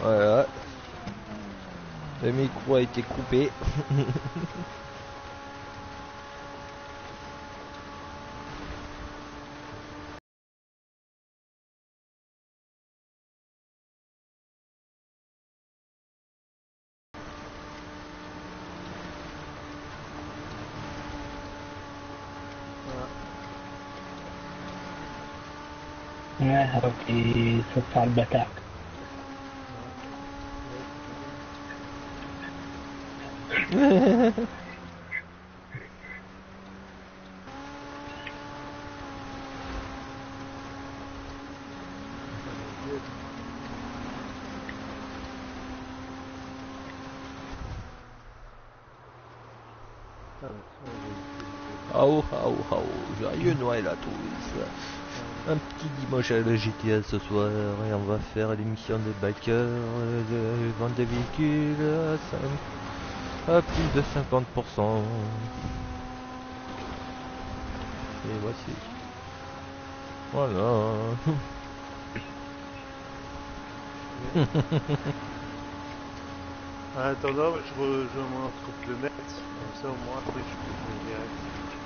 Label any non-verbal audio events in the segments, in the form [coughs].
Voilà. Le micro a été coupé. [laughs] Ouais, alors qu'il faut faire le bâtard. Aou, aou, aou, Un petit dimanche à la GTA ce soir et on va faire l'émission des backers, de vente des véhicules à, plus de 50%. Et voici. Voilà. [laughs] En attendant, je mon entrepôt de mètres. Comme ça, au moins, après, je peux direct.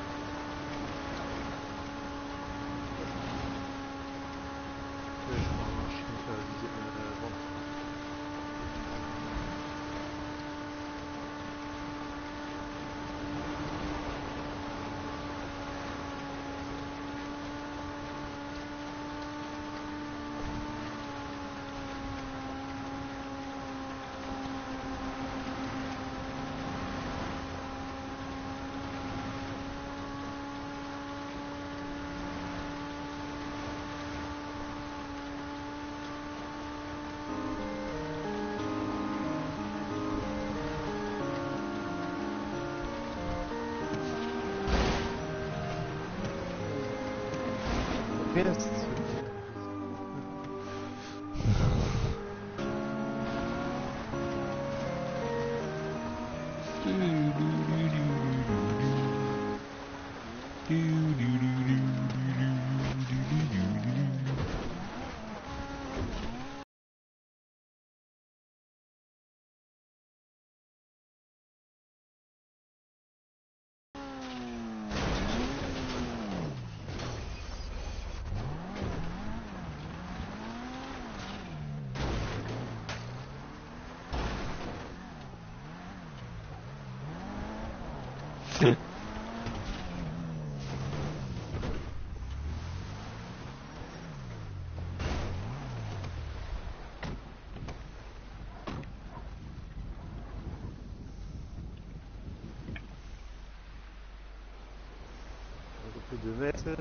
Mètres.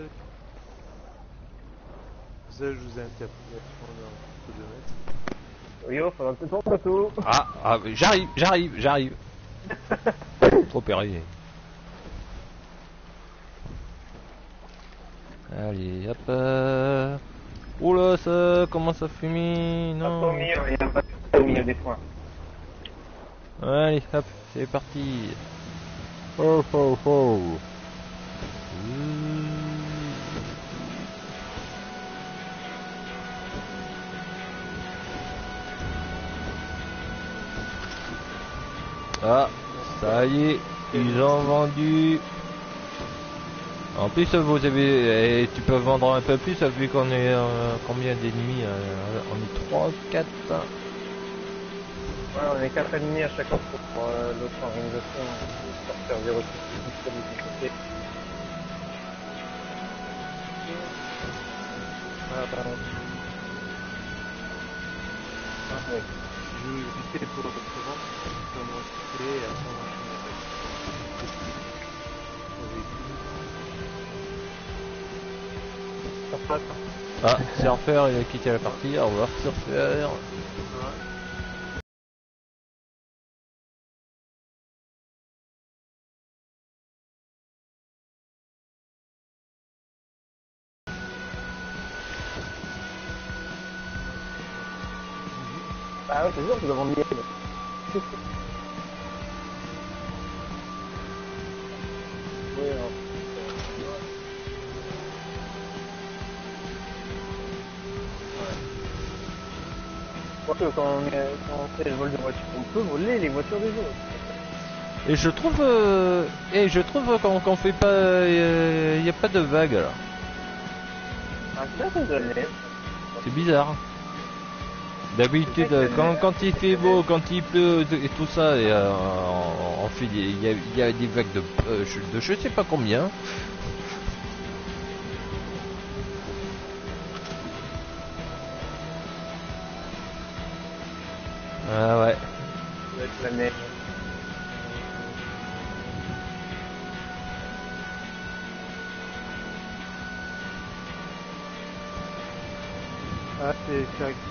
Ça, je vous ai interprété un peu de mètres. Oui, oh, ça va peut-être pas tout. Ah, ah, j'arrive, j'arrive, j'arrive. [laughs] Trop perrier. Allez, hop. euh. Oula, ça commence à fumer. Pas au Non. milieu, il y a pas au milieu des points. Allez, hop, c'est parti. Ho ho ho. Ah, ça y est, ils ont vendu. En plus, vous avez, et tu peux vendre un peu plus vu qu'on est euh, combien d'ennemis euh, On est 3, 4. Ouais, on est 4 ennemis à chaque fois pour euh, l'autre organisation. Pour faire des. Ah, pardon. Ah. Je pour le restaurant. Et après on enchaîne avec. Le véhicule. Ça passe. Ah, Surfer, il a quitté la partie. Au revoir, Surfer. nous avons quand on, fait le vol de voiture, on peut voler les voitures des autres. Et je trouve, euh, et je trouve quand, fait pas, euh, il n'y a pas de vague là. Ah, C'est bizarre. D'habitude, que- quand, quand il fait beau, quand il pleut et tout ça, et, euh, on, fait il y, a, des vagues de, euh, je- de je sais pas combien. Ah ouais. Ah, c'est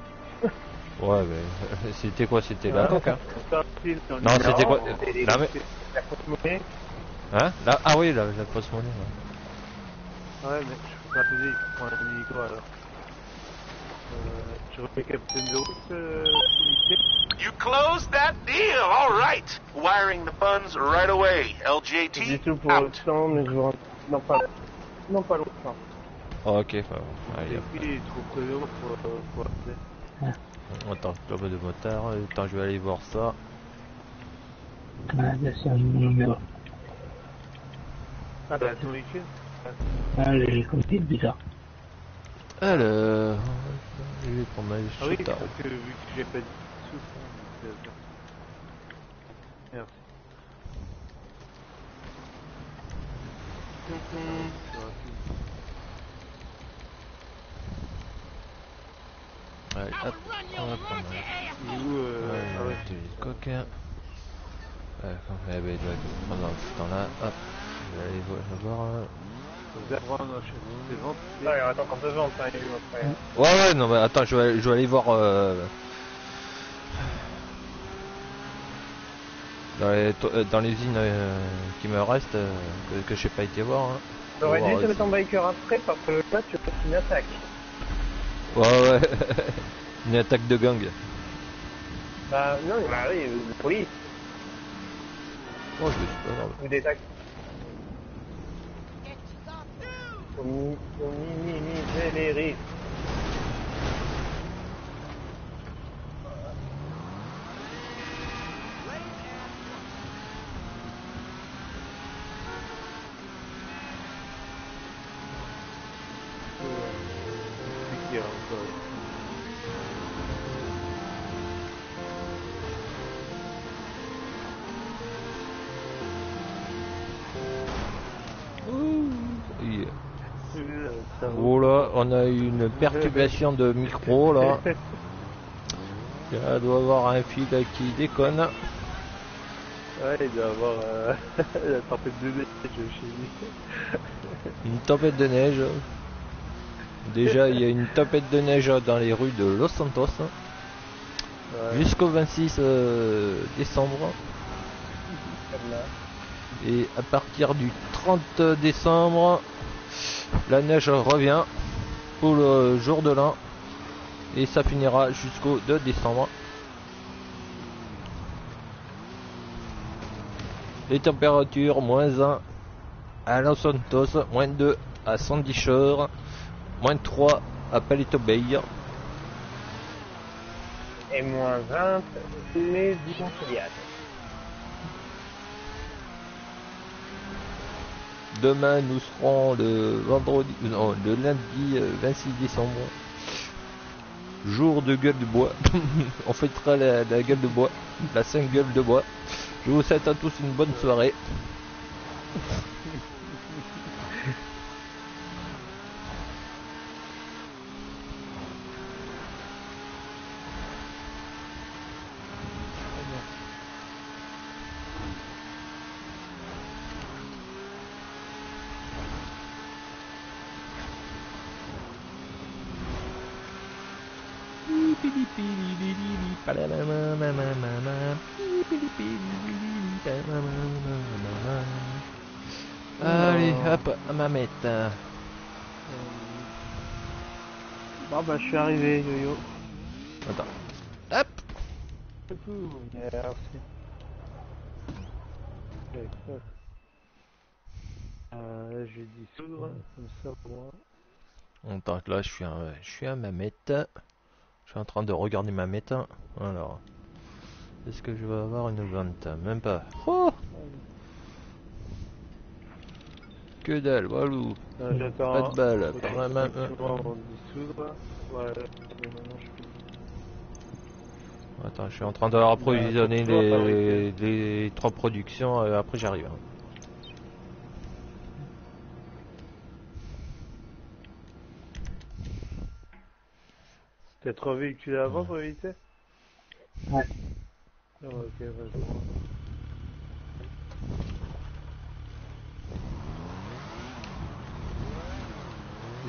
Ouais. 14,72. Ouais, mais [laughs] c'était quoi C'était la Ouais. coque, hein C'est Non, c'était quoi c'est Non, mais- c'est- La porte-monnaie. Hein Là, Ah oui, la, la post monnaie. Ouais, mais je peux pas t'aider, il faut prendre un micro alors. Euh, tu remets capitaine de route, euh, You closed that deal. All right. Wiring the funds right away. LJT tout pour out. l'instant, mais je vous. Non, pas, non, pas longtemps. Oh, ok, bah, bon, allez, il est trop prévu pour, euh, pour. Attends, club de motard, attends, je vais aller voir ça. Ah, c'est un numéro. Ah, bah, ton véhicule Ah, les bizarre. Alors, je vais prendre ma Ah oui, parce que vu que j'ai pas de sous, euh. Allez, hop, on va prendre ma Il est où euh... Ouais, ah ouais, t'es le coquin. Ouais, enfin, il doit être pendant ce temps-là, hop, je vais aller vo- voir. encore deux après. Ouais, ouais, non, mais attends, je vais, aller- je vais aller voir. Euh... Dans les, euh, dans les usines euh, qui me restent, euh, que, que j'ai pas été voir. Hein. T'aurais dû te mettre en biker après parce que là tu une attaque. Ouais, ouais. [laughs] Une attaque de gang. Bah non, bah oui, euh, police Oh, je vais pas grave. ou des taxis. Faut, mi- minimiser les risques. Yeah. Oh là, on a eu une perturbation de micro là. Il doit y avoir un fil qui déconne. Ouais, il doit avoir euh, [laughs] la tempête de neige chez lui. Une tempête de neige. Déjà, il y a une tempête de neige dans les rues de Los Santos Ouais. jusqu'au 26 euh, décembre. Et à partir du 30 décembre, la neige revient pour le jour de l'an. Et ça finira jusqu'au 2 décembre. Les températures, moins 1 à Los Santos, moins 2 à Sandy Shore, moins 3 à Palito Bay. Et moins 20, les Conciliades. Demain, nous serons le vendredi, non, le lundi euh, 26 décembre. Jour de gueule de bois. [laughs] On fêtera la, la gueule de bois, la sainte gueule de bois. Je vous souhaite à tous une bonne soirée. Hop, à ma mette. Euh, Bon bah je suis arrivé yo-yo. Attends. Hop Merci. Euh, je comme ça moi. Attends, là je suis à, je suis à ma mette. Je suis en train de regarder ma mette. Alors. Est-ce que je vais avoir une vente? Même pas. Oh que dalle, walou. Pas de balle. Mais maintenant je peux. Attends, je suis en train de approvisionner Bah, faut les, les trois productions. euh, après j'arrive. hein. T'as trois véhicules avant pour éviter? Ouais. Ah, ok, vas-y.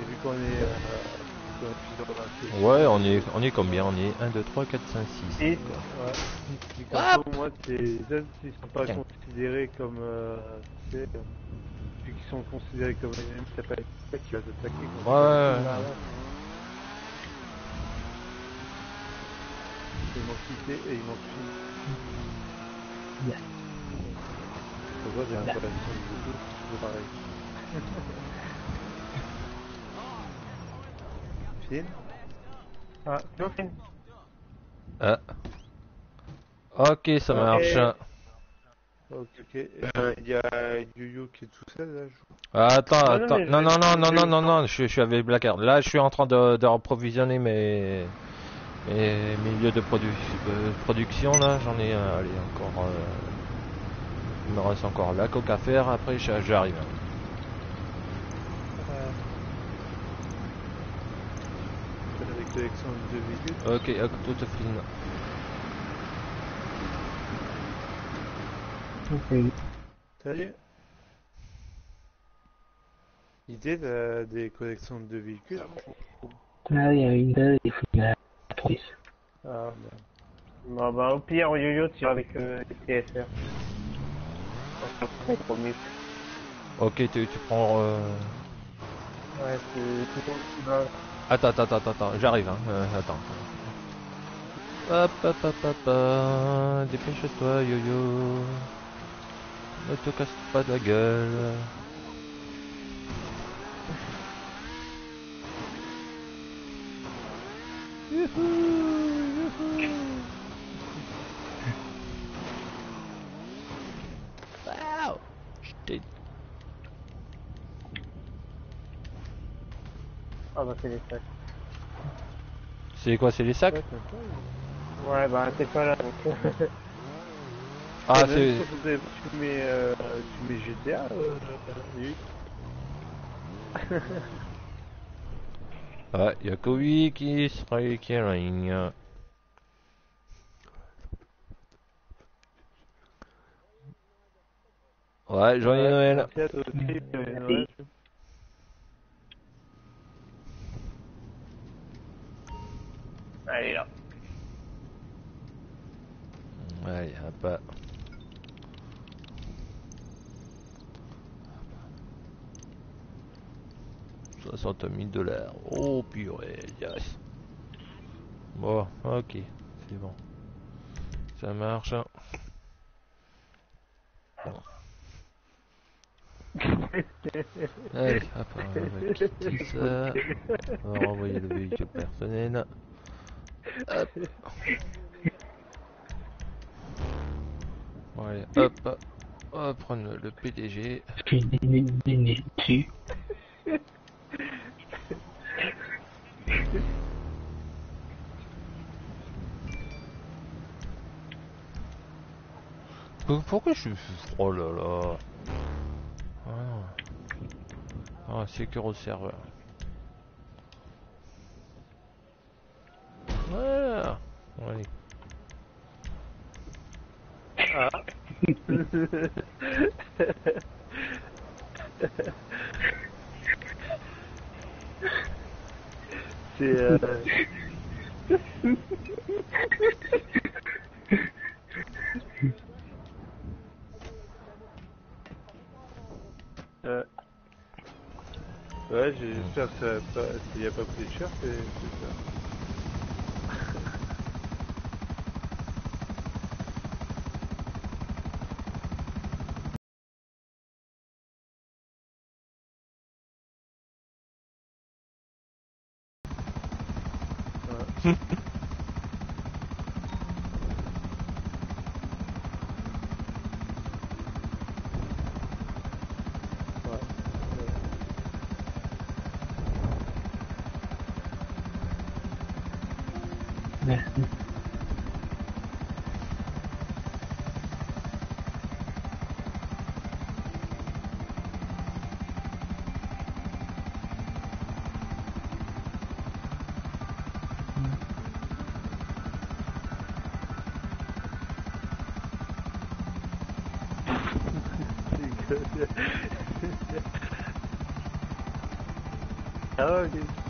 J'ai vu qu'on est. Euh, qu'on est plusieurs ratés. Ouais, on est, on est combien? On est 1, 2, 3, 4, 5, 6. Et, ouais. Du coup, Ah pour moi, ces hommes qui sont pas Tiens. considérés comme. Euh, tu sais, euh, vu qu'ils sont considérés comme ennemis, t'as pas les qui va t'attaquer. Ouais, ouais, ouais. Bah, ouais. Ils m'ont quitté et ils m'ont tué. Yes. Vois, j'ai un problème sur le vidéo, c'est pareil. [laughs] Ah. Ah. Ok, ça marche. Ok, ok. Euh, Il y a Yu-Yu qui est tout seul là. Je... Attends, Ah, non, attends. Non, non, non, non, non, non, non, je, je suis avec Blackard. Là, je suis en train de, de approvisionner mes, mes, mes lieux de produ- de production. Là, j'en ai, euh, allez, encore. euh, il me reste encore la coque à faire. Après, j'a- j'arrive. T'as des collections de véhicules. Ok, à tout film. Ok. Salut. Idée de- des collections de véhicules Là, il y a une belle et puis il y a trois. Ah, ben. Bon, bah, au pire, au yo-yo, tu iras avec euh, les TSR. C'est trop mieux. Ok, tu, tu prends. euh, Ouais, c'est tout le Attends, attends, attends, attends, j'arrive. Hein. euh, attends. Hop, hop, hop, hop. Dépêche-toi, yo-yo. Ne te casse pas de la gueule. Wow. Je t'ai Ah, bah, c'est les sacs. C'est quoi, c'est les sacs Ouais, bah, t'es pas là, donc. [laughs] Ah, c'est... Tu mets, euh, tu mets GTA euh, oui. [laughs] Ouais, y a que lui qui serait qui règne. Ouais, joyeux Noël. Merci à toi aussi, Allez, là. Ouais, hop. 60 000 dollars. Oh purée, yes. Bon, ok, c'est bon. Ça marche. hein. [laughs] Allez, hop, on va quitter ça. On va renvoyer le véhicule personnel. Hop. Bon, allez, hop, hop. On va prendre le PDG. Pourquoi je suis froid là là Ah, ah c'est que au serveur. Voilà. Ah. C'est euh, Euh... Ouais, j'espère que ça pas... s'il n'y a pas plus cher, c'est c'est ça. Mm-hmm. [laughs]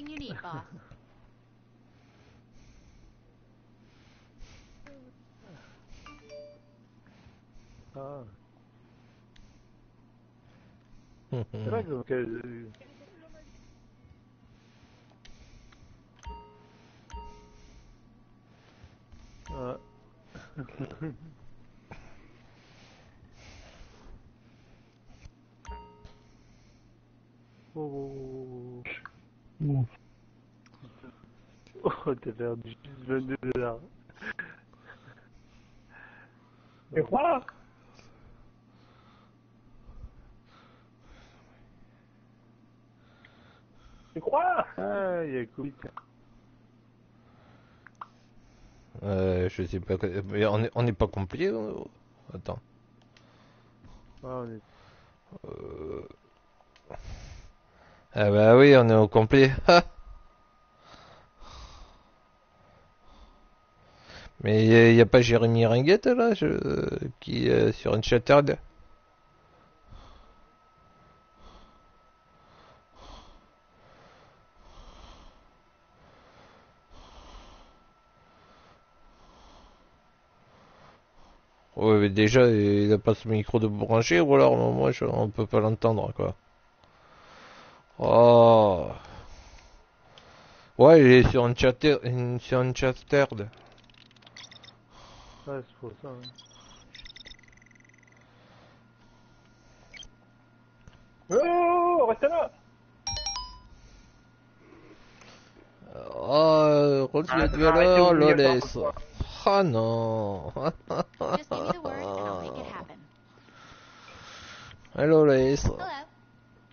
Anything you need, boss. Oh t'as perdu juste 22 dollars. C'est quoi C'est quoi Ah, il y a Covid. Euh, je sais pas. que- Mais on est, on n'est pas complet. euh, Attends. Ah, on est... Euh... Ah bah oui, on est au complet. [laughs] Mais il n'y a, pas Jérémy Ringuette là, je... qui est sur Uncharted Ouais, mais déjà, il a pas ce micro de branché, ou alors moi, je, on peut pas l'entendre, quoi. Oh. Ouais, il est sur Uncharted. Sur Uncharted. Ouais, c'est pour ça. hein. Oh, reste là Oh, rôle Ah, de ça va arrêter violeur, obligatoire, Loles. quoi. Ah non. Just give me the word and I'll make it happen. Hello, Loles. Hello.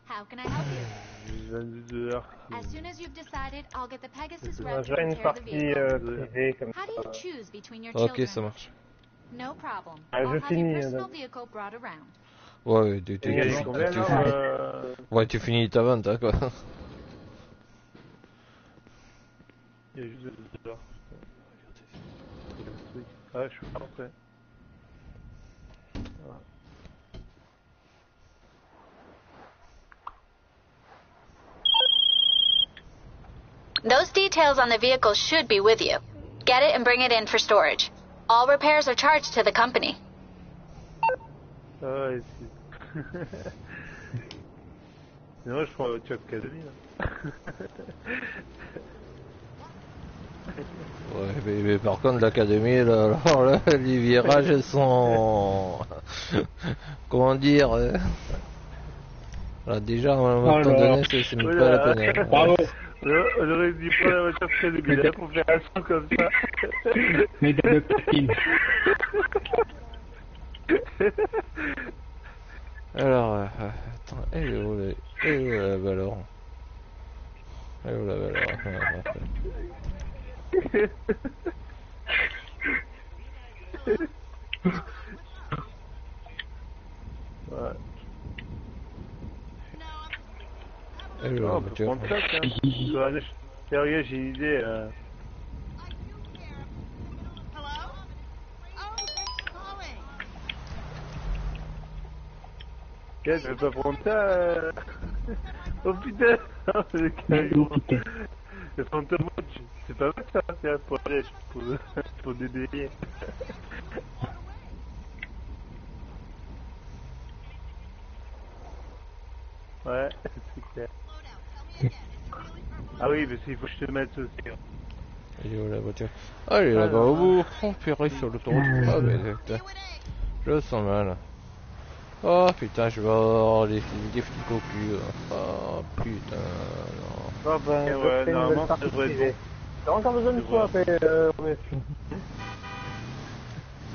How can I help you? Juste 22 dollars. As soon as you've decided, I'll get the Pegasus On On rep va to faire une the partie vehicle. euh, privée comme How do you ça. choose between your Ok, children? ça marche. No problem. Ah, I'll je have finis, your personal donc. vehicle brought around. Ouais, tu, combien finis- euh... Ouais, tu finis ta vente, hein, quoi. Il y a juste 2 dollars. putain. Regardez ce truc. Ah, je suis pas prêt. Those details on the vehicle should be with you. Get it and bring it in for storage. All repairs are charged to the company. Ah. Sinon, [laughs] je prends là. [laughs] Ouais, mais, mais par contre, l'académie, là, alors là, [laughs] les virages, sont. Comment dire euh, Là, déjà, à un moment là donné, là. c'est même Oh pas là la peine. hein. Bravo. On aurait dû prendre la voiture pour faire un son comme ça. Médaille de platine. Alors, euh, euh, attends, elle est où, la- elle est où la valeur Elle est où la valeur Ouais, ouais. Ouais. Elle est où la on peut voiture prendre ça, tiens. Ouais, Tiens, regarde, j'ai une idée. Euh... Tiens, tu veux pas prendre ça euh... [laughs] Oh putain [laughs] Oh, le Oh, putain. Le Phantom Watch, c'est pas mal ça, tiens, pour aller, pour, [laughs] pour. Ouais, c'est clair. Ah oui, mais il faut que je te mette aussi. hein. Elle est où la voiture? Ah, elle est là-bas au bout Oh, purée, sur l'autoroute. Ah, mais putain. Je sens mal. Oh putain, je vais avoir des, des flics au cul. hein. Oh putain, non. Bon, ben, Eh je ouais, fais une normalement, devrait être privée. T'as encore besoin de quoi après euh, ouais.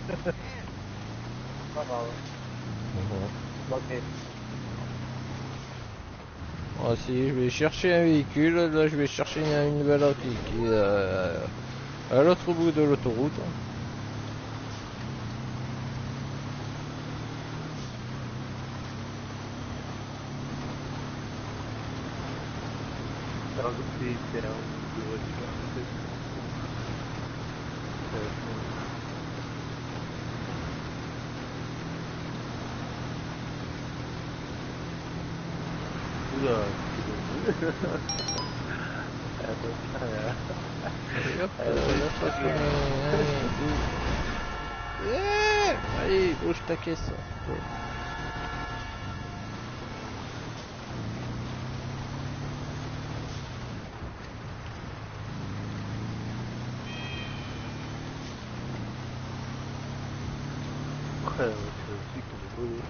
[laughs] Pas grave. Ok. Ah, si je vais chercher un véhicule, là je vais chercher une, une qui, qui est euh, à l'autre bout de l'autoroute un de voiture. Oula, c'est bon. Attends, euh, Et hop, Euh, euh, là, ça ça, fait- Eh, Allez, bouge ta caisse. Ouais, ouais, c'est aussi que j'ai volé.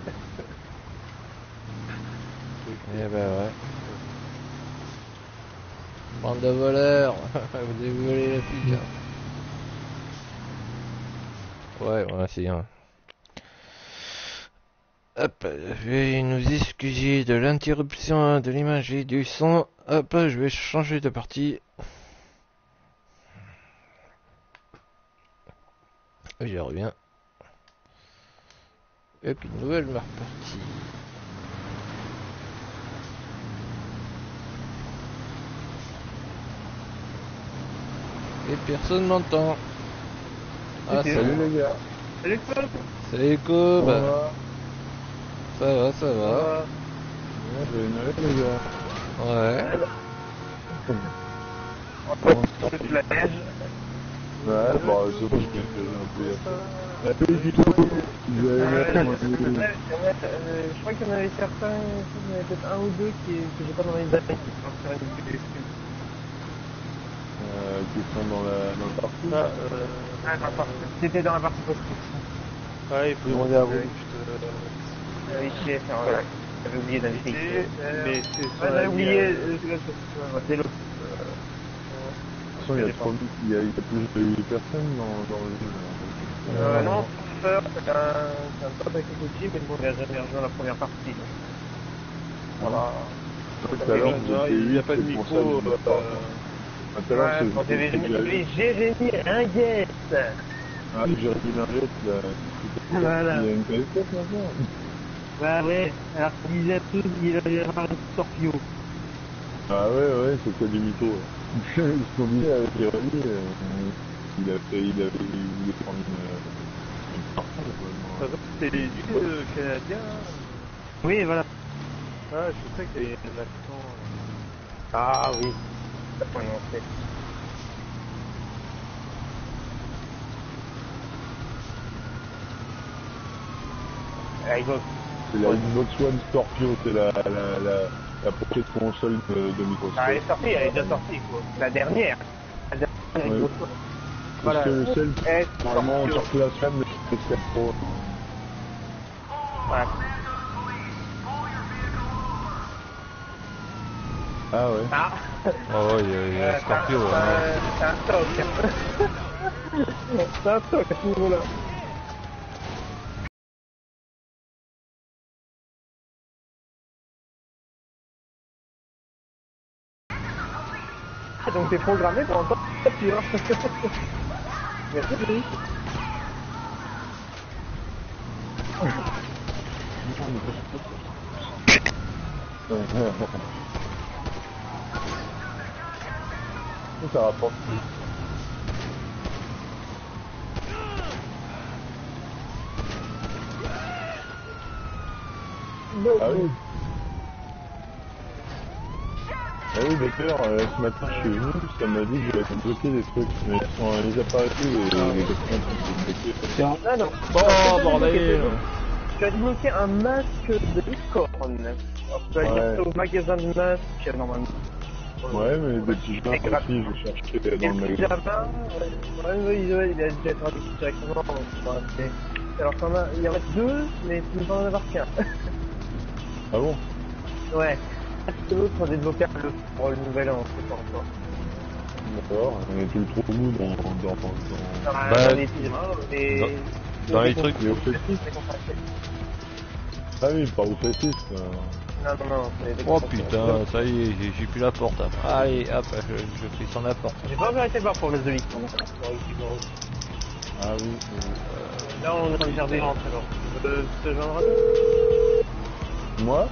Eh ben ouais. Bande de voleurs, [laughs] vous avez volé la fille. Ouais, voilà, c'est un. Hop, je vais nous excuser de l'interruption de l'image et du son. Hop, je vais changer de partie. Je reviens. Avec une nouvelle partie. Et personne m'entend. Ah, salut. Salut les gars. Salut, Paul Salut Cobb. Ça va Ça va, ça va. Ouais, Joyeux Noël les gars. Ouais. C'est la neige. Ouais, bah c'est bon, je vais un peu. Oui, du tout. Je- Je crois qu'il y en avait certains, il y en avait peut-être un ou deux qui, que j'ai pas dans les dates. qui sont sur une vidéo. euh, qui sont dans la dans le parcours. Ah, euh, Ah, dans la partie- C'était dans la partie post-it. ouais, il faut Demandez à vous. Euh, ici, enfin, voilà. J'avais oublié d'inviter. Euh, Mais c'est la j'avais oublié, euh, euh, c'est l'autre. De toute façon, il y a, trop- il y a, il y a plus de 8 personnes dans, dans le jeu. là. Euh, non, c'est un, pote avec le coach, mais bon, il a jamais rejoint la première partie. donc. Voilà. Tout à l'heure, il n'y a pas de ça micro. je euh, Tout l'heure, Ouais, c'est- quand avait c'est- Jérémy Ringuette. Ah, Jérémy Lingette, là. Voilà. Il y a une PS4 maintenant. Bah ouais, alors qu'il disait à tous, il allait avoir un Scorpio. Ah ouais, ouais, c'est quoi du mytho là. Ce qu'on disait avec Jérémy, euh, il a fait, il avait, il voulait prendre une, euh, une c'était les ducs euh, canadiens. hein. Oui, voilà. Ah, je sais qu'il y a un accent. euh, Ah oui. C'est la Nox One Scorpio, c'est la, la, la, la prochaine console de, de Microsoft. Ah, elle est sortie, elle est déjà sortie, quoi. La dernière. La dernière. Xbox. Parce Voilà. que celle Elle est normalement sortie, sortie la semaine, mais c'est PS4 Pro. Voilà. Ah ouais. Ah, Oh, il y a, il y a euh, Scorpio. c'est un- hein. c'est un stock. c'est un stock à ce niveau-là. Ah, donc t'es programmé pour entendre la voiture. Merci Louis. Ça rapporte. Ah oui. Ah oui, d'accord, euh, ce matin je suis venu, ça m'a dit que j'avais bloqué des trucs, mais ils sont les appareils et les documents sont bloqués. Tiens, Non, non. Oh, bordel Tu as débloqué un masque de licorne. Alors, tu dois aller Ouais. au magasin de masques, normalement. Ouais, mais des C'est grave. aussi, je cherchais dans le le magasin. ouais, il, ouais, il a déjà traduit directement. Alors, il y en a deux, mais tu ne peux en avoir qu'un. Ah bon? Ouais. Est-ce que l'autre a débloqué le, pour le nouvel an, c'est pas encore. D'accord, mais tu le trouves où dans, dans, dans, dans... Dans, Bah, dans les dans- dans les trucs. Et au Ah oui, pas au fétis, quoi. Non, non, non, c'est des Oh putain, ça y est, j'ai- plus la porte. hein. Allez, hop, je, je prie sur la porte. J'ai pas encore été voir pour le Zolik. Ah oui, oui. Là, on est en train de faire des alors. Euh, Moi?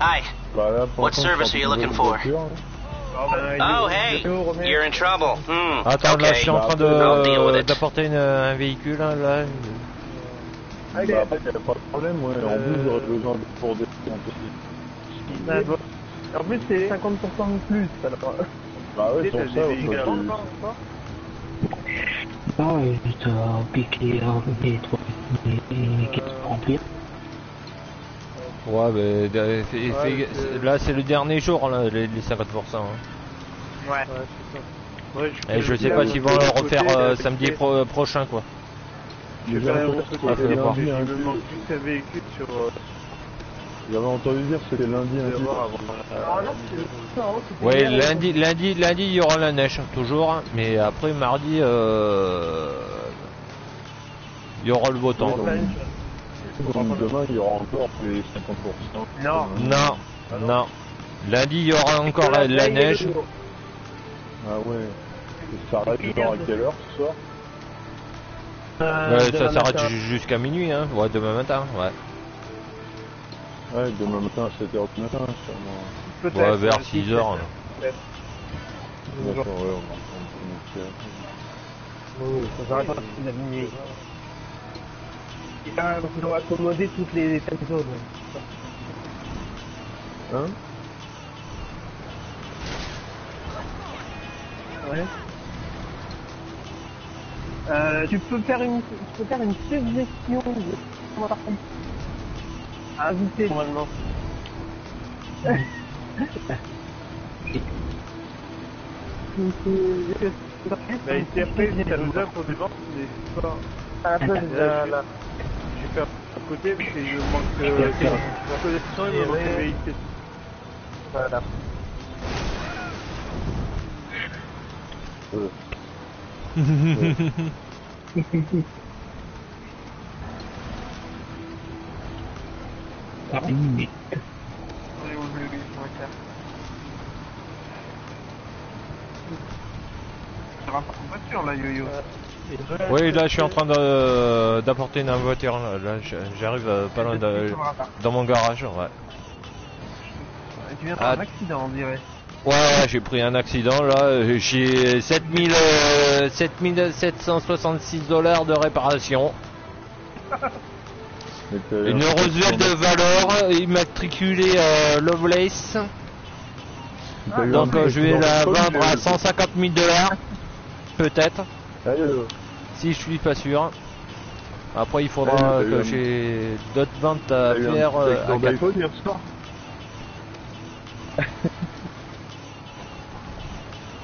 Hi. Bah là, What service suis are you de looking for? hein. Oh, hey. You're in trouble. Hmm. Attends, là, je suis en train de it. d'apporter une- un véhicule, hein, là. Bah, après, il n'y a pas de problème, ouais. En plus, j'aurais besoin de pour des un peu. Ouais, bon. En plus, c'est 50% de plus, alors. Bah ouais, t'as ça, non, et tu as piqué un des trois caisses pour remplir. Ouais, euh, c'est- là, c'est le dernier jour, là, les, les 50%. hein. Ouais. Ouais, c'est ça. Ouais, Et je sais pas s'ils vont le refaire côté, euh, samedi c'est- pro- prochain, quoi. Un truc Ah, lundi Il manque juste un véhicule sur. euh, J'avais entendu dire que c'était lundi. Ah Ouais, hier, lundi, lundi, lundi, il y aura la neige, toujours. Mais après, mardi, euh, il y aura le beau temps. Donc demain, il y aura encore les 50%. Non. Non, non. Lundi, il y aura encore la, la neige. Ah ouais. Et ça arrête genre à quelle heure ce soir? Euh, Ouais, demain ça s'arrête jusqu'à minuit, hein. Ouais, demain matin, ouais. Ouais, demain matin à 7h du matin, sûrement. Peut-être, Ouais, vers ouais, 6 heures. peut-être. D'accord, ouais, on va Oui, ça s'arrête pas la minuit. Et là, donc, ils ont accommodé toutes les time zones. Hein? Ouais. Euh, tu peux faire une, tu peux faire une suggestion de comment par contre inviter normalement. Bah, ici, après, ça nous a pour. Ah, Là, là, je- là. Je vais faire à côté parce qu'il me manque. Euh, un peu il me manque. Voilà. Par une minute. Oui, va en voiture là, yo-yo. Oui, là, je suis en train de- d'apporter une voiture. Là, j'arrive euh, pas loin de, dans mon garage, ouais. Tu viens Ah. accident, on dirait. Ouais, ouais, j'ai pris un accident là, j'ai 7000, euh, 7766 dollars de réparation. Une Roswell de valeur, immatriculée euh, Lovelace. Donc euh, je vais la vendre à euh, 150 000 dollars. Peut-être, euh, si je suis pas sûr. Après il faudra que j'ai d'autres ventes à faire euh, à [laughs] quatre- d'iPhone hier soir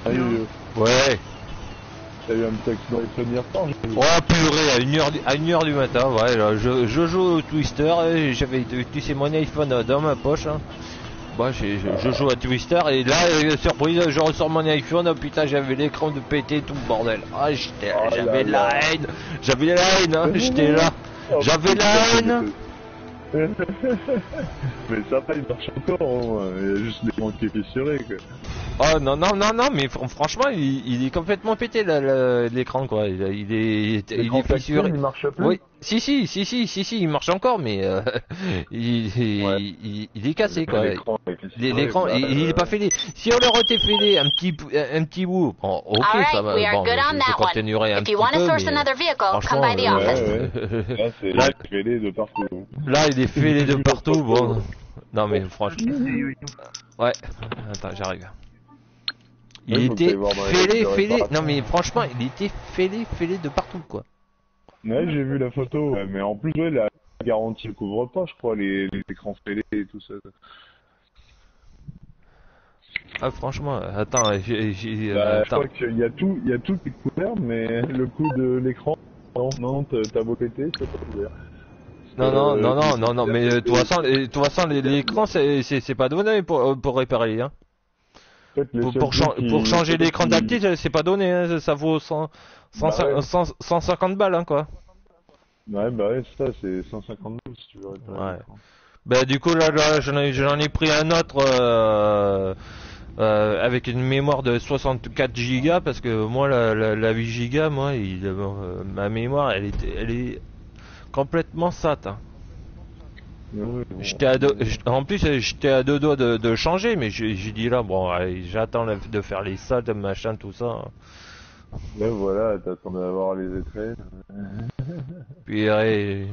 Ah, eu- Ouais. T'as eu un Sony hier soir, j'ai vu. Oh purée, à 1h du, à une heure du matin, ouais, là, je, je joue au Twister, j'avais, tu sais, mon iPhone dans ma poche, hein. Moi, j'ai- je, je joue à Twister, et là, euh, surprise, je ressors mon iPhone, oh putain, j'avais l'écran de péter, tout le bordel. Ah, j'étais, Oh j'avais de la haine, j'avais la haine, hein, j'étais là. Oh, J'avais la haine. [laughs] Mais ça va, il marche encore, hein. il y a juste l'écran qui est fissuré, quoi. Oh non, non, non, non, mais fr- franchement, il, il est complètement pété, l'écran, quoi. Il, il est, il est fissuré. il marche plus Oui, si, si, si, si, si, si, il marche encore, mais euh, [laughs] il, il, Ouais. il- il est cassé, quoi. L'écran il, il est euh, pas fêlé. Si on leur était fêlé un petit, un petit bout, bon, ok, ça va, bon, je, on je continuerai un If petit you want to peu, source mais another vehicle, come franchement, by the euh, ouais. [laughs] Là, fêlé de partout. là, il est fêlé de partout, bon. Non, mais franchement, ouais, attends, j'arrive. Il était fêlé, fêlé, non mais franchement, il était fêlé, fêlé de partout, quoi. Ouais, j'ai vu la photo, ouais, mais en plus, ouais, la garantie ne couvre pas, je crois, les, les écrans fêlés et tout ça. Ah, franchement, attends, j'ai, j'ai, Bah, euh, je crois qu'il y a tout, il y a tout qui est couvert, mais le coup de l'écran, non, non, t'as beau péter, c'est pas couvert. Non, non, Euh, non, non, non, non, mais euh, de toute façon, l'écran, c'est, pas donné pour, euh, pour réparer, hein. En fait, les Pour, seuls pour, chan- trucs qui- pour changer qui- l'écran tactile, c'est pas donné, hein, ça vaut 100, 100, Bah ouais. 100 150 balles, hein, quoi. Ouais, bah ouais, c'est ça, c'est 152 si tu veux Ouais. Bah, du coup, là, là j'en ai, ai pris un autre, euh, euh, avec une mémoire de 64 gigas, parce que moi, la, la, la 8 gigas, moi, il, euh, ma mémoire, elle est, elle est complètement sat, hein. Ouais, en plus j'étais à deux doigts de, de changer, mais j'ai dit là bon, j'attends de faire les salles, machin, tout ça. Là, voilà, t'attends d'avoir les étraits. [laughs] Puis et,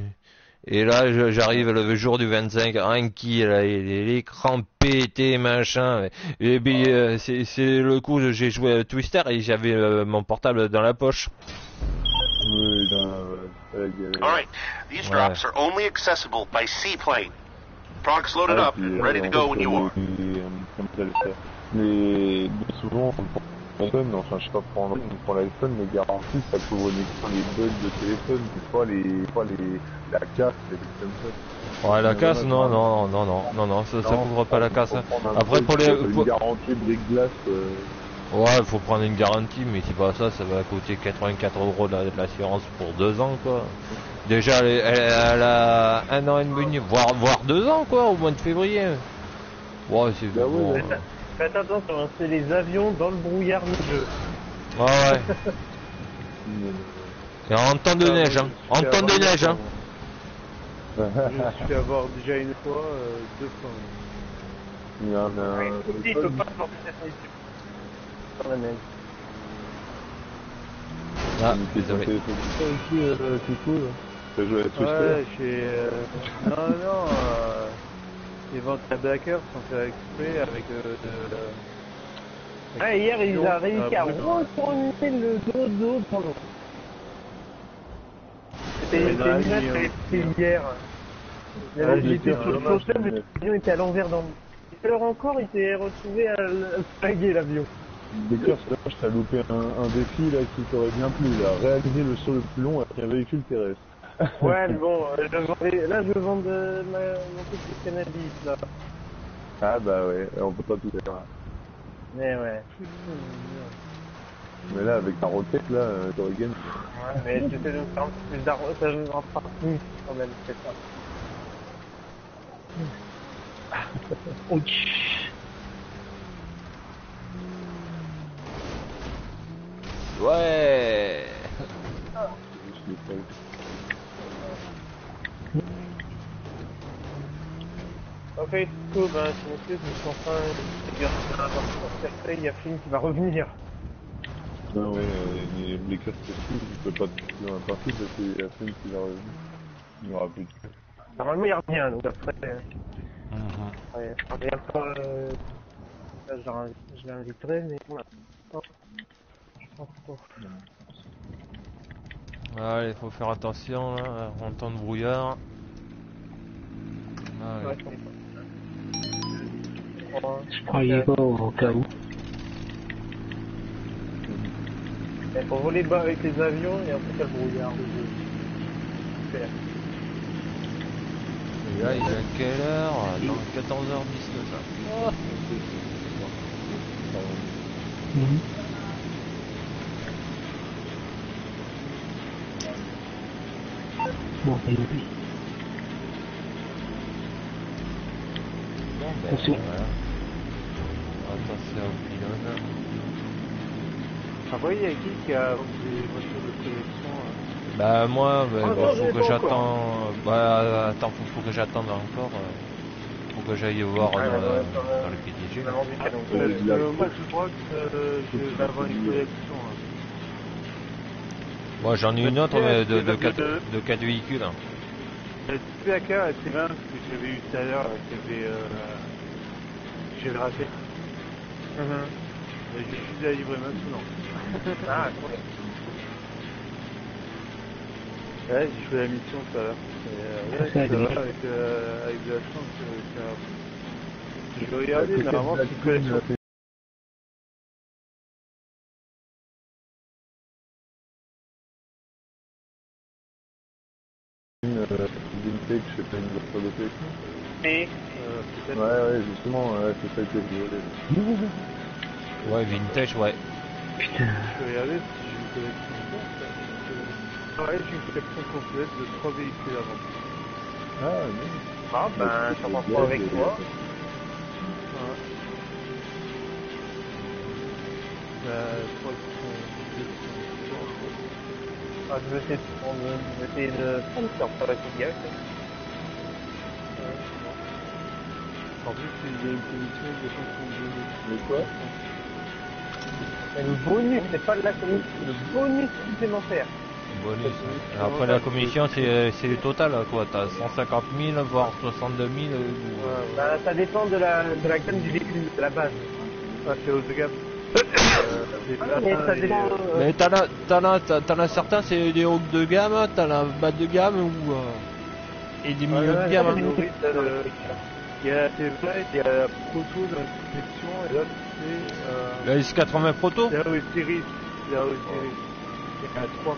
et là j'arrive le jour du 25, un qui là, les- l'écran pété, machin. Et puis euh, c'est le coup j'ai joué à Twister et j'avais euh, mon portable dans la poche. Oui, non, ouais, c'est la galère. All right, these Ouais. drops are only accessible by seaplane. Products loaded Ouais, up puis, euh, ready to go when you are. les- les- Comme ça, le fait. Les, mais souvent, on prend l'iPhone, enfin, je sais pas pour Android, prend l'iPhone, mais garantie, ça couvre uniquement les bugs de téléphone, des fois les, fois les, la casse, des trucs comme ça. Ouais la casse non non non non non non ça, ça couvre pas la casse. Après, pour les- euh, Une pour- garantie brique-glace, euh, Ouais, faut prendre une garantie, mais c'est pas ça, ça va coûter 84 euros de l'assurance pour deux ans, quoi. Déjà, elle, elle- elle a un an et demi, voire, voire deux ans, quoi, au mois de février. Ouais, c'est Bah bon. Hein. Faites attention, hein, c'est les avions dans le brouillard neigeux. Ouais, ouais. [laughs] Et en temps de Ah, neige, hein. En temps de neige, hein. Je me suis fait avoir déjà une fois, euh, deux fois. Il y en a un- il peut pas porter cette neige. Dans la neige. Ah, désolé. aussi, euh, c'est cool. T'as joué à Twister Ouais, j'ai... Euh... Non, non, euh... Les ventes à Blacker sans faire exprès avec... Euh, de- Ah, hier, il a réussi à Ah, retourner le dos de l'autre pendant. C'était avait fait hier. Il Ah, été sur le chaussée, mais l'avion était à l'envers dans le. Et alors encore, il s'est retrouvé à flaguer l'avion. Baker, c'est dommage, t'as loupé un, un défi là qui t'aurait bien plu, là. Réaliser le saut le plus long avec un véhicule terrestre. Ouais, mais bon, euh, je vendais- là je vends de ma, mon petit cannabis là. Ah bah ouais, on peut pas tout faire. Mais ouais. Mais là, avec ta roquette, là, euh, t'aurais gagné. Ouais, mais j'essaie de me faire un peu plus d'argent, ça me rend partout quand même, c'est ça. Ouais. Ok, cool, ben, je m'excuse, mais je suis en train de dire certain, il y a Flynn qui va revenir. Ah ouais, euh, les, les casques aussi, tu peux pas te faire un parti parce qu'il y a Flynn qui va revenir. Il n'y aura plus de Normalement, il revient, donc après, euh, Mhm. après, je reviens pas, euh, là, je l'invite- je l'inviterai, mais pour l'instant, je pense pas. Allez, faut faire attention, là, en temps de brouillard. Allez. Ouais, je prends, Hugo au cas où. il faut voler bas avec les avions et après t'as le brouillard. Super. Et là, il est à quelle heure? Dans 14h19. Oh. Mhm. Bon, et oui. Bon, ben, Attention. voilà. Attention au pylône. Il y a qui qui a des voitures de collection euh, Bah moi, bah, Ah, non, faut que j'attends. Bah attends, faut, faut que j'attende encore. euh, Faut que j'aille voir Ouais, dans, ouais, le, ouais, dans le PDG. On a vendu canon. Euh, Parce il y a- que moi, je crois que euh, je vais avoir une collection. Moi j'en ai une autre mais de, de, c'est quatre, de- de quatre véhicules. hein. Le PAK à T20 que j'avais eu tout à l'heure, là, qui avait. Euh, j'avais raté. Mhm. Et je suis à livrer maintenant. [laughs] Ah, cool. Ouais, j'ai fait la mission tout à l'heure. Euh, ouais, Ça, va avec, euh, avec de la chance. euh, ça- Je vais regarder, normalement, c'est une collection. Je une voiture de. Et Euh. Ouais, ouais, justement, ouais, c'est ça que je voulais. Ouais, vintage, ouais. Putain, Je vais regarder si j'ai une collection. Ouais, j'ai une collection complète de 3 véhicules avant. Ah, non. ah, ben, ça prend pas avec toi. Ouais. Euh, je crois qui Ah, je vais essayer de prendre, je vais essayer de prendre va En plus, il y a une commission de 52 Mais quoi le bonus, c'est pas de la commission, le bonus supplémentaire. Bonus. Après la commission c'est c'est le total hein, quoi. T'as 150 000 voire 62 000. euh, ou- Bah, ça dépend de la, de la gamme du véhicule, de la base. Ah, c'est haut de gamme. Euh, Ah, mais euh, t'en as, t'en as, t'en t'en as certains c'est des hauts de gamme, t'en as bas de gamme ou euh, et des milieux ouais, de gamme. Euh, Il y a la T20, il y a la Proto dans la et l'autre c'est. Euh, La S80 Proto, la Series. La Series. Il y en a 3.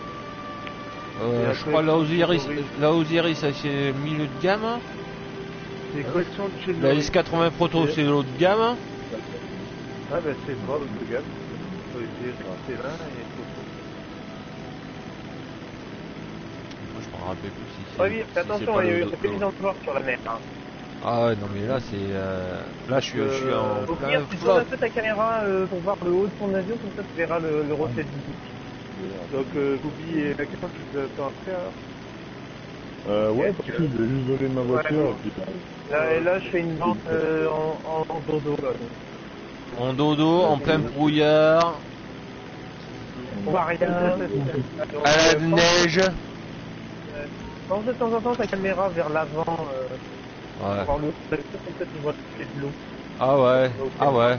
euh, et la je crois la Osiris, la Osiris c'est milieu de gamme. C'est une collection de chez La Norris. S80 Proto Et- c'est le haut de gamme. Ah, bah c'est pas haut de gamme. Series, T20 et Proto. Moi, je m'en rappelle plus si c'est. Ouais, oui, c'est attention, il y a le eu emplois sur la mer. Hein. Ah ouais non mais là c'est euh, là je suis, je suis en Au plein pire, tu tournes un peu ta caméra euh, pour voir le haut de ton avion, comme ça tu verras le, le reflet du Donc, euh, Bobby et Lacan, tu vous attends après alors Euh, ouais, parce que je vais juste voler ma voiture, Ouais. et puis... Là, et là, je fais une vente euh, en, en, en dodo. Là, donc. En dodo, en plein brouillard, On voit rien. à la neige. Pense de temps en temps ta caméra vers l'avant, euh, Ouais. voir de l'eau. Ah ouais, ah ouais.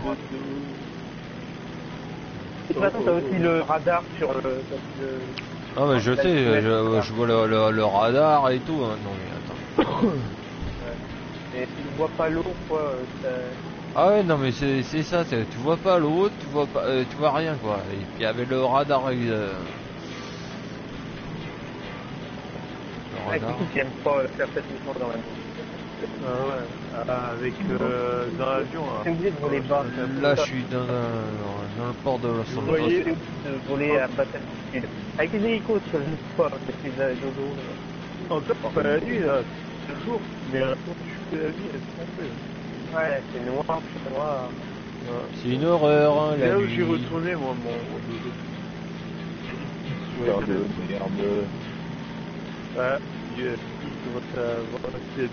De toute façon, t'as aussi le radar sur le. Ah mais je sais, je, je vois le, le, le radar et tout. hein. Non mais attends. [coughs] Et tu ne vois pas l'eau, quoi. euh, Ah ouais non mais c'est c'est ça, tu vois pas l'eau, tu vois pas, euh, tu vois rien quoi. Et puis avec le radar, euh, le Ouais, radar. du coup, tu aimes pas faire cette mission dans la nuit. Ah ouais, avec euh, dans l'avion. hein. T'es obligé de voler bas. Là je suis dans, un, dans le port de Los Vous Angeles. voyez, voler à. Avec les hélicos, tu ne pas avec les euh, dodo. là. Encore pas la nuit là, c'est le jour, mais quand tu fais la nuit, elle se trompe. Ouais, c'est noir, c'est noir. C'est une horreur hein, C'est la là où j'ai nuit. retourné moi mon, mon dodo. De merde. Il commence à là.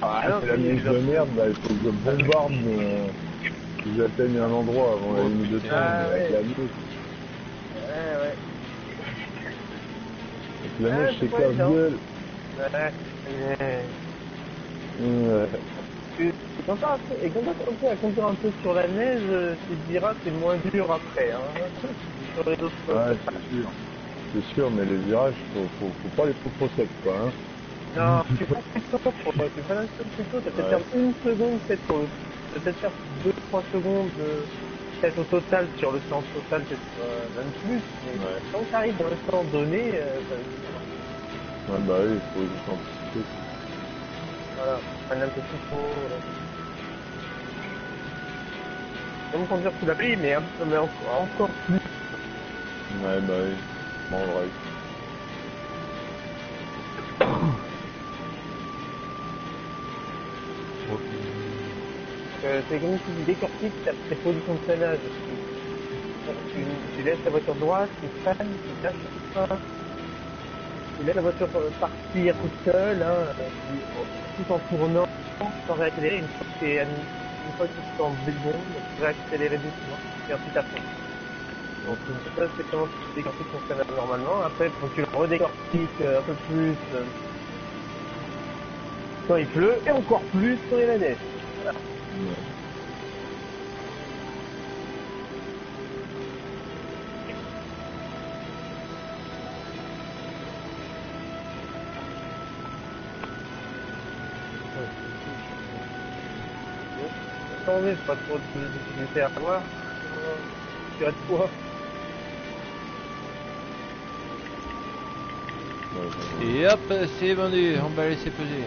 Ah, non, c'est la mais a- de merde, bah, il faut que je bombarde, euh, que j'atteigne un endroit avant la ligne de temps, Ah, mais avec ouais. la neige. Ouais, ouais. La Ah, neige, c'est pas casse-gueule. Ouais. Ouais. Ouais. Et quand t'as appris- et quand commencé à conduire un peu sur la neige, euh, tu te diras c'est moins dur après. Hein. Sur les autres Ouais, c'est sûr. C'est sûr, mais les virages, faut, faut, faut pas les trop trop secs, quoi, hein. Non, tu prends plus de temps pour, tu fais la même chose plus tôt, t'as peut-être faire une seconde, peut-être pour le, t'as peut-être faire deux, trois secondes, euh, peut-être au total, sur le temps total, peut-être, euh, même plus, mais quand t'arrives dans le temps donné, euh, ça, Ouais, bah oui, il faut juste anticiper. voilà, prendre un peu plus tôt. Comme conduire sous la pluie, mais, mais encore, encore plus. Ouais, bah oui. Bon, vrai. Euh, c'est si tu décortiques ta- tes positions de freinage. Tu, tu, laisses la voiture droite, tu freines, tu lâches. Tu laisses la voiture euh, partir toute seule, hein, euh, tout en tournant, sans réaccélérer. Une fois que une fois que tu es en seconde, tu réaccélérer doucement, et ensuite à fond. Donc ça c'est comment tu décortiques ton freinage normalement. Après, quand tu le redécortiques euh, un peu plus quand il pleut, et encore plus quand il y a la neige. Attendez, c'est pas trop de difficulté à avoir. Tu restes quoi? Ouais, ouais. Et hop, c'est vendu, on va laisser peser.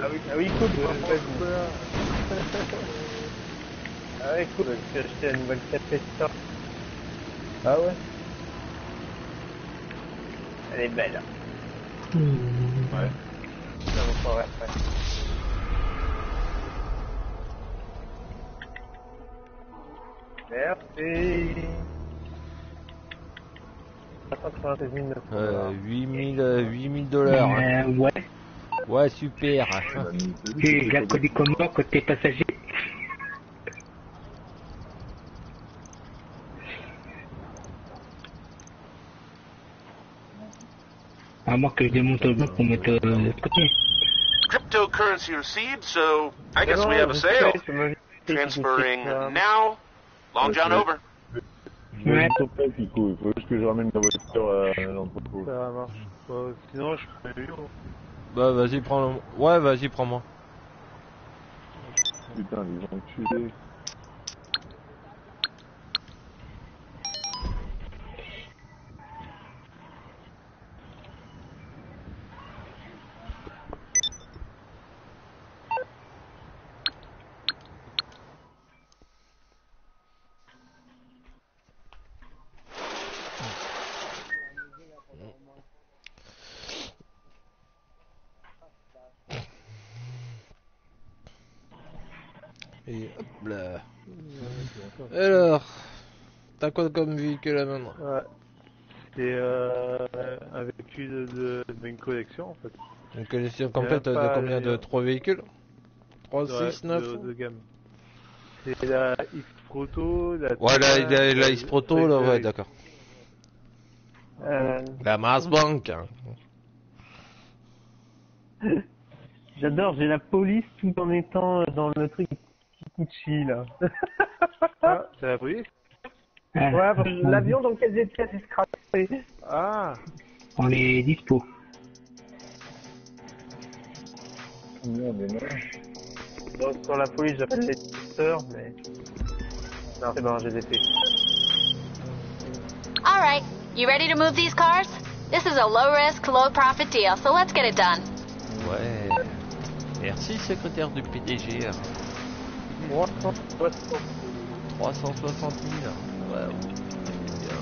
Ah oui, ah oui, cool. ah oui, cool. J'ai acheté la nouvelle 4 Testa. Ah ouais Elle est belle. Ouais. Ça va pas après. Merci. 96 900 Euh, 8000 euh, 8000 dollars. hein. Euh, ouais, Ouais, super. La tu l'as connu comment côté passager À moins que je démonte le bloc pour mettre euh, l'autre côté. Cryptocurrency received, so I guess we have a je sale. Transferring now. Long John over. Je vais Ouais. Il faut juste que je ramène la voiture à l'entrepôt. Ça marche pas. Sinon, je peux lui. Bah vas-y, prends le... Ouais, vas-y, prends-moi. Putain, les enculés. Et hop là. Alors, t'as quoi comme véhicule à vendre Ouais. C'est euh, un véhicule de, d'une collection en fait. Une collection complète de combien De les- 3 véhicules? 3, Ouais, 6, 9 de, de gamme. C'est la X Proto, la. Ouais, la, la, la X-Proto, là, ouais, d'accord. Euh, La Mars Bank. hein. [laughs] J'adore, j'ai la police tout en étant dans le truc Kikuchi là. Ah, c'est la police? Ah, Ouais, parce que l'avion dans lequel j'étais s'est scrappé. Ah On est dispo. Combien on est là Donc sur la police j'appelle les sœurs, mais... Non, c'est bon, j'ai été. All right, you ready to move these cars? This is a low risk, low profit deal, so let's get it done. Ouais. Merci, secrétaire du PDG. 360. 360 000. Ouais, bien.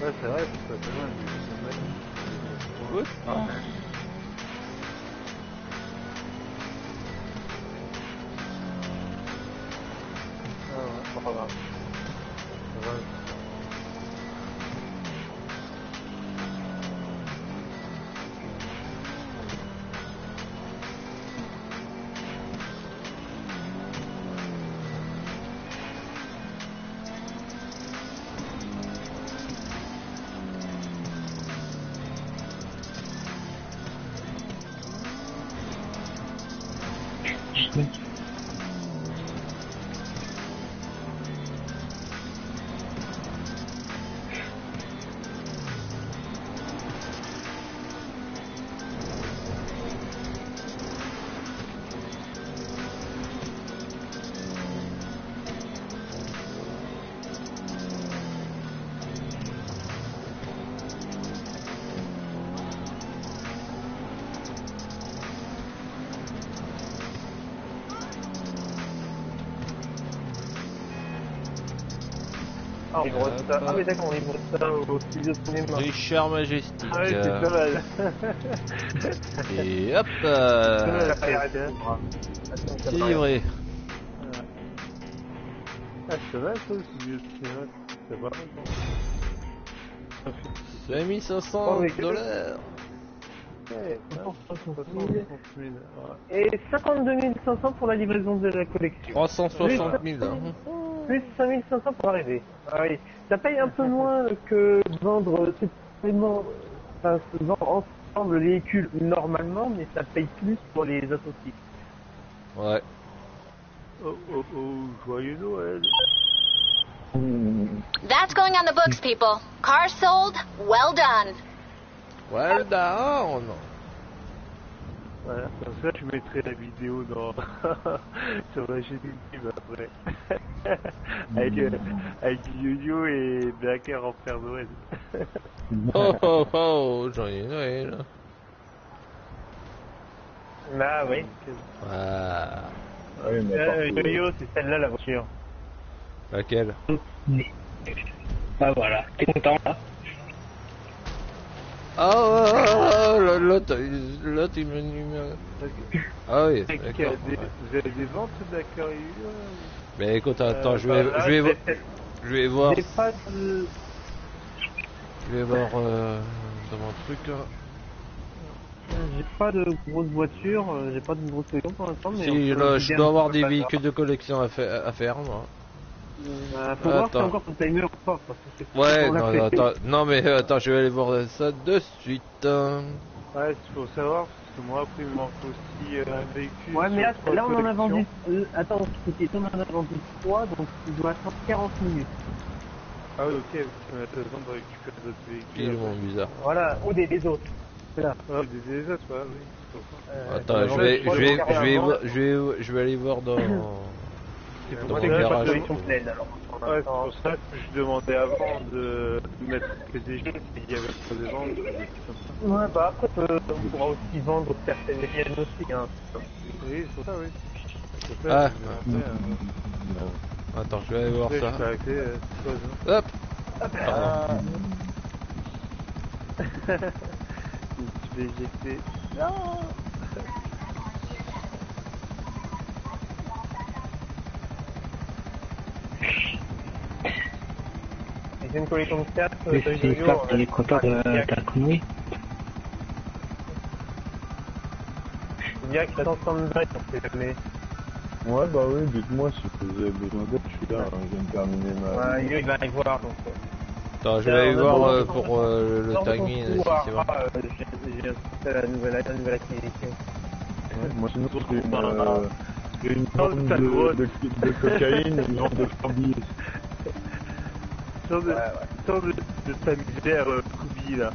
Ouais, c'est vrai, c'est pas très loin. Good. Ah Oui. Ah. Ah, mais d'accord, on livre ça au studio de cinéma. Richard Majestic. Ah ouais, c'est pas mal. et hop, euh, c'est livré? Ah, c'est vrai, ça, c'est du cinéma. C'est pas mal. non 5500 Oh, mais que- dollars. Ouais, 60 000. 000. Ouais. Et 52 500 pour la livraison de la collection. 360 000. hein. Plus 5 500 pour arriver. Ah oui. Ça paye un peu moins que vendre séparément, enfin, se vendre ensemble le véhicule normalement, mais ça paye plus pour les associés. Ouais. Oh, oh, oh, joyeux Noël. That's going on the books, people. Car sold, well done. Well down. Voilà, comme ça, je mettrai la vidéo dans... [laughs] sur la chaîne YouTube après. [laughs] avec, euh, avec Yo-Yo et Blacker en Père Noël. [laughs] Oh oh oh, joyeux Noël. Ah oui. Ah, oui, mais Euh, Yo-Yo, c'est celle-là la voiture. laquelle? Ah voilà, t'es content là Ah, oh, là, là, t'as- là, t'es venu me- Ah oui, [laughs] d'accord. des- Vous avez des ventes Yo-Yo Mais écoute, attends, Euh, je vais, bah, je vais, je vais voir, je vais voir euh, dans mon truc. J'ai pas de grosse voiture, euh, j'ai pas de grosse collection pour l'instant, mais... Si, je dois avoir des véhicules de collection à faire, moi. Euh, faut voir si Attends. encore ton timer ou pas, parce que c'est Ouais, non, non, attends, non, mais euh, attends, je vais aller voir ça de suite. hein. Ouais, il faut savoir, parce que moi, après, il me manque aussi euh, un véhicule. Ouais, mais là, on en a vendu... euh, attends, c'était on en a vendu 3, donc tu dois attendre 40 minutes. Ah oui, ok, on a besoin de récupérer d'autres véhicules. Ils vont bizarre. Voilà, ou des, des autres. C'est là. Ah, des, des autres, ouais, oui. Euh, Attends, je vais, je vais, je vais aller voir dans. [clears throat] C'est pour ça j'ai que pas de pleine, alors. Ouais, c'est pour ça que je demandais avant de mettre que des choses, s'il y avait pas de ventes, des trucs comme ça. Ouais, bah après, euh, on pourra aussi vendre certaines aussi, hein. Oui, c'est pour ça, oui. Ah. je demandais, euh, Attends, je vais aller voir ça. je arrêter, euh, ça. Hop. Ah, [laughs] Je vais éjecter. et j'ai une collection de 4, Mais euh, c'est yo-yo, ça, euh, t'es content de ta connerie Il y a qui attend stand-by, on sait jamais. Ouais, bah oui, dites-moi si vous avez besoin d'aide, je suis là, hein, je viens de terminer ma... Ouais, yo, il va y voir, donc. euh, Attends, je vais aller voir euh, pour euh, le timing, si c'est bon. j'ai- la nouvelle, activité. Ouais, moi sinon, c'est une, Bah, euh, c'est une ta de, de, de cocaïne, une sorte de Furby. Sans de, Ouais, ouais. sans de, de ta misère, euh, Koubi, là.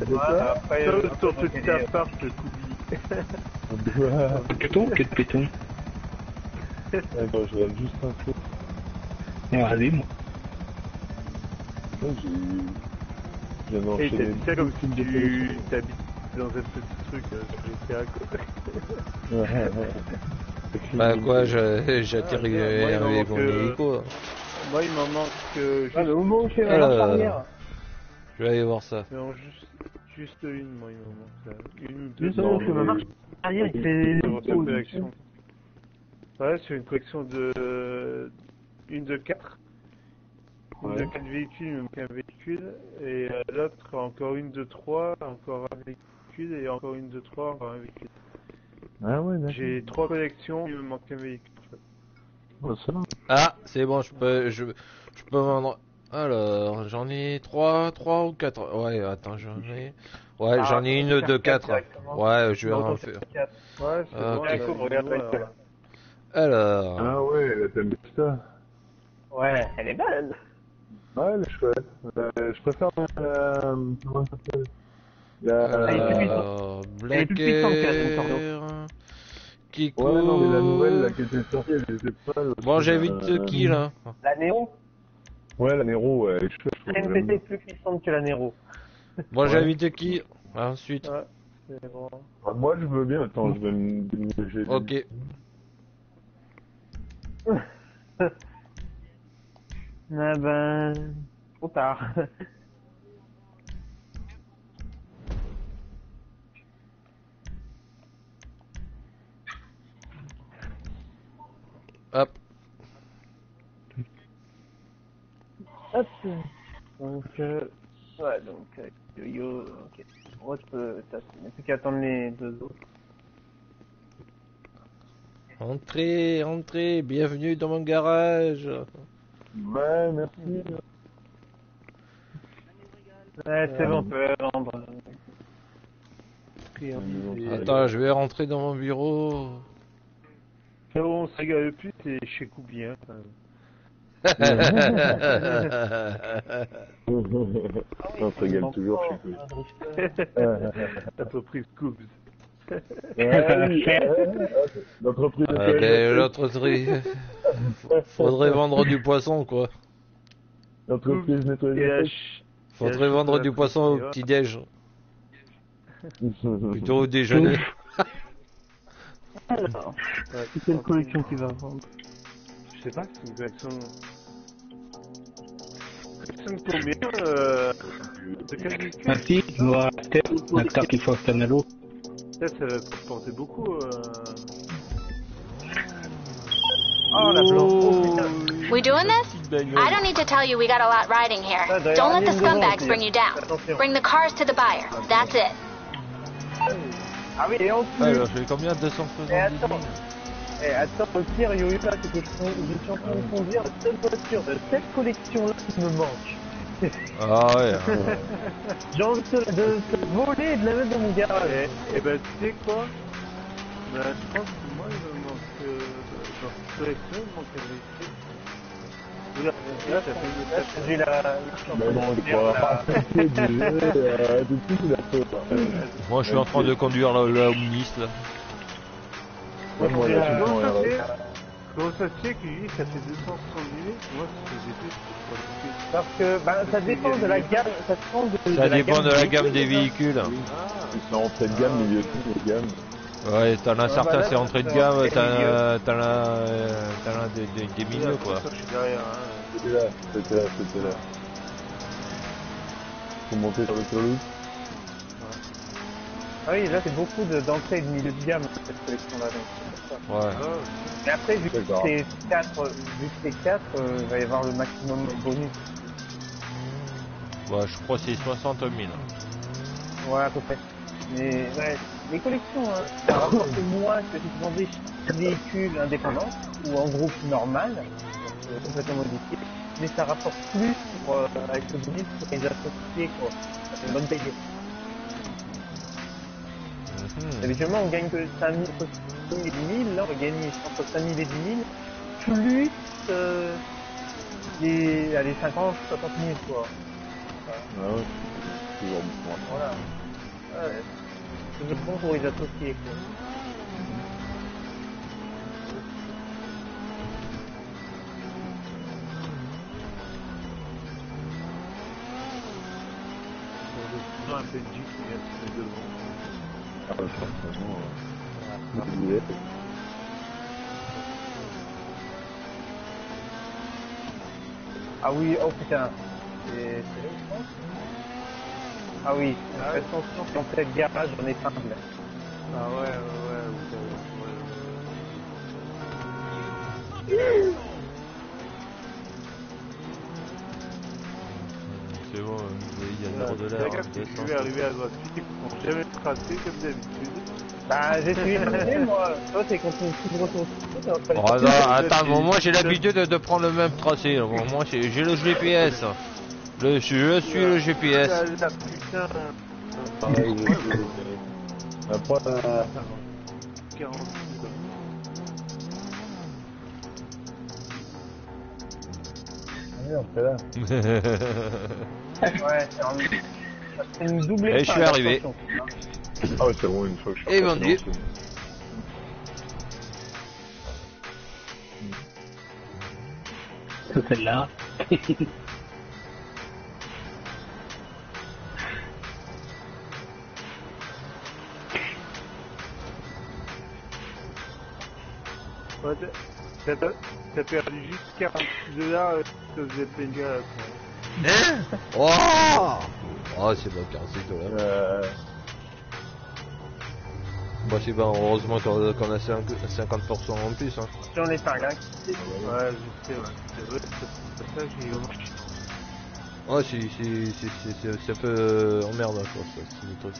Voilà, après, Sans euh, de ton petit j'ai- appart, Koubi. Péton Quel péton Attends, je regarde juste un truc. Vas-y, moi. Là, j'ai... Et t'as dit ça comme si de tu collection. Dans un petit truc, euh, les terrains, quoi. Ouais, ouais, ouais. Bah quoi, je- j'atterris Ah, ouais, moi, il avec manque, mon euh, hélico. Moi, il m'en manque euh, juste, Ouais, le moment où je fais Ah la. Je vais aller voir ça. non, juste, juste une, moi, il m'en manque. là. Une ou deux. Juste avant que ma marche arrière, il fait. Ouais, c'est une collection de. Une de quatre. Une de Ouais. quatre véhicules, il me manque un véhicule. Et euh, l'autre, encore une de trois, encore un véhicule. Et encore une de trois, encore un véhicule. Ah ouais, d'accord. J'ai trois collections, il me manque un véhicule. Oh, ça va. Ah, c'est bon, je peux, je, je peux vendre. Alors, j'en ai 3, 3 ou 4. Ouais, attends, j'en ai. Ouais, Ah, j'en ai une de faire 4. directement. Ouais, je vais Non, en faire. Ouais, c'est Ah, bon. Cool, regarde alors. Alors, Ah ouais, Tempesta. Ouais, elle est belle. Ouais, elle est chouette. Euh, je préfère. Comment ça s'appelle? La... Elle est plus puissante que la Blacker, Kiko. Ouais, non, mais la nouvelle là, qui était sortie, elle était pas... Bon, j'invite Euh, qui là La Nero. Ouais, la Nero, ouais, elle est chouette. La NPC est plus puissante que la Nero. Bon, j'invite qui Ensuite. Ouais, bon. Ah, Moi, je veux bien. Attends, je vais me. Ok. [laughs] Ah ben, trop tard. [laughs] Hop. Hop. Donc, euh, ouais, donc, euh, yo-yo, ok. Moi, je peux, ça, il n'y a plus qu'à attendre les deux autres. Entrez, entrez, bienvenue dans mon garage. Ouais, merci. Ouais, c'est bon, on peut. Attends, je vais rentrer dans mon bureau. Là où on se régale le plus, c'est chez quand même. [laughs] On se régale toujours chez vous. [laughs] L'entreprise Coubs. L'entreprise de Allez, l'autre tri. Faudrait vendre du poisson, quoi. L'entreprise nettoyage. Faudrait vendre du poisson au petit-déj. Plutôt au déjeuner. [laughs] Alors, c'est quelle collection tu vas vendre Je sais pas, c'est une collection. Collection de combien euh... De quel véhicule Merci, nuova te, attacchi Fortanello. Ça, ça va porter beaucoup. Euh... Oh, la blanche. Oh. We doing this? I don't need to tell you we got a lot riding here. Ah, Don't let the scumbags bring you down. Bring the cars to the buyer. That's it. Ah oui, et en plus, Alors, j'ai combien et 270 attends, et attends, le pire, là, c'est que je, suis en train de conduire la seule voiture de cette collection-là qui me manque. Ah ouais. J'ai [laughs] envie de, de te voler et de la mettre dans mon garage. Et, et ben, tu sais quoi? Ben, Je pense que moi, il me manque. Euh, dans cette collection, il me manque un véhicule. J'ai la... Mais non, il la- croit. Euh, Tout de suite, il a fait. Moi, je suis en train de conduire la, la Omnis, là. Moi, je suis ça en se fait RS. Comment ça se fait que lui, ça fait 270 000 Moi, ce que j'ai fait, c'est pour le prix. Parce que bah, ça dépend de la gamme, ça dépend de, Ça de la dépend de la gamme des véhicules. véhicules. Ils sont entrée de gamme, milieu de gamme. Ouais, t'en as certains, c'est entrée de gamme, t'en as, t'en des, des, des milieux, quoi. Je suis derrière. Hein. C'était là, c'était là, c'était là. Faut monter sur l'autoroute. Ah oui, là c'est beaucoup de- d'entrées de milieu de gamme cette collection-là. donc c'est pour ça. Ouais. Mais après, vu que c'est 4, vu que c'est 4, euh, il va y avoir le maximum bonus. Ouais, je crois que c'est 60 000. Ouais, à peu près. Mais ouais, les collections, hein, ça rapporte moins que si tu vendais un véhicule indépendant ou en groupe normal, euh, complètement modifié, mais ça rapporte plus pour, euh, avec le bonus pour les associés, quoi. Une bonne payée. Mhm. Habituellement, on gagne que 5 000, entre 5 000 et 10 000. Là, on va gagner entre 5 000 et 10 000, plus euh, les, allez, 50, 60 000, quoi. Ah ouais. Toujours bon. Voilà. Ouais. C'est bon pour les associés, quoi. on a un Benji qui vient se mettre devant. Ah forcément. euh. Ah oui, oh putain. C'est c'est là, je pense Ah oui, Ah faites attention, si on fait le garage, on épingle. Ah ouais, ouais, ouais. vous ouais, C'est bon, il y a ouais. zéro de l'air. gaffe, si tu veux arriver à droite, ils font jamais le tracé comme d'habitude. Bah, j'ai suivi le premier, moi. Toi, c'est quand on tout retour c'est entre les- Oh, attends, [laughs] attends, bon, moi j'ai l'habitude de, de prendre le même tracé. moi j'ai le GPS. Le, je suis le GPS. La putain. Pareil, je- je- Après, 46 dollars. Non, c'est là. Ouais, c'est. C'est une double Et je suis arrivé. Ah ouais, c'est bon, une fois que je suis Et repassé vendu. C'est celle-là. [laughs] t'as- perdu juste 46 dollars, ça faisait plaisir à. Hein Oh Oh, c'est bon, 46 dollars. Euh, Bon, c'est bon, heureusement qu'on a 5 50% en plus. Hein. Ai pas, là. Ouais, je sais, ouais. C'est vrai, c'est ça que j'ai. Oh, c'est c'est- c'est- c'est- c'est- c'est un peu euh, emmerdant, quoi, ça, c'est le truc.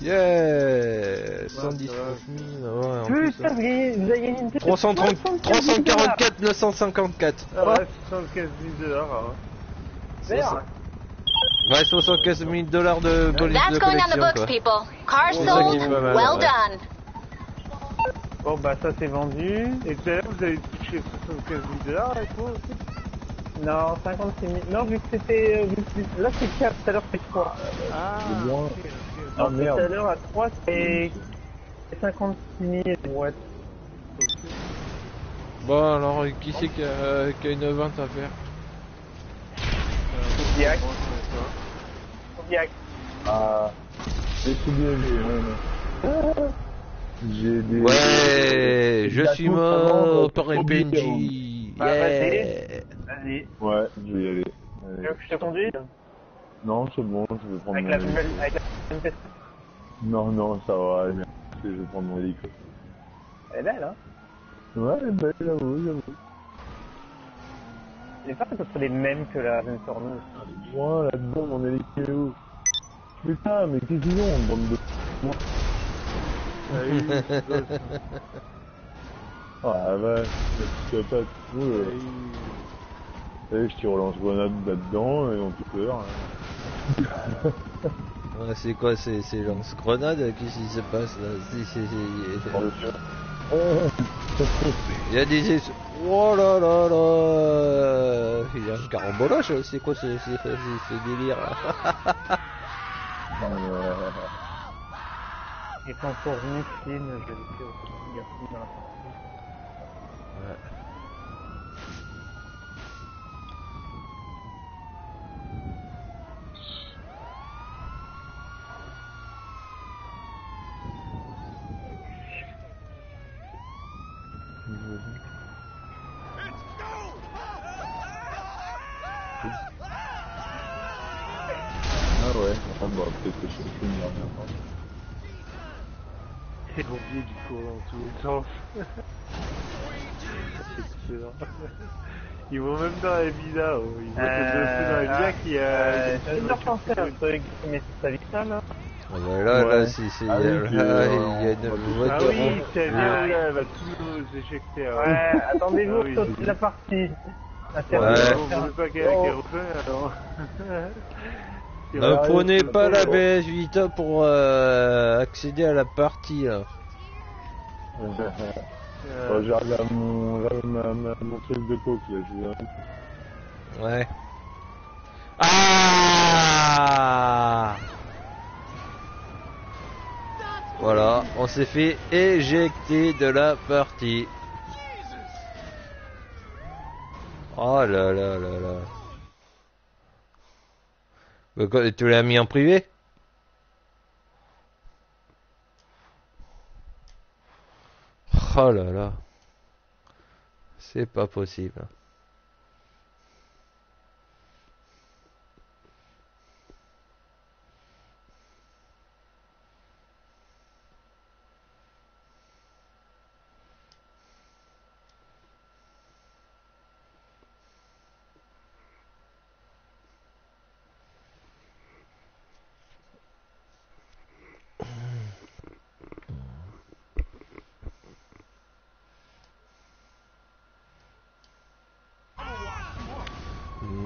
Yeah 119 000, ouais, en plus, vous avez gagné une 330 344 950 Ah ouais, 75 000 dollars. Vert. Ouais, 75 000 dollars de bonus That's de going on the collection, books, quoi. people. Car C'est ça qui sold. est pas mal, Well ouais. done. Bon, bah, ça, c'est vendu. Et tout à l'heure, vous avez touché 75 000 dollars avec moi aussi Non, 56 000. Non, vu que c'était... euh, vu que- Là, c'est 4, tout à l'heure, c'est 3. Ah, ok, ok. Ah Tout à l'heure, à 3, c'est 56 000 watts. Bon, alors, qui c'est qui a, qui a une vente à faire ça. Zodiac. Ah, j'ai tout bien vu, ouais. J'ai des... Ouais, je suis mort par un PNJ. différents. Bah, Yeah. Vas-y. Ouais, je vais y aller. Tu veux que je te conduise Non, c'est bon, je vais prendre Avec mon la hélico. nouvelle... Avec la MP3. Non, non, ça va, je vais prendre mon hélico. Elle est belle, hein Ouais, elle est belle, j'avoue, j'avoue. Les femmes, ce serait les mêmes que la Ventorno. Moi, là-dedans, mon hélico est où? Putain, mais qu'est-ce qu'ils ont, bande de... Ah [laughs] Ah, la vache, la petite patate, oui, euh. Et je tire au lance-grenade là-dedans, et on peut peur. hein. [laughs] Ouais, c'est quoi ces, ces lance-grenades Qu'est-ce qui se passe là c'est- c'est- Il y a des... es- Oh là là là Il y a un carambolage, c'est quoi ce, ce, ce, ce délire là? [laughs] Euh, Et quand pour Micheline, je vais le faire au petit garçon dans la partie. Ah ouais, ah bah, peut-être que je vais finir maintenant. C'est bombier du coup dans tous les sens. C'est excellent. Ils vont même dans la villa, oh. ils vont Euh, dans la villa ah, qui a... Euh, qui a voiture penser à un truc, mais ça vite ça, là. Ah bah là, là, Ouais. c'est... c'est- Ah il y a- oui, là, il y a une Ah voiture... oui, c'est bien, Ah oui. là, elle va tout nous éjecter. ouais. Ouais, attendez-vous, Ah oui, saute la partie. Ouais, on veut pas qu'elle Oh. alors. C'est Ne vrai. prenez c'est pas la. BS Vita pour euh, accéder à la partie là. Euh, Oh, à mon, j'arrive à ma, ma, mon truc de coke, là, je vais... Ouais. Ah Voilà, on s'est fait éjecter de la partie. Oh là là là là. Tu l'as mis en privé? Oh là là. C'est pas possible.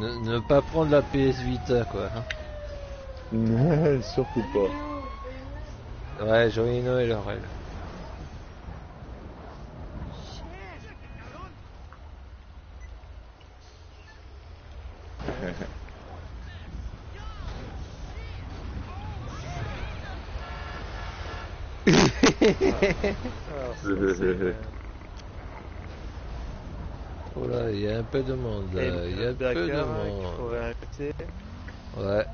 Ne, ne pas prendre la PS Vita quoi. hein. [laughs] Surtout pas. Ouais, joyeux Noël, Aurel. [laughs] Alors, ça, c'est- Oh là, il y a un peu de monde, là. Il y a un peu de hein, monde. Ouais.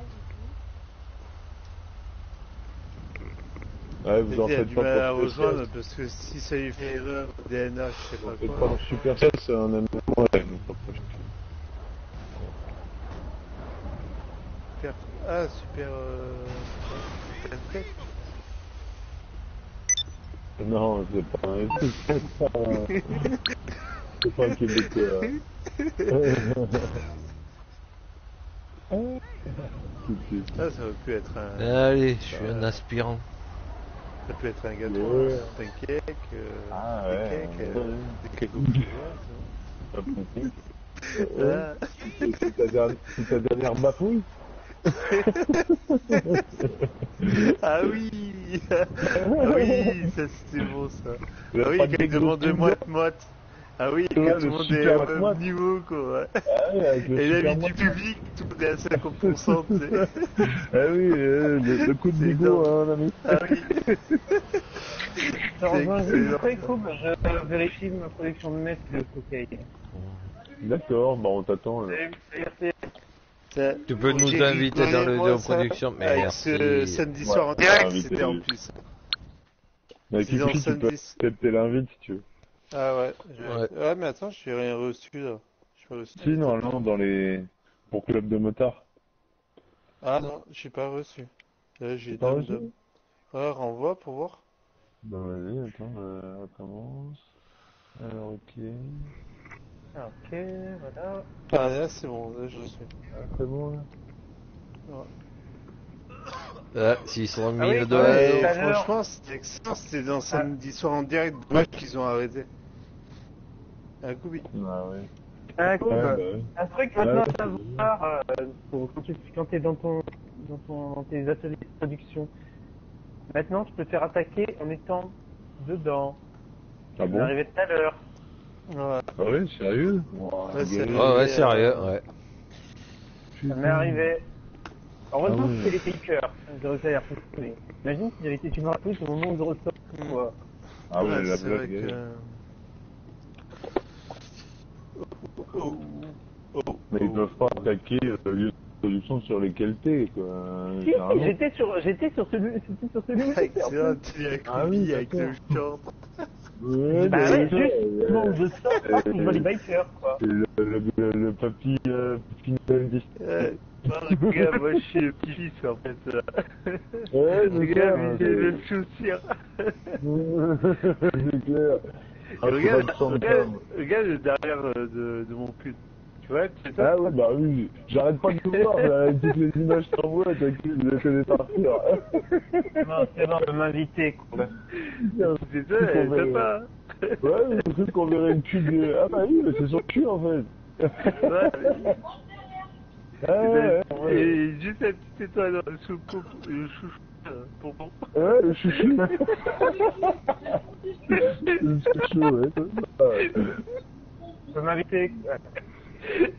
Ouais, vous en faites du pas mal à pour rejoindre Super parce que si ça lui fait erreur au DNA, je sais pas Faites pas quoi. pour Super Cell, c'est un ami pour- Super... Ah, super. Euh... Non, c'est pas un [laughs] Québécois. Ah, ça aurait pu être un. Allez, je suis un aspirant. Ça peut être un gâteau, Ouais. un pancake. Euh... Ah ouais. euh, des cakes ça. [laughs] Ah. C'est ta dernière, bafouille [laughs] Ah oui [laughs] Ah oui, ça c'était bon ça. Ah oui, il demande de de moite-moite. Ah oui, quand Ouais, tout le monde est au même moite. niveau quoi. ouais. Ah le Et la super vie du public, tout le monde est à 50%. tu sais. [laughs] Ah oui, euh, le, le coup de bigot, hein, ami. Ah oui. Je rejoins excellent. juste très cool, je vérifie ma production de mètres de cocaïne. D'accord, bah on t'attend. Tu peux nous inviter dans le production, mais Avec merci. ce samedi Ouais, soir en direct, c'était en plus. Mais tu peux samedi. accepter l'invite si tu veux. Ah ouais. Ouais. Ouais, mais attends, j'ai rien reçu là. J'ai pas reçu. Si, normalement, dans les... Pour Club de Motard. Ah non, j'ai pas reçu. Là, j'ai Pas reçu Dom. Ouais, renvoie pour voir. Bah vas-y, attends, euh, on commence. Alors, ok. Ok, voilà. Ah là, c'est bon, là, je reçu. Ah, c'est bon, là Ah, s'ils sont mis Ah oui, ouais, doigt. Ouais, franchement, c'était excellent. C'était dans samedi soir en direct. Dommage qu'ils ont arrêté. Un coup, oui. Ah ouais. Ah. Ouais, bah ouais. Un truc maintenant Ouais, à savoir, euh, pour, quand tu quand t'es dans ton, dans ton, dans tes ateliers de production. Maintenant, tu peux te faire attaquer en étant dedans. Ah Ça bon m'est arrivé tout à l'heure. Ouais. Ah ouais, sérieux Wow, Ouais, c'est- gueule. Ouais, ouais, sérieux, ouais. Ça m'est arrivé. Heureusement Ah oui. que c'est les fakers. Je réussi à. Imagine si j'avais été une rappeuse au moment où je ressors. Ah ouais, la c'est blague. que... Oh, oh, oh, Mais ils peuvent pas attaquer euh, le lieu de production sur lesquels t'es, quoi. Si, j'étais sur, j'étais sur celui, j'étais sur celui où j'étais, en Excellent, plus. tu es avec Ah oui, avec le short. Ouais, Bah ouais, juste moment euh, je sors, je vois les bikers, quoi. le, le, le, le papy, euh, papy Euh, regarde, moi je suis le petit-fils en fait. Ouais, c'est Regarde, clair, mais hein, j'ai c'est- le chaussure. [laughs] c'est clair. Ah, regarde, regarde, regarde le derrière euh, de, de mon pull. Tu vois, c'est ça Ah ouais, bah oui, j'arrête pas de te voir, avec toutes les images que t'envoies, t'inquiète, je les connais par cœur. Non, c'est bon de m'inviter, quoi. C'est ça, elle est sympa. Ouais, je cru qu'on verrait une cul de... Ah bah oui, mais c'est son cul, en fait. Ouais, Ah ouais, ouais, ouais. Et juste la petite étoile dans le sous le chouchou, Ouais, le chouchou. le chouchou, ouais, ouais. Tu peux m'inviter, quoi.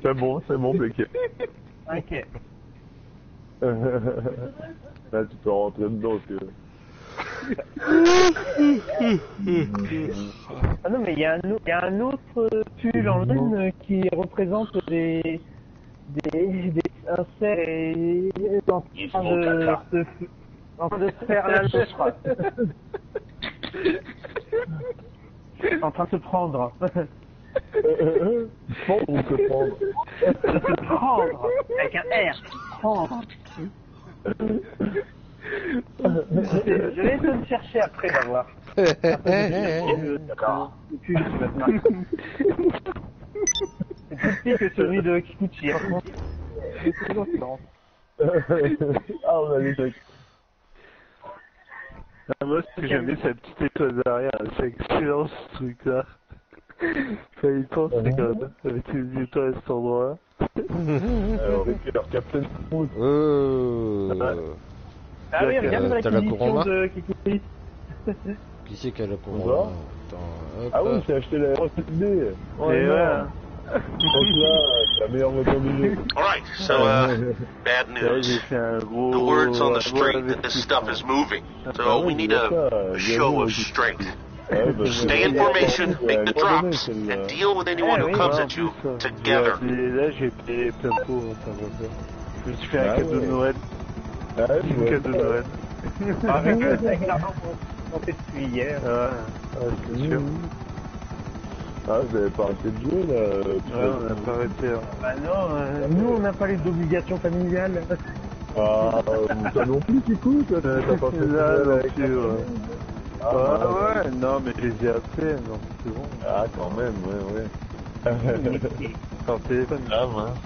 C'est bon, c'est bon, Becky. Ok. Là, tu peux rentrer dedans, veux. Ah non, mais il y, a un au- il y a un autre pull en ligne euh, qui représente des, des, et en train de, en train de se faire la [laughs] louche. en train de se prendre. Prendre ou se prendre se prendre avec un R. Prendre. Je vais essayer de me chercher après d'avoir. D'accord. Va te marquer. C'est plus petit que celui de Kikuchi. différent. Ah, on a les trucs. Ah, moi, ce que j'aime bien, c'est la petite étoile derrière. C'est excellent ce truc-là. [laughs] Quand il pense, c'est quand même. Avec les étoiles à cet endroit-là. [laughs] Alors, avec leur Captain Smooth. Oh. Ah oui, D'accord. regarde Euh, la l'acquisition couronne, de Kiki. Qui c'est qui a la couronne Attends, hop, Ah oui, j'ai acheté la RSD. Oh, Et non. Voilà. Donc là, c'est la meilleure voiture du jeu. All right, so, uh, bad Là, news. j'ai fait un gros. The word's on un the gros street that this stuff is moving. So we need a, a show of strength. Ouais, bah, Stay c'est- in formation, elle make est the pas donnée, drops, celle-là. and deal with anyone who oui. comes Ouais, en at you plus, euh, together. j'ai- Là, j'ai payé plein pot, ça va bien. Je me suis fait un Ah cadeau de ouais. Noël. Ah, ouais, Un ouais. cadeau de Noël. Avec, euh, avec l'argent qu'on fait depuis hier. Ouais, ouais, c'est sûr. Ah, vous avez pas arrêté de jouer, là euh, Ouais, on a pas arrêté. hein. Bah non, euh, nous on n'a pas les obligations familiales. Ah, euh, toi non plus, du coup, toi, t'as t'as pas fait Là, non avec plus, la ouais. famille Ah, Ouais, bah, ouais, non, mais je les ai appelés, donc c'est bon. Ah, quand même, ouais, ouais. [laughs] Par téléphone. ah, mince.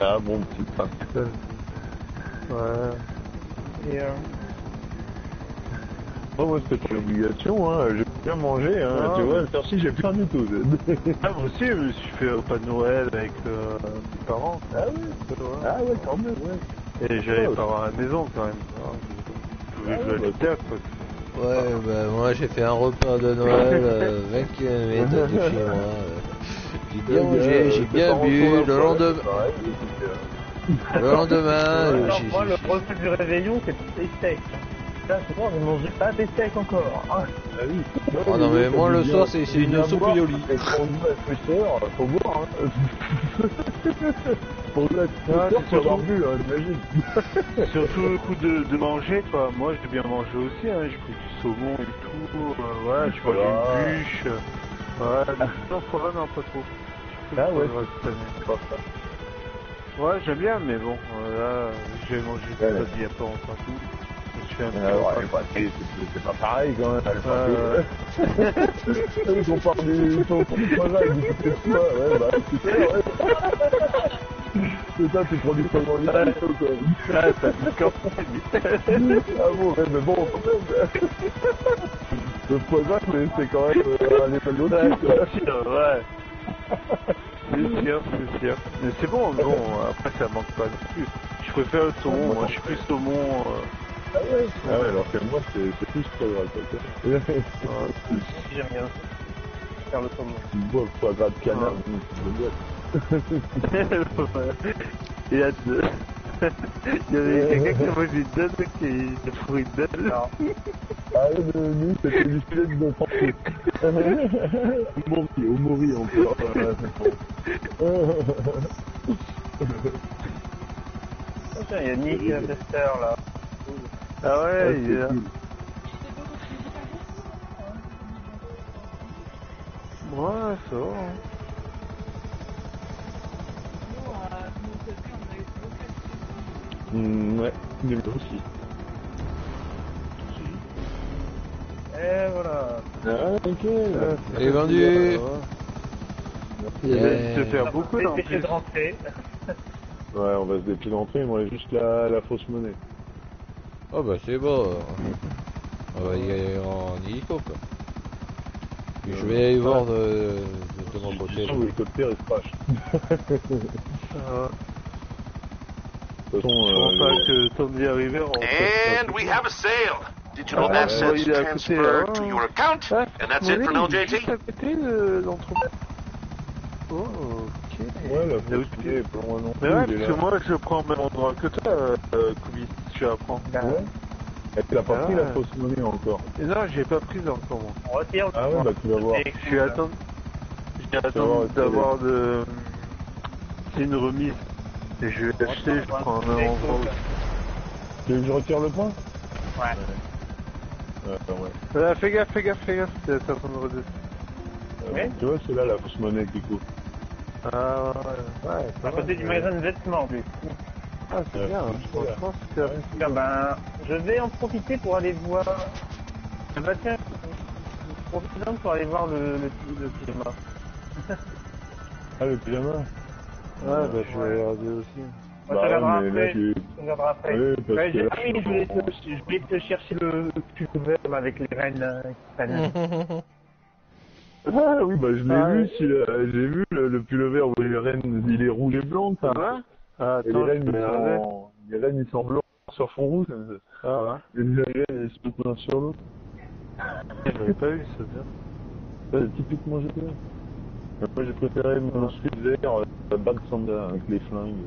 Ah, bon, petit principal. Ouais. Et, euh, Oh, moi, c'était pas l'obligation, hein. J'ai bien mangé, hein. Ah, tu vois, mais- merci, j'ai plus rien du tout. [laughs] Ah, moi aussi, je me suis fait un repas de Noël avec euh, mes parents. ah, ouais. Ah, ouais, quand même, ouais. Et j'allais Ah, pas voir à la maison quand même. Ah, Je Ah, pouvais jouer à quoi. Ouais, bah moi j'ai fait un repas de Noël, [laughs] euh, 20 km de chez moi. euh. J'ai bien mangé, j'ai bien bu. Le lendemain, le lendemain, euh, alors, moi, le repas du réveillon, c'est des steaks. Là, ce soir, je mange pas des steaks encore. Ah, Ah oui. Oh non, mais moi, le soir, c'est- c'est une soupe au lit. Faut boire, hein. [laughs] Pour Twitter, Ah, c'est surtout- bu, hein, j'imagine. [laughs] Surtout le coup de, de manger, quoi. Moi, j'ai bien mangé aussi, hein. J'ai pris du saumon et tout. Euh, voilà, j'ai mangé Ah. une bûche. euh, Ouais, non, ça va, non, pas trop. J'ai Ah le ouais. Ouais, j'aime bien, mais bon, euh, là, j'ai mangé tout Ouais. ça il y a pas longtemps ouais, bah, c'est c'est- c'est pas pareil quand même. Euh, [laughs] Ils ont parlé du que c'est toi, ouais, bah, ouais. C'est ça, tu prends du en toi, quoi. Ah, ça pique quand même. Ah bon, ouais, mais bon, quand même. Le mais c'est quand même euh, un Ouais, d'autre, quoi. c'est sûr, ouais. C'est sûr, c'est sûr. Mais c'est bon, après ça manque pas non plus. Je préfère le saumon, moi je suis plus saumon. euh, Ah ouais, ah ouais, alors que moi, c'est plus foie gras, quoi. euh, J'aime bien faire le saumon. Tu bois le foie gras de canard, boîte. [laughs] Il y a deux. [laughs] Il y avait quelqu'un qui a mangé une donne qui a trouvé une donne. Non. Ah, nous, c'était du filet de bon français. [laughs] Au mori, au mori encore. Bon. Tiens, il y a Nick euh, Tester là. Ah ouais, il est c'est là. cool. Ouais, ça va. hein. Mmh, ouais, aussi. Et voilà. Ah, ok. Ah, c'est Et cool, vendu. ça va. Il va Yeah. se faire beaucoup Dépêchez plus. de rentrer. Ouais, on va se dépiler d'entrée, moi, juste la, la fausse monnaie. Oh bah c'est bon. On va y aller en hélico quoi. Puis je vais aller voir de, de, de mon côté. L'hélicoptère, il. [laughs] Ah, De toute façon, Je pense pas euh, que temps d'y arriver. on And we have a sale. Did you know Ah, assets ouais, à côté, transferred hein. to your account? Ah, And that's it for now, il est JT? juste à côté de l'entreprise. Oh, ok. ouais, la Mais fausse aussi- monnaie, pour moi non Mais plus, ouais, il est parce que moi je prends le même endroit que toi, euh, euh, si tu apprends. Ben, Ouais. Et tu l'as pas Ah pris ouais. la fausse monnaie encore. Et non, j'ai pas pris encore moi. On retire le Ah ouais, bah tu vas voir. Et- Je suis attendu. J'ai attendu d'avoir de. C'est une remise. Et je vais acheter, je prends un même endroit aussi. Tu veux que je retire le point? Ouais. Ouais, ouais. Voilà, fais gaffe, fais gaffe, fais gaffe, c'est en train de redescendre. Euh, Ouais. Tu vois, c'est là la fausse monnaie qui coûte. Ah ouais, ouais. À côté du magasin de vêtements, lui. Ah, c'est bien, franchement, c'est bien. Tiens, ben, je vais en profiter pour aller voir. Ah bah tiens, je profite donc pour aller voir le, le, le cinéma. Ah, le pyjama Ouais, bah je vais regarder aussi. On regardera mais là, après. tu... On regardera après. Ouais, que ah oui, je voulais, te, je voulais te chercher le, le pull vert là, avec les rennes euh, qui prennent. [laughs] Ah oui, bah je l'ai Ah, vu, ouais. celui-là. j'ai vu le, le pull vert où les rennes, il est rouge et blanc, Ça Ah, Et les attends, rennes, ils regarder. sont, les rennes, ils sont blancs sur fond rouge, ça. Ah ouais aérienne, elle se met l'un sur l'autre. J'avais pas vu ça, bien. Ouais, typiquement GTA. Moi, j'ai préféré mon street vert, euh, Bad Sanda, avec les flingues.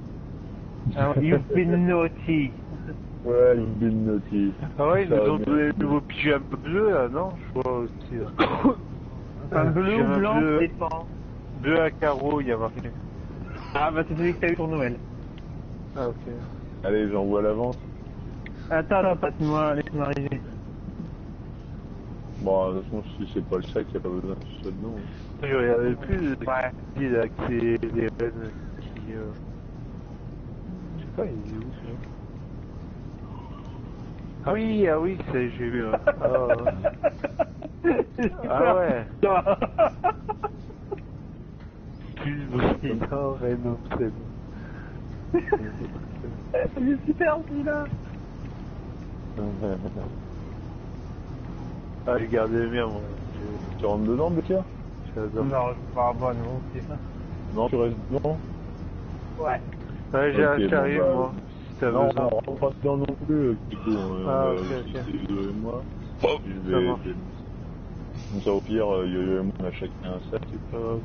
Alors, you've been naughty. Ouais, une belle naughty. Ah ouais, ils nous ont donné le nouveau pyjama bleu là, non? Je crois aussi. là. Un bleu ou blanc, bleu. ça dépend. Bleu à carreaux, il y a marqué. Ah bah c'est celui que t'as eu pour Noël. Ah ok. Allez, j'envoie l'avance. Attends, attends, passe-moi, laisse-moi arriver. Bon, de toute façon, si c'est pas le sac, y a pas besoin que ce hein. Je regardais plus Ouais. il a les reines qui. Euh... Je sais pas, il est où celui-là Ah oui, ah oui, c'est j'ai vu. hein. [laughs] Ah, ouais. Ah ouais. Brillant, Renault, c'est bon. Il est super celui-là. Ah, j'ai gardé le mien, moi. tu rentres dedans, J'adore. Non, je pars pas, non, ça. Non, tu restes dedans Ouais. Ouais, j'ai Ok, un bon, bah, moi. Si t'as Non, besoin. on rentre pas dedans non plus, euh, du coup. euh, Ah, euh, ok, ok. c'est Yo-Yo et moi. Vais, marche. je vais- Comme ça, au pire, euh, Yo-Yo et moi, on a chacun un sac. Ah, ok.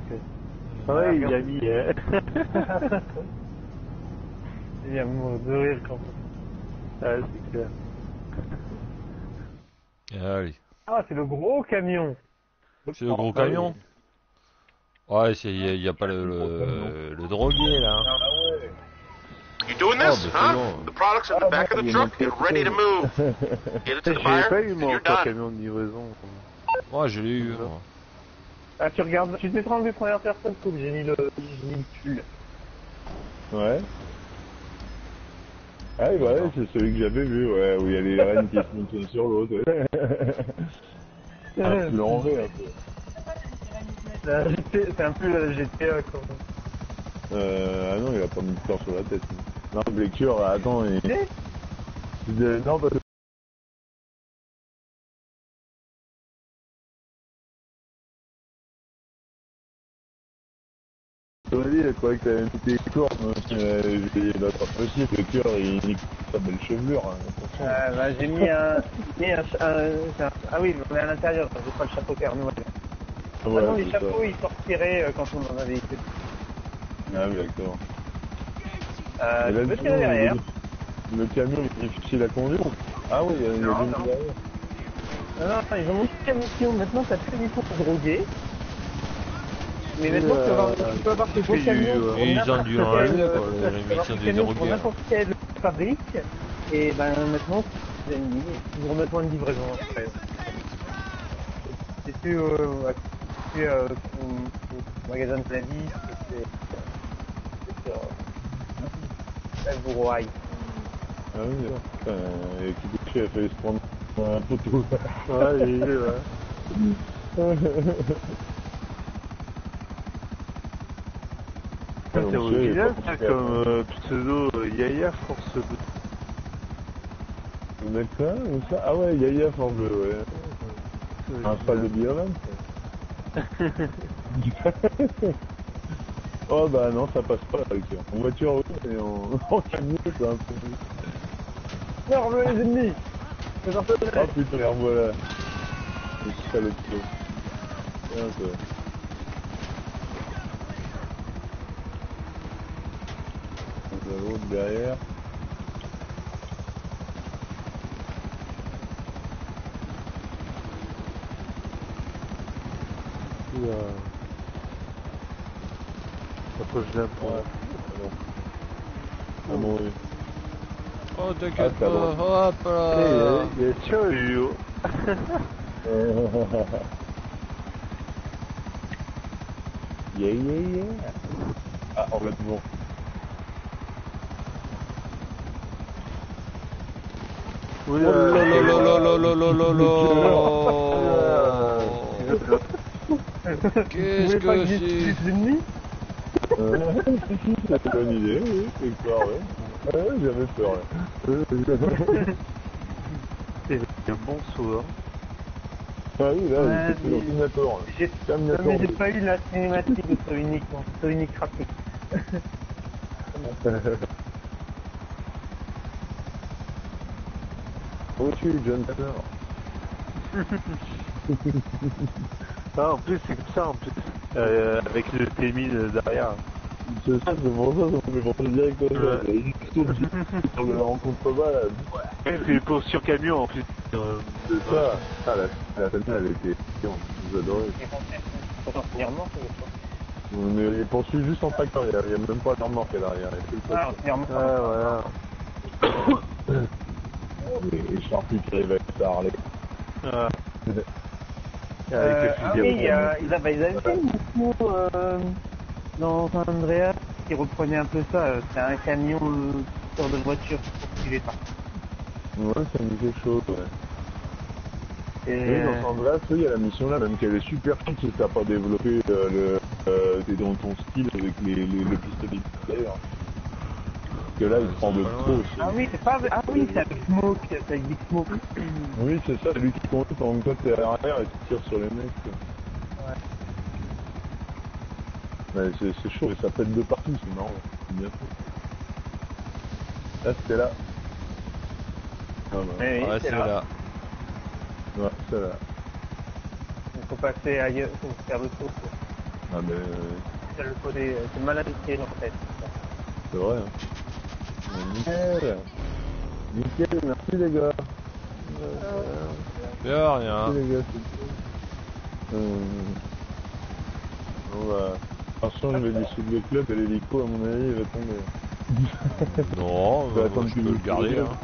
Ah ouais, il a mis, hein. [laughs] [laughs] Il y a mort de rire quand ah, c'est clair. Allez. Ah, c'est le gros camion. C'est le gros camion Ouais, il n'y a, pas le, le, le drogué là. You doing Oh, this, but huh? don't. The products in the back of the truck. Get ready to move. [laughs] Get it to the buyer, pas eu, and you're done. camion de livraison. Ouais, je l'ai eu. moi. Ah, tu regardes, tu te mettras en vue première personne, coupe, j'ai mis le, j'ai mis le pull. Ouais. Ah oui, bah ouais, c'est celui que j'avais vu, ouais, où il y a les [laughs] reines qui se montent l'une sur l'autre. Ouais. [laughs] Un peu enlevé, un peu. C'est un GT c'est un peu le GTA, quoi. Euh, ah non, il a pas mis de corps sur la tête. Non, Blaker, attends, il... il dit- Non, parce que... Je me dis, elle croyait que t'avais une petite corne, j'ai l'autre possible, le cœur il nique sa belle chevelure. Hein, euh, bah, j'ai mis un. mis un, un, Ah oui, mais on est à l'intérieur, je crois le chapeau car nous. Ah ouais. Ah, non, les chapeaux ça. ils sortiraient euh, quand on est dans un véhicule. Ah oui, d'accord. Euh, tu peux tirer derrière. Le, le camion il est difficile à conduire Ah oui, il y a une derrière. Non, non, ils ont monté le camion, maintenant ça fait du tout drogué. Mais maintenant, tu, vas, tu peux avoir tes beaux camions. Et ils ont du rêve, euh, euh, les émissions de n'importe quelle fabrique. Et ben maintenant, ils remettent moins de livraison après. C'est tu au magasin de Plavis, c'est sur la bourroaille. Ah oui, d'accord. Euh, qui a fallu se prendre un poteau. Ouais, il est là. [laughs] Ça c'est original, comme euh, pseudo euh, Yaya Force Bleu. D'accord, ou ça? Ah ouais, Yaya Force Bleu, ouais. Un pas de Bioman [laughs] Oh bah non, ça passe pas avec En voiture, et [laughs] en, camion, c'est un peu... plus. Merde les ennemis Oh putain, voilà. Je suis à l'autre. L'autre derrière. Oula. Approche d'un point. Ah bon, oui. Oh, t'inquiète Ah, pas. Hop là. Il y a [laughs] yeah, yeah, yeah. Ah, on va être Oui, que euh, [laughs] C'est une bonne idée, oui, c'est [laughs] C'est un bon. Ah oui, là. Hein. J'ai pas eu la cinématique. [laughs] tu John Connor Ah, [laughs] en plus, c'est comme ça, en plus. Euh, avec le T1000 derrière. C'est ça, c'est pour ça, ça me penser direct à ça. Il sur [laughs] le rencontre bas, là. Ouais, c'est pour sur camion, en plus. Euh, C'est ça. Ah, la, la scène, elle était... Quoi On est poursuit juste en tracteur, il n'y a, il y a même pas d'armement qui est derrière. Ah. Ouais, voilà. [coughs] Et Sharpie qui arrive avec Harley. Ouais. Euh, ah à oui, euh, ils avaient, ils avaient fait une euh, dans San Andreas qui reprenait un peu ça. euh, C'était un camion euh, sur de voiture pour filer pas. Ouais, ça me chose, ouais. Et, Oui, dans San Andreas, il y a la mission là, même qu'elle est super chouette si t'as pas développé euh, le, euh, t'es dans ton style avec les, les, le pistolet d'ailleurs. Parce que là, il prend de trop aussi. Ah oui, c'est pas Ah oui, c'est avec Smoke, c'est avec Big Smoke. Oui, c'est ça, c'est lui qui conduit pendant que toi t'es à l'arrière et tu tires sur les mecs. Ouais, c'est, c'est chaud et ça pète de partout, c'est marrant. C'est bien fait. Là, c'était là. Ah, bah. Eh oui, Ouais, c'est c'est là. là. Ouais, c'est là. Il faut passer ailleurs, il faut faire le tour. quoi. Ah, mais euh, C'est le côté, euh, c'est mal indiqué en fait. c'est vrai. Hein. Nickel. Nickel, merci les gars. De rien. Merci les gars. Euh... Bon bah, attention, je vais dissoudre le club et l'hélico, à mon avis, il va tomber. [laughs] Non, euh, attendre je peux le garder. Hein.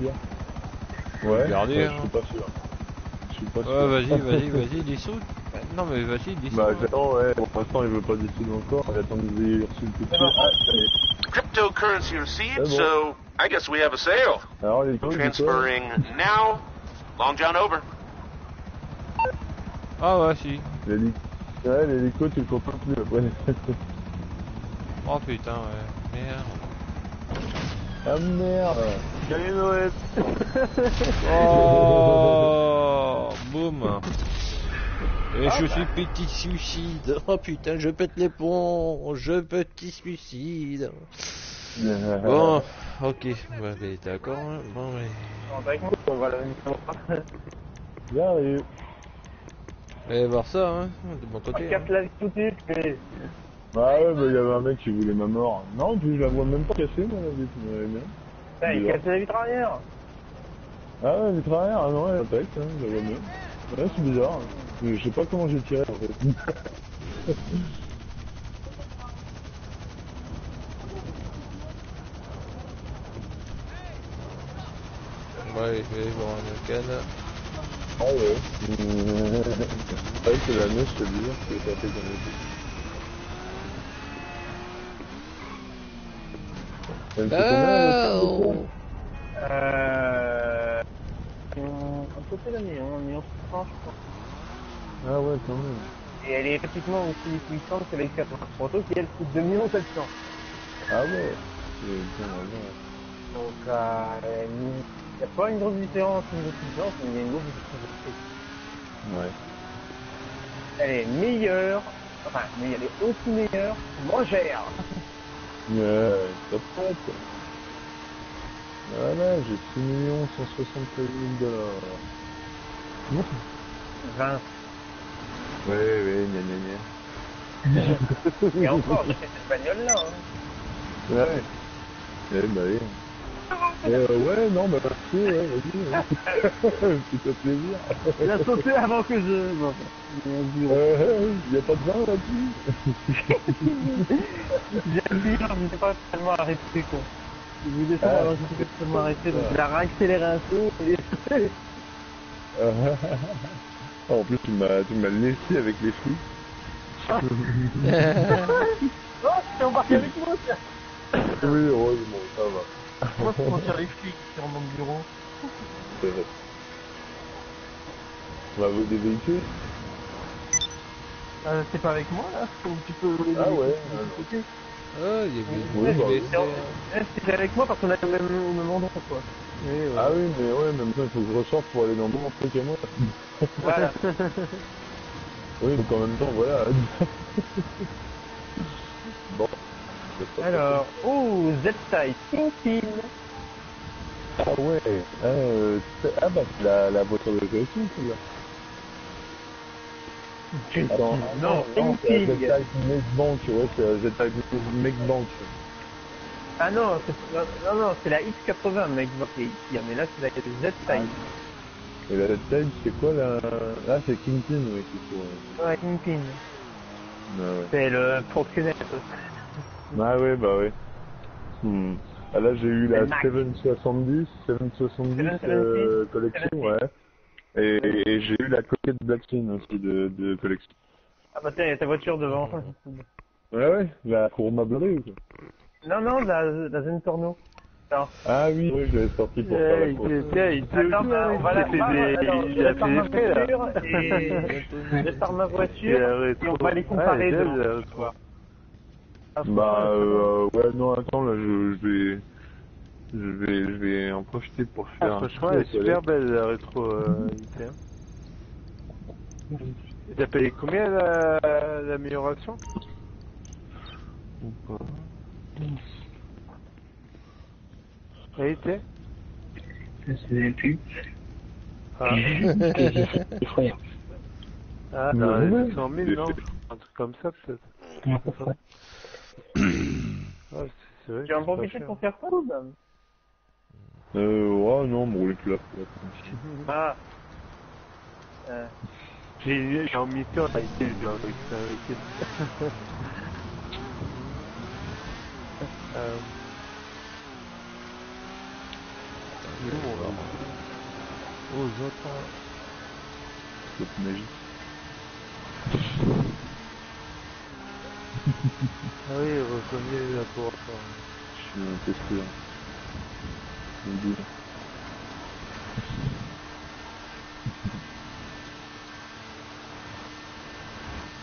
Ouais, garder, ouais, hein. je suis pas sûr. Je suis pas sûr. Ouais, vas-y, vas-y, [laughs] vas-y, dissout. Non, mais vas-y, dissout. Bah j'attends, ouais, pour l'instant il veut pas dissoudre encore, j'attends que vous ayez reçu le coup de. Ah, ça y est. Cryptocurrency received, Ah so I guess we have a sale. Alors l'hélico, du coup, Transferring now. Long John over. Ah ouais, si. l'hélico, ouais, l'hélico, tu le comprends plus après. [laughs] Oh putain, ouais. Merde. ah merde Joyeux Noël Oh Boum [laughs] Et je suis petit suicide. Oh putain, je pète les ponts. Je petit suicide. [laughs] Bon, ok. Mais d'accord. hein. Bon, mais... Non, avec moi, on va la mission. J'arrive. Allez voir ça, hein, de mon On côté. hein. casse la vie tout de suite, mais... Ah ouais, bah il y avait un mec qui voulait ma mort. Non, puis je la vois même pas cassée, moi, la vitre, mais bien. Putain, il casse la vitre arrière. Ah ouais, vitre arrière, ah non, elle est intacte, hein, je la vois bien. Ouais, c'est bizarre. Je je sais pas comment j'ai tiré, en fait. [laughs] Ouais, je vais voir une canne. Ah ouais. C'est vrai que la neige, c'est bizarre, c'est pas. Elle fait combien, la Oh Euh... Un peu plus d'année, on est en 60, je crois. Ah ouais, quand même. Et elle est pratiquement aussi puissante que la X80 Proto qui elle coûte 2 700. Ah ouais. C'est bien. Donc euh, il n'y a pas une grosse différence au niveau de puissance, mais il y a une grosse différence de prix. Ouais. Elle est meilleure, enfin, mais elle est aussi meilleure, moins chère. Ouais, top top. Voilà, j'ai 6 173 000 dollars. 20. Ouais, ouais, gna gna gna. Et encore, cette bagnole-là. Hein. Ouais. Eh bah oui. Eh, euh, ouais, non, bah merci, ouais, vas-y. Ouais. C'est un plaisir. Il a sauté avant que je... Bon, Euh, y a pas de vin là-dessus [laughs] j'ai appuyé, je ne sais pas tellement arrêté quoi. Je voulais descendre Ah. alors je ne sais pas tellement arrêté, donc il a réaccéléré un peu. Et... [laughs] Euh, En plus, tu m'as, tu m'as laissé avec les flics. [laughs] Oh, tu es embarqué avec moi, tiens Oui, heureusement, ça va. Moi, y a les flics dans le bureau. C'est vrai. On va voler des véhicules Euh, c'est pas avec moi là Ou tu peux voler Ah des- ouais. Ok. Ah, il y a Oui, bah, oui. Eh, C'était avec moi parce qu'on a le même, au même endroit quoi. Et, euh, Ah oui, mais ouais, même temps, il faut que je ressorte pour aller dans mon truc à moi. Voilà. [laughs] Oui, donc en même temps, voilà. [laughs] bon. Alors, oh, Z-Type, Kingpin. Ah ouais, ah, euh, ah bah c'est la, la voiture de collection celle-là. Attends, ah non, non, c'est. Z-Type Bank, ouais, c'est Z-Type Make Bank. Ah non, c'est non, non, c'est la X80, mec. Il y a, mais là, c'est la Z-Type. Et la Z-Type, c'est quoi la... Ah, c'est Kingpin, oui, c'est pour... Ouais, Kingpin. Ah ouais. C'est le proxénète. Ah ouais, bah ouais. Hmm. Ah là, j'ai eu la Le Mac. 770, 770 euh, 770, collection, ouais. Et, et j'ai eu la coquette Blackstone aussi de, de collection. Ah bah tiens, il y a ta voiture devant. Ouais, ouais, la Kuruma Bleu, quoi. Non, non, la, la Zentorno. Ah oui, oui, je l'avais sorti pour faire la il course. était, il était Attends, aussi, on va il la a fait des, je fait ma des frais, là. voiture et on va les comparer euh, soir. Ah, Bah, euh, ouais, non, attends, là, je, je vais... Je vais, je vais en profiter pour Ah, faire un franchement, elle est super belle la rétro euh, T'as payé combien la- l'amélioration Ou Elle était Je sais plus. Ah, [laughs] Effrayant. ah Mais dans ouais. les 200 000, non? Un truc comme ça, peut-être. Ouais, c'est vrai. Tu vas en c'est cher. pour faire quoi là Euh, ouais, non, me plus là. Ah. Euh, J'ai j'ai en mission à été, ça. [laughs] Euh, Il est où, on va voir. Aux autres. C'est magique. Ah oui, reconnaît la porte. Je suis un testeur.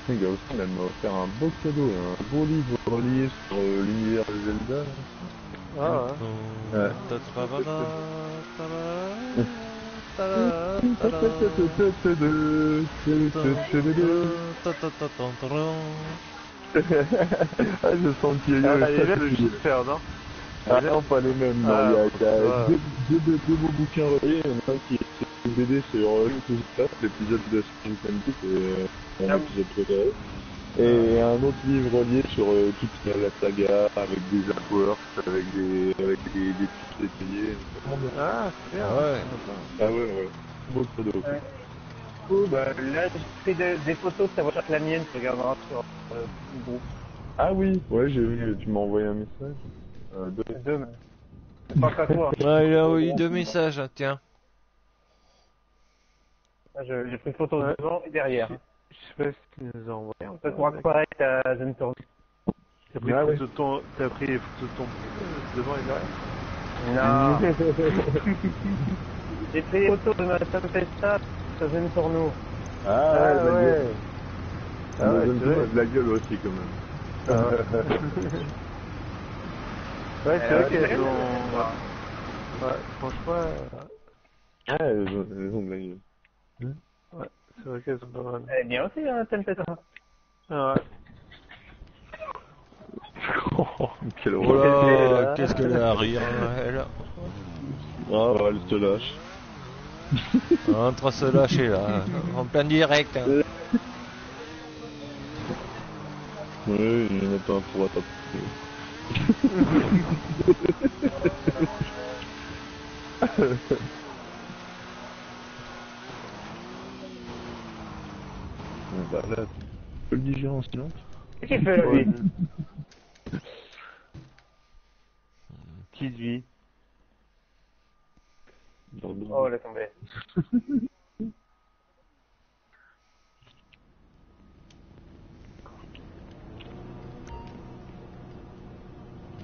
Les gars, aussi, elle m'a offert un beau cadeau, un beau livre relié sur euh, l'univers de Zelda. Ah ouais. Ouais. [laughs] Ah, je sens qu'il y a Ah, non Ah non, pas les mêmes, non. Ah, il y a, il y a ouais. deux, deux, deux, deux beaux bouquins reliés. Il y en a un qui est une BD sur euh, l'épisode de Spring Peak, et euh, mon Ah. épisode préféré. Et un autre livre relié sur euh, toute la saga, avec des artworks, avec des, avec des, des petits détaillés. Vraiment bien. Ah, c'est bien. Ouais. Ah ouais, ouais. Beau cadeau. Ouais. du coup, bah, là, j'ai pris des, des photos de ta voiture que la mienne, tu regarderas sur euh, le groupe. Ah oui, ouais, j'ai vu, tu m'as envoyé un message. Euh, deux. Deux, mais. C'est pas qu'à toi. Ouais, il a envoyé deux messages, hein, tiens. Ah, J'ai pris photo Ouais. devant et derrière. Je sais pas si tu nous as envoyé. Ça pourra comparer ta Zentorno. T'as pris, Ah photo ouais. de ton, t'as pris les photos de ton euh, devant et derrière Non. [laughs] J'ai pris photo de ma Tempesta, ta Zentorno. Ah, Ah ouais, ouais. Ah Ah ouais, ouais, c'est vrai. de la gueule aussi quand même. Ah ouais. [laughs] Ouais, c'est Euh, vrai qu'elles ont... Ouais, franchement, euh, Ah, elles ont, elles ont de la gueule. C'est vrai qu'elles sont pas mal. Elle est bien aussi, hein, Tempesta. Ah ouais. Quelle Oh horreur. qu'est-ce qu'elle a à rire, elle. Ah, bah, elle se lâche. [laughs] Entre se lâcher là, en plein direct. hein. Oui, il y en a pas un pour attraper. [laughs] [laughs] bah là, tu peux le digérer en silence Qu'est-ce qu'il fait, lui vie le- Oh, laisse tomber. [laughs]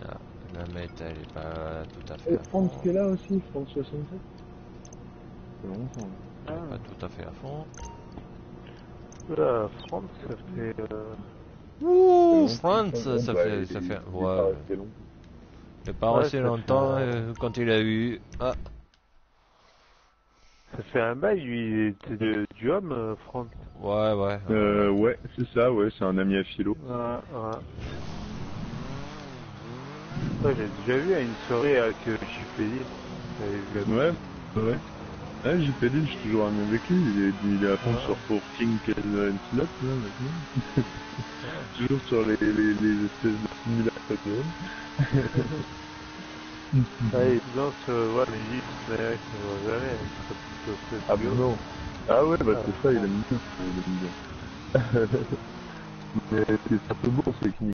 Ah, la mette, elle est pas tout à fait. Et à France qui est là aussi, France 67 C'est longtemps. Elle est pas tout à fait à fond. La France, ça fait... Euh... Ouh, France, ça Bah, fait, il- ça fait. Ouais. Il est pas Ouais, resté fait longtemps un- euh, quand il a eu. Ah, Ça fait un bail, lui, il était de- du homme, euh, France. ouais, ouais. Euh, ouais, c'est ça, ouais, c'est un ami à philo. Ouais, ouais. Ouais, j'ai déjà vu à une soirée avec euh, Chipélier. T'avais vu Ouais, ouais. Ouais, j'ai fait l'île, je suis toujours ami avec lui. Il est, il est à fond sur pour King and Slot, là, maintenant. [laughs] toujours sur les, les, les espèces de simulacres de Home. Ouais, non, sur, ouais, les gîtes, mais ouais, ça va jamais, hein, Ah bah non. Ah ouais, bah c'est ça, il aime bien. Il aime bien. [laughs] Mais c'est un peu bon, c'est qu'il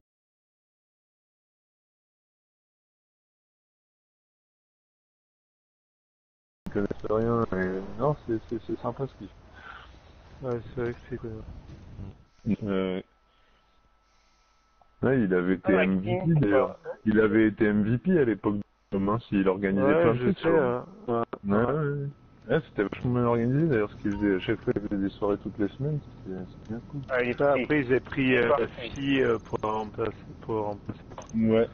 connaissent rien. Et... Non, c'est c'est- c'est sympa ce qu'il fait. Ouais, c'est vrai que c'est cool. Euh, Ouais, il avait été Ah, MVP King, d'ailleurs. Il avait été MVP à l'époque de Romain, s'il organisait plein Ouais, de trucs. sais, sur- hein. Ouais. Ouais, ouais, ouais. Ouais, c'était vachement bien organisé d'ailleurs, ce qu'il faisait. À chaque fois, il faisait des soirées toutes les semaines, c'était bien cool. Ah, il est. Après, ils avaient pris euh, fille euh, pour la remplacer. Pour la remplacer. Ouais,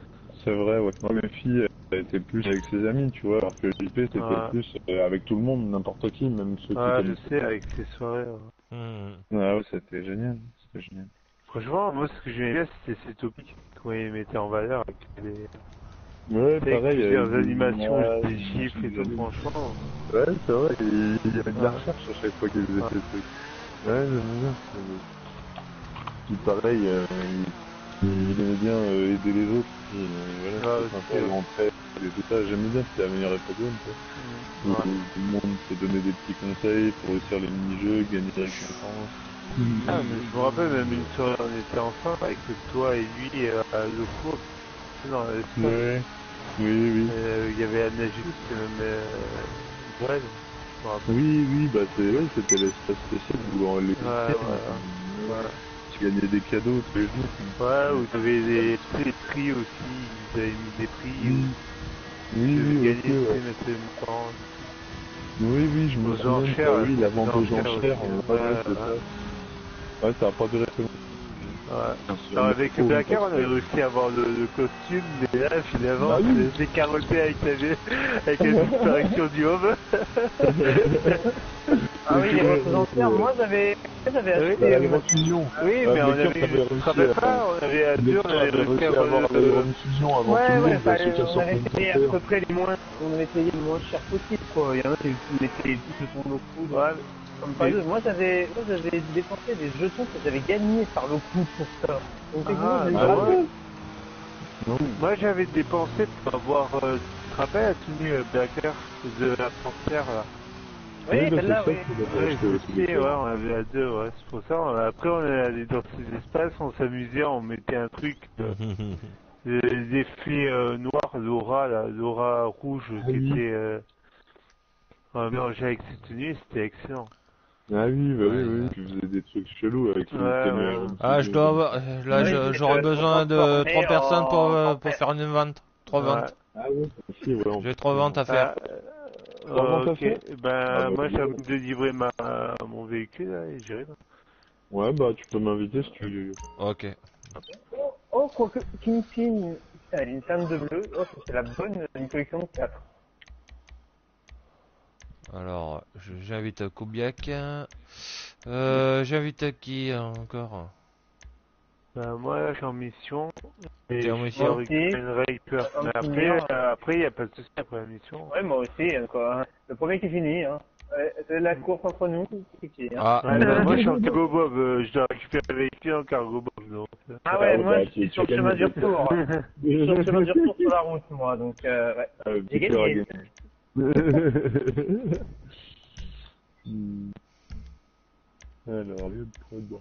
c'est vrai, ouais. Moi, ma fille, elle était plus avec ses amis, tu vois, alors que JP, c'était Ouais. plus euh, avec tout le monde, n'importe qui, même ceux qui Ouais, je sais, avec ces soirées. ouais. Hmm. Ouais, ouais, c'était génial, c'était génial. Franchement, moi, ce que j'aimais bien, c'était ces topics. Quand ils mettaient en valeur avec les Ouais, avec pareil. avec des animations, des chiffres et tout, franchement. Ouais, c'est vrai, il y avait de la Ouais. recherche à chaque fois qu'il faisait Ouais. ces trucs. Ouais, j'aime bien. c'est- Puis pareil, euh, il, il aimait bien euh, aider les autres. Puis, euh, voilà, c'était aussi, sympa, l'entraide et tout ça. J'aimais bien, c'était la meilleure époque, quoi. Ouais. où tout le monde se donnait des petits conseils pour réussir les mini-jeux, gagner des récompenses. Ah, mais je me rappelle même une soirée, on était ensemble avec toi et lui euh, à le cours. Non, Ouais. Oui, oui. Euh, il y avait Anna Jules, c'était même euh, Brel, je me rappelle. Oui, oui, bah c'est ouais, c'était l'espace spécial où on les Ouais, euh, ouais. Tu gagnais des cadeaux tous les jours. Ouais, où tu avais des, prix aussi, ils avaient mis des prix. Oui, oui, gagner, ok, tu sais, ouais. Oui, oui, je me souviens. oui, la vente aux enchères aussi, Ouais, c'est ouais. ça. Ouais, ça a pas duré très longtemps. Ouais. Mais avec faut, Blacker, on avait réussi à avoir le, le costume, mais là, finalement, Bah oui. c'est carotté avec la, avec la disparition du homme. Ah oui, les enchères. Moi, j'avais, j'avais Oui, acheté. la euh, grande fusion. Oui, Ah, mais on Blacker, avait, à- pas, on avait à deux, on avait réussi à avoir le... fusion avant Ouais, tout le ouais, monde, bah, on avait payé à peu près les moins, on avait payé le moins cher possible, quoi. Il y en a qui mettaient tout le ton au coude. Ouais, Comme. Moi, j'avais, moi, j'avais dépensé des jetons que j'avais gagnés par le coup pour ça. Donc, Ah, j'ai ah ouais. Non. Moi j'avais dépensé pour avoir, euh, tu te rappelles la tenue euh, Blacker de la panthère là Oui, bah, celle-là, c'est oui. avait Ouais, on avait à deux, ouais, c'est pour ça. on- Après on est allé dans ces espaces, on s'amusait, on mettait un truc, euh, [laughs] des effets euh, noirs, l'aura, là, l'aura rouge Ah qui oui. était euh, euh, mélangé avec ces tenues, c'était excellent. Ah oui, bah oui, Ouais, oui, ouais. tu faisais des trucs chelous avec Ouais, ouais. à grande Ah, je fusion. dois avoir. Là, Oui, je- c'est j'aurais besoin de trois personnes pour, euh, pour faire une vente. Trois Ouais. ventes. Ah ouais, aussi, ouais. on- J'ai trois ventes à faire. Ah, euh, ok, ben Ah, bah, moi oui. j'ai envie de livrer ma, mon véhicule là, et j'irai. Ouais, bah tu peux m'inviter si tu veux. Ok. Oh, quoique, Kingpin, elle a une teinte de bleu. Oh, c'est la bonne, une collection de 4. Alors, j'invite Koubiak. Euh, j'invite à qui encore Ben, moi, là, je suis en mission. Et T'es en mission une récupère. Mais après, euh, après, il n'y a pas de souci après la mission. Ouais, moi aussi, hein, quoi. Le premier qui finit, hein. C'est la course entre nous, qui, hein. Ah, Ouais, ben, moi, je suis en cargo bob. euh, je dois récupérer le véhicule en cargo bob. Donc, euh. Ah ouais, Ah, moi, bah, je suis sur le chemin du retour. Je suis sur le chemin du retour sur la route, moi, donc, euh, ouais. Ah, J'ai gagné. Hmm. [laughs] Alors, lieu de.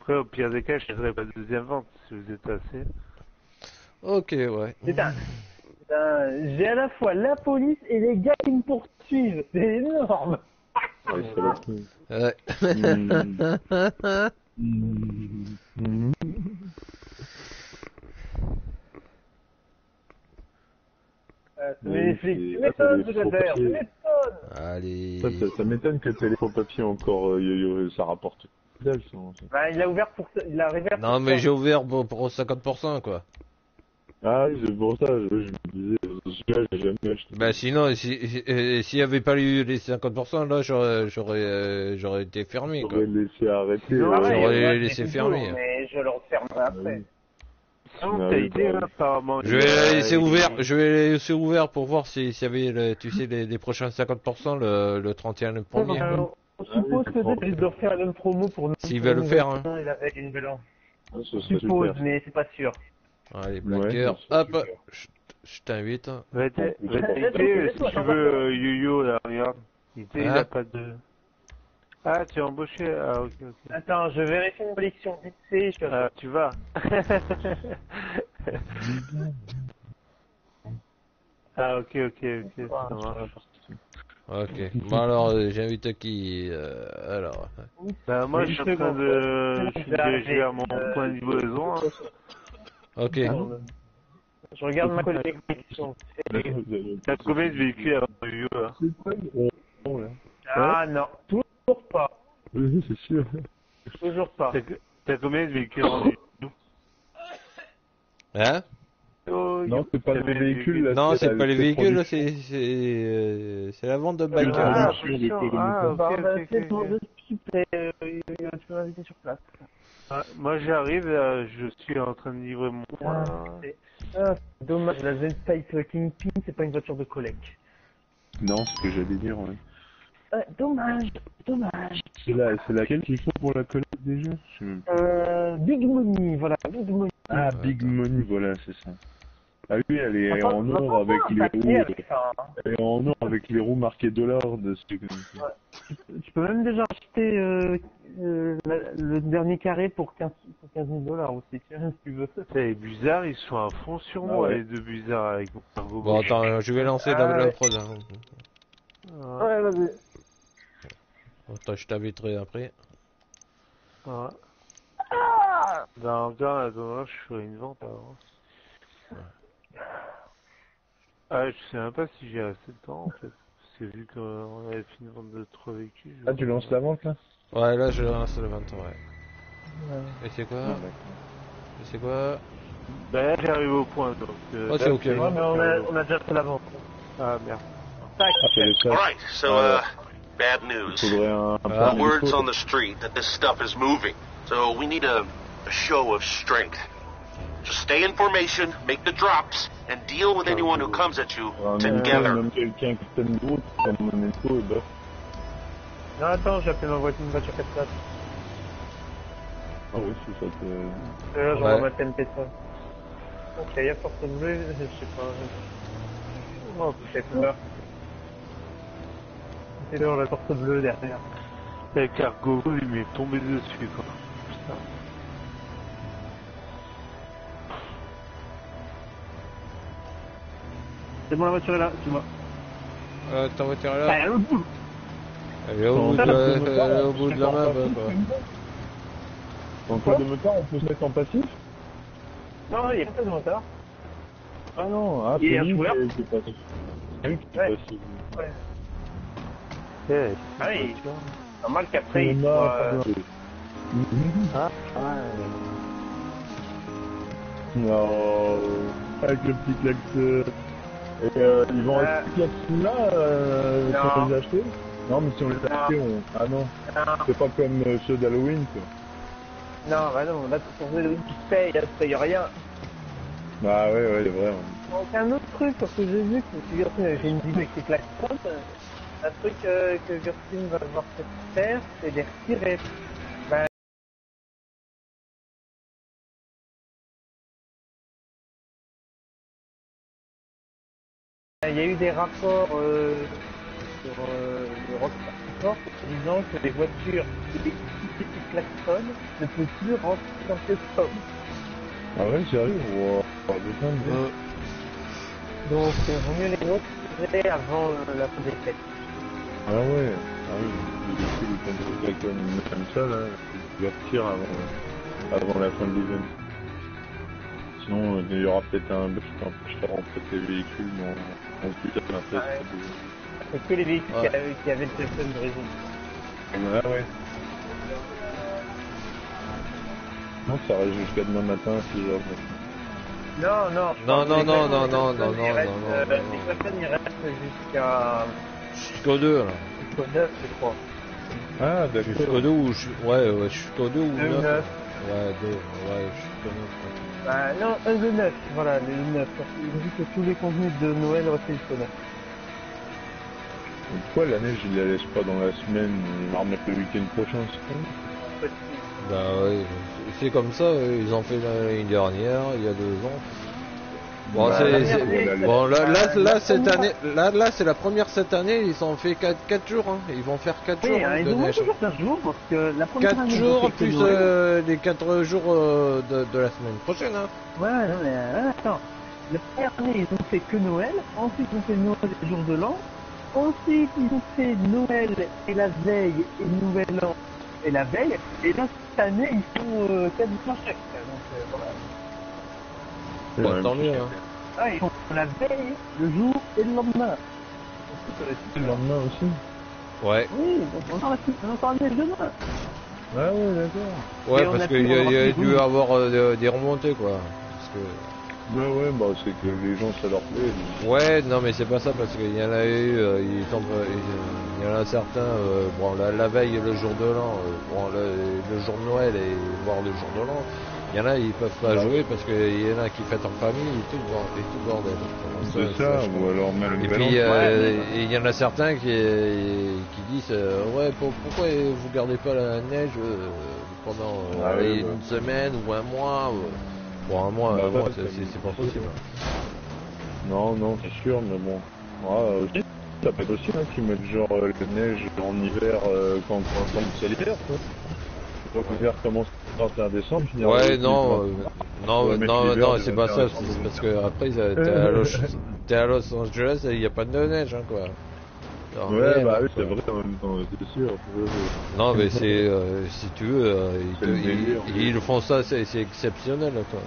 Après, au pire des cas, je ne ferai pas de deuxième vente si vous êtes assez. ok, ouais. Putain, j'ai à la fois la police et les gars qui me poursuivent. C'est énorme. Ouais. Hmm. [laughs] Euh, magnifique. c'est- Tu ah, m'étonnes, tu. Allez. Ça, ça, ça m'étonne que t'aies les faux papiers encore, euh, yo-yo, ça rapporte. Bah, il a ouvert pour ça, il a Non, mais j'ai ouvert pour, pour 50%, quoi. Ah oui, c'est pour ça, je, je me disais, celui-là, j'ai jamais acheté. Bah sinon, si- si- euh, s'il n'y avait pas eu les 50%, là, j'aurais, j'aurais, euh, j'aurais été fermé, quoi. J'aurais laissé arrêter. Euh, ouais, j'aurais laissé fermer. Mais je le refermerai après. oui. Non, Ouais, t'as oui, idée, bah, hein, apparemment. Je vais laisser ouvert, je vais la laisser ouvert pour voir si- s'il y avait, le- tu sais, les, les prochains 50% le, le 31 le premier. Euh, on suppose peut-être ils doivent faire même promo pour nous. S'ils veulent le faire, hein. Et la veille du nouvel an. Ah, suppose, super. mais c'est pas sûr. Allez, Ouais, Blacker, ça, hop, je, je t'invite. Va t'a- va Ouais, t'aider, ouais, si ouais, tu ouais, veux, ouais. euh, Yo-Yo, là, regarde. Il dit, il Hein a pas de... Ah, tu es embauché Ah, ok, ok. Attends, je vérifie une collection vite fait. Je... Ah, tu vas. [laughs] ah, ok, ok, ok, ça marche. Ok. Bon alors, euh, j'invite qui euh, Alors. Bah, moi, je suis en train de... Je suis dirigé vers mon point de livraison. hein. Ok. Je regarde ma collection. T'as combien de véhicules à Yo, là C'est quoi le rond, là Ah non, toujours pas. Oui, c'est sûr. Toujours pas. T'as combien de véhicules en Yo Hein? Oh, Non, c'est pas les véhicules. là, Non, c'est pas les véhicules, production. c'est c'est euh, c'est la vente de Ah, bikers. Ah, Ah, ok, Bah, bah, c'est pour de super. euh, Tu peux m'inviter sur place. Ah, moi j'arrive, euh, je suis en train de livrer mon point. Ah, ah, dommage, la Zentype Kingpin, c'est pas une voiture de collecte. Non, c'est ce que j'allais dire, ouais. Ah, dommage, dommage. C'est la, c'est laquelle qu'il faut pour la collecte déjà? Je. Euh, Big Money, voilà, Big Money. Ah, Big Money, voilà, c'est ça. Ah oui, elle est Attends, en or avec les roues. avec ça, hein. Elle est en or avec les roues marquées dollars dessus. Tu peux même déjà acheter euh, euh, la- le dernier carré pour 15, pour 15 000 dollars aussi, si tu veux. C'est bizarre, ils sont à fond sur Ah moi, ouais. les deux bizarres avec. Bon, attends, je vais lancer la, Ah, la ouais. prod. hein. Ah, Ouais, vas-y. Attends, je t'inviterai après. ah. Bah, encore, attends, je ferai une vente avant. Ah, je sais même pas si j'ai assez de temps en fait. Parce que vu qu'on avait fait une vente de 3 véhicules. Ah, tu lances la vente là? Ouais, là, je lance le 20 ouais. Et c'est quoi? Et c'est quoi? Bah là, j'arrive au point donc. euh, Ok, ok. c'est- Ouais, mais on a, on a déjà fait la vente. Ah merde. Tac. Ah, fallait ça. All right, so, uh, bad news. Il faudrait un, un plan The word's on the street that this stuff is moving. So we need a, a show of strength. Just stay in formation, make the drops, and deal with anyone who comes at you Un même, together. même quelqu'un qui tienne de route, comme mon écho, et bah. Non, attends, j'ai appelé ma voiture, une voiture 4 places. Ah oui, c'est ça. te- Euh, j'envoie Ouais. ma TNT ça. Ok, il y a force bleue, je sais pas. Oh, j'ai peur. C'est dans la porte bleue derrière. Le cargo, il m'est tombé dessus quoi. Putain. C'est bon, la voiture est là, tu vois. euh, Ta voiture est là il y a l'autre bout. Elle est au bout de la, le elle moteur, est au on bout peut de se la mettre en map, passif, quoi. Dans cas de moteur, on peut se mettre en passif Non, il y a pas de moteur. Ah non, ah, Il est c'est lui un joueur qui est- est passif. C'est lui qui est Ouais. passif. Eh, Ah oui. Normal qu'après, il soit... euh, Ah, Non, avec le petit klaxon. Et euh, ils vont Euh. acheter ce klaxon-là euh, si on Non. les a achetés Non, mais si on les a Non. achetés, on... Ah non, Non, c'est pas comme euh, ceux d'Halloween, quoi. non, bah non, là, pour vous, tu payes, là, tu payes rien. Ah ouais, ouais, c'est vrai. ouais. Donc, un autre truc, parce que j'ai vu que j'ai une vidéo avec les klaxons. Un truc euh, que Gertine va devoir peut-être faire, c'est les retirer. Ben, Il y a eu des rapports euh, sur euh, le Rockstar disant que les voitures qui [laughs] klaxonnent ne peuvent plus rentrer dans ces sommes. Ah ouais, wow. mais- Euh, Donc, il vaut mieux les retirer avant la fin des fêtes. Ah ouais, ah oui, les véhicules, ils font des klaxons comme ça, là, ils retirent avant, avant la fin de l'event. Sinon, euh, il y aura peut-être un bug rentrer tes véhicules dans, dans le après. C'est C'est que les véhicules Ouais. qui, avaient, qui avaient le téléphone d'origine. pas des- Ouais, ouais. Non, ça reste jusqu'à demain matin, si j'ai Non, non. Non, non, non, non, non, Klaxon, non, il non, non, euh, non, Les non. Il Jusqu'au 2, là. jusqu'au 9, je crois. Ah, Jusqu'au d'accord. 2 ou... Ouais, ouais, jusqu'au 2 ou Le 9. 9. Ouais, deux, ouais, je suis connu, je crois. Bah, non, un de neuf, voilà, le neuf. Parce qu'ils ont dit que tous les contenus de Noël restaient disponibles. Pourquoi la neige, il la laisse pas dans la semaine, il va remettre le week-end prochain, c'est Bah ouais, c'est comme ça, ils ont fait l'année dernière, il y a deux ans. Bon, Bah, c'est, c'est- bon là, là, la- là, cette année, là, là, c'est la première cette année, ils ont fait 4, quatre jours, hein. Ils vont faire 4 jours Oui, hein, hein, ils de neige. toujours 15 jours, parce que la première 4 année, jours plus euh, les 4 jours euh, de, de la semaine prochaine, hein. Ouais, non, mais euh, attends. La première année, ils ont fait que Noël. Ensuite, ils ont fait Noël et le jour de l'an. Ensuite, ils ont fait Noël et la veille et le nouvel an et la veille. Et là, cette année, ils font euh, 4 jours chaque. Donc, euh, voilà. La même tant mieux, hein. Ah, ils font la veille, le jour et le lendemain. Le lendemain aussi Ouais, Oui, on la neige demain. Ah ouais, d'accord. ouais, parce a qu'il y a, y a dû avoir euh, des- remontées, quoi. Parce que... Ouais, ouais, bah c'est que les gens, ça leur plaît. Ouais, non, mais c'est pas ça, parce qu'il y en a eu, euh, euh, il y en a certains, euh, bon, la, la veille et le jour de l'an, euh, bon, le, le jour de Noël et voire le jour de l'an, il y en a, ils peuvent pas Ouais. jouer parce qu'il y en a qui fêtent en famille et tout, et tout bordel. C'est ça, ou alors même le Et puis, euh, il y en a certains qui, qui disent euh, Ouais, pour- pourquoi vous gardez pas la neige euh, pendant euh, Ah oui, allez, bah. une semaine ou un mois euh. Bon, un mois, Bah mois, c'est- pas possible. Non, non, c'est sûr, mais bon. Aussi, ça peut être aussi hein, qu'ils mettent genre euh, la neige en hiver euh, quand, quand, quand c'est l'hiver. Donc l'hiver commence 31 décembre, finira Ouais, non, euh, non, mettre non, non, c'est pas ça, c'est parce que après, [laughs] t'es à, Los, Angeles et il n'y a pas de neige, hein, quoi. Ouais, bah oui, c'est vrai en même temps, c'est sûr. Non, mais c'est, euh, si tu veux, euh, ils, font ça, c'est exceptionnel, quoi.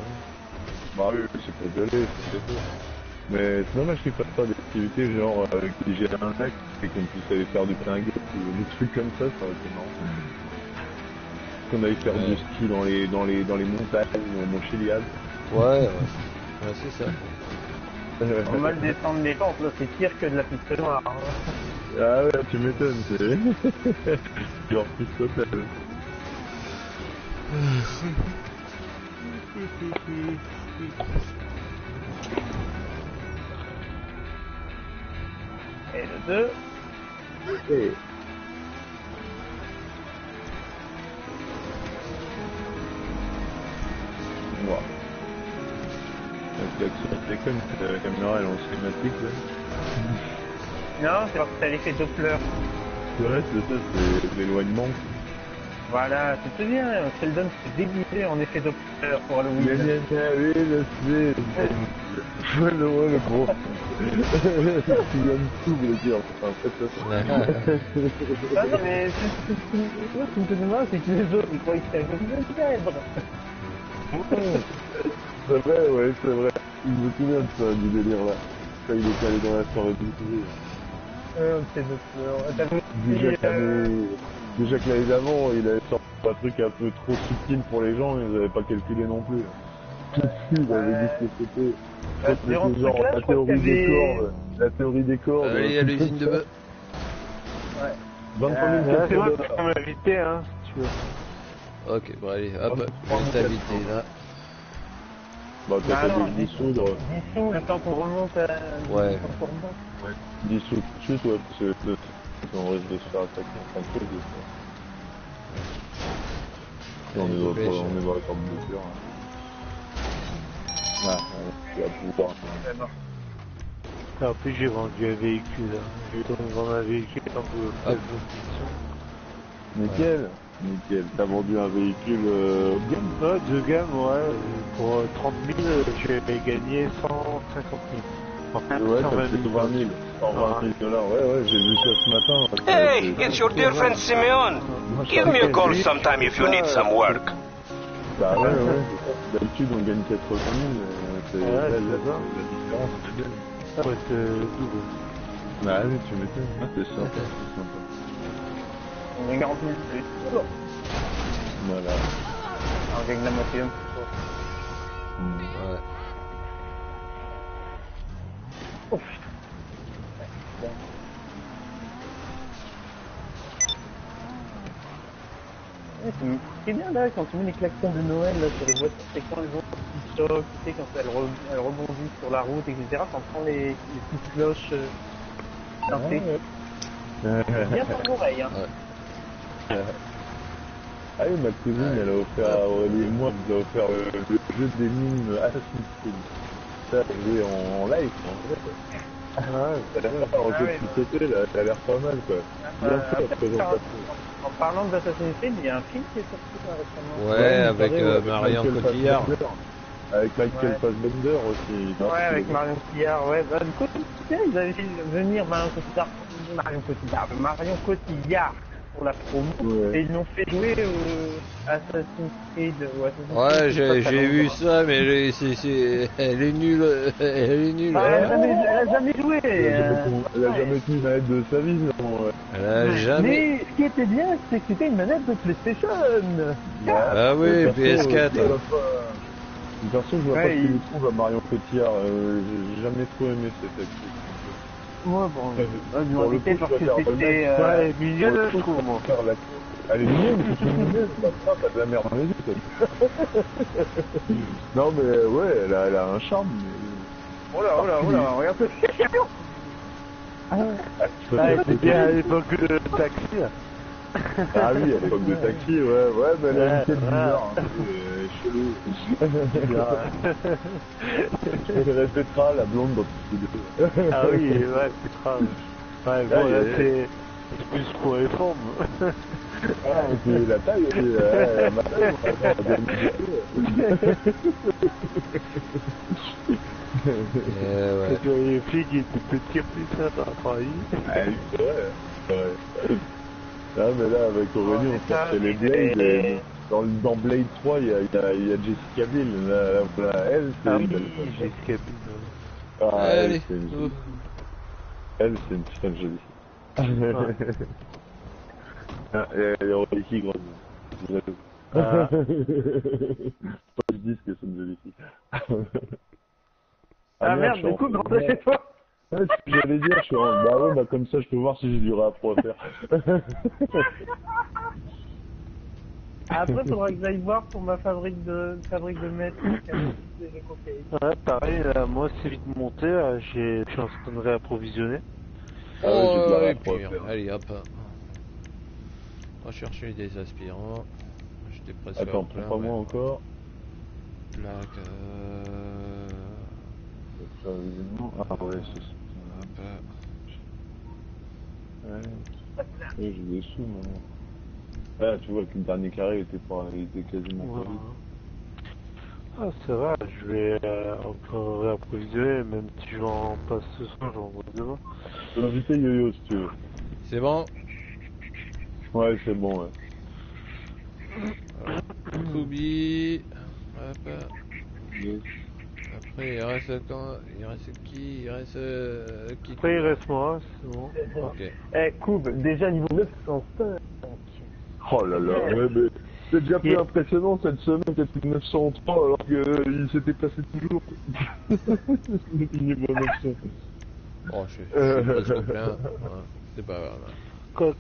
Bah oui, c'est pour gueuler, c'est sûr. Mais c'est dommage qu'ils fassent pas des activités genre euh, qu'ils gèrent un lac et qu'on puisse aller faire du plingue ou des trucs comme ça, ça aurait été marrant. Qu'on aille faire Ouais. du ski dans les, dans les, dans les montagnes, au Mont Chiliad. Ouais, ouais, ouais c'est ça. On va le descendre les pentes, là, c'est pire que de la piste noire. hein. Ah ouais, tu m'étonnes, c'est... [laughs] Genre plus total. Et le 2, Et... Donc que la caméra elle est en cinématique là. non, c'est parce que t'as l'effet Doppler. Ouais, c'est ça, c'est l'éloignement. Voilà, tu te souviens, Sheldon s'est déguisé en effet Doppler pour Halloween. oui, je sais. Le, le gros. Tu viens de tout le dire. En fait, ça, Ah non, mais c'est ce qui me fait mal, c'est que les autres, ils croient que c'était un peu célèbre. C'est vrai, ouais, c'est vrai. Je me souviens de ça, du délire là. Quand il était allé dans la soirée du. Euh, c'est Déjà, aussi, que euh, l'année- déjà que l'année d'avant, il avait sorti un truc un peu trop subtil pour les gens, ils n'avaient pas calculé non plus. il avait dit ce que c'était. euh, ce genre la théorie des cordes. La théorie des cordes. Allez, à l'usine de bœuf. 25 000 Euh, Ouais, c'est vrai, peux m'inviter, hein, si tu veux. Ok, bon, allez, hop, Ouais, je t'inviter là. Bah, Ah t'as pas de dissoudre. Disons, le temps qu'on remonte à... Ouais. Dissoudre tout de suite, ouais, parce que le- on risque de se faire attaquer en train de des fois. On est dans, Dépêche. on est dans la corde de cœur. Ouais, ouais, tu vas pouvoir. Ah, En plus, j'ai vendu un véhicule. Hein. J'ai vendre un véhicule en vous Hop. Nickel, nickel. T'as vendu un véhicule euh, de gamme Ah, deux gammes, ouais. euh, Pour euh, 30 000, euh, j'ai gagné 150 000. Enfin, Ouais, 120 t'as 000. fait 20 000. 120 000 dollars, ouais, ouais, j'ai vu ça ce matin. Hey, C'est- it's your dear friend Simeon. Give me a call sometime if you need some work. Bah ouais, ouais. D'habitude, on gagne 80 000. euh, C'est Ouais, c'est la, différence, c'est. Ça va être euh, double. Bah oui, tu m'étonnes. Ah, c'est sympa, c'est sympa. On est 40 000 plus. Voilà. On gagne la moitié. Ouais. Oh putain. Ouais, c'est bien là quand tu mets les klaxons de Noël là, sur les voitures, c'est quand les autres qui choquent, tu sais, quand elles, re- elles rebondissent sur la route, etc. T'en prends les, les petites cloches euh. Bien dans l'oreille, hein. [laughs] Ah oui, ma cousine, elle a offert à Aurélie et moi, elle nous a offert le jeu des mimes Assassin's Creed. Ça, elle jouait en, en live, en vrai. quoi. Ah, Elle a l'air en Ah fait, là, ça a l'air pas mal, quoi. Bien Euh, fait, la après, présentation. En parlant d'Assassin's Creed, il y a un film qui est sorti là, récemment. Ouais, avec euh, ouais, Marion Cotillard. Avec Michael Ouais. Fassbender aussi. Ouais, avec Marion Cotillard, ouais. Bah, du coup, tu sais, ils avaient fait venir Marion Cotillard, Marion Cotillard, Marion Cotillard pour la promo. Ouais. Et ils l'ont fait jouer au Assassin's Creed. Ou Assassin's Ouais, Creed, pas, j'ai vu ça, mais j'ai- c'est, c'est, elle est nulle, [laughs] elle est nulle. Ah, elle, a hein. jamais, elle a jamais joué. Elle a euh, jamais- elle a jamais tenu une manette de sa vie, non. ouais. Elle a jamais. Mais ce qui était bien, c'est que c'était une manette de PlayStation. Ah oui, Euh, perso, PS4. euh, elle a pas- Perso, je vois Ouais, pas ce qu'il il- trouve à Marion Cotillard. Euh, j'ai jamais trop aimé cette actrice. Ouais, bon, Ouais, euh, pour le coup, parce je que c'était. euh, Ouais, mignonne, je trouve, moi. La- Elle est mignonne, c'est une mignonne, femme, t'as de la merde dans les yeux, toi. Non, mais ouais, elle a, elle a un charme, mais... Oh là, oh là, oh là, regarde ce Ah, tu Ah, préfères- c'était bien à l'époque de taxi, là. Ah oui, à l'époque de taxi, ouais, ouais, mais elle a Ouais, une tête ouais. bizarre, un peu euh, chelou. [laughs] Elle répétera la blonde dans tout ce. Ah oui, ouais, c'est grave. Ouais, bon, là, c'est c'est plus pour les formes. Ah, puis la taille aussi, euh, ma taille. Euh, ouais. Parce que les filles qui étaient petites plus ça à lui. Ah c'est vrai, c'est vrai. Ah, mais là, avec Aurélie, on cherchait les Blades, et dans, dans Blade 3, il y a, il y, a, y a Jessica Biel, là, là, elle, c'est Ah une oui, belle j'ai femme. escapé. Ah, Allez, elle, c'est une, ouf. elle, c'est une putain de jolie fille. [laughs] ah, et, Aurélie qui grandit. J'avoue. Ah. Pas que je dise que c'est une jolie fille. Ah merde, du coup, rentre chez toi. Ouais, c'est ce que j'allais dire, je suis en... Bah ouais, bah comme ça, je peux voir si j'ai du rapport à faire. [laughs] Après, faudra que j'aille voir pour ma fabrique de, fabrique de compris. Ouais, pareil, là, moi, c'est vite monté, là, j'ai- je suis en train de réapprovisionner. Ah ouais, j'ai de la Oh, rap, faire. allez hop. On va chercher des aspirants. J'étais presque Attends, en plein, pas ouais. moi encore. Plaque, euh... Ah ouais, c'est ça. Hop. Ouais. Ouais, j'ai des sous. Ah, tu vois que le dernier carré était, pas... il était quasiment Ouais. pas. Ah, ça va, je vais euh, encore réapprovisionner, même si je en passe ce soir, j'en vois demain. Je peux inviter Yo-Yo si tu veux. C'est bon? Ouais, c'est bon, ouais. Koubi. Hop. Yes. Après, il reste quand Il reste qui Il reste euh, qui Après, il reste moi, c'est bon. Ok. Eh, Koub, déjà niveau 905. Oh là là, ouais, mais c'est déjà plus impressionnant cette semaine d'être 903 alors qu'il s'était passé toujours. Depuis [laughs] niveau 900. Oh, je suis Euh. je suis [laughs] presque plein. Ouais, C'est pas grave. Quoi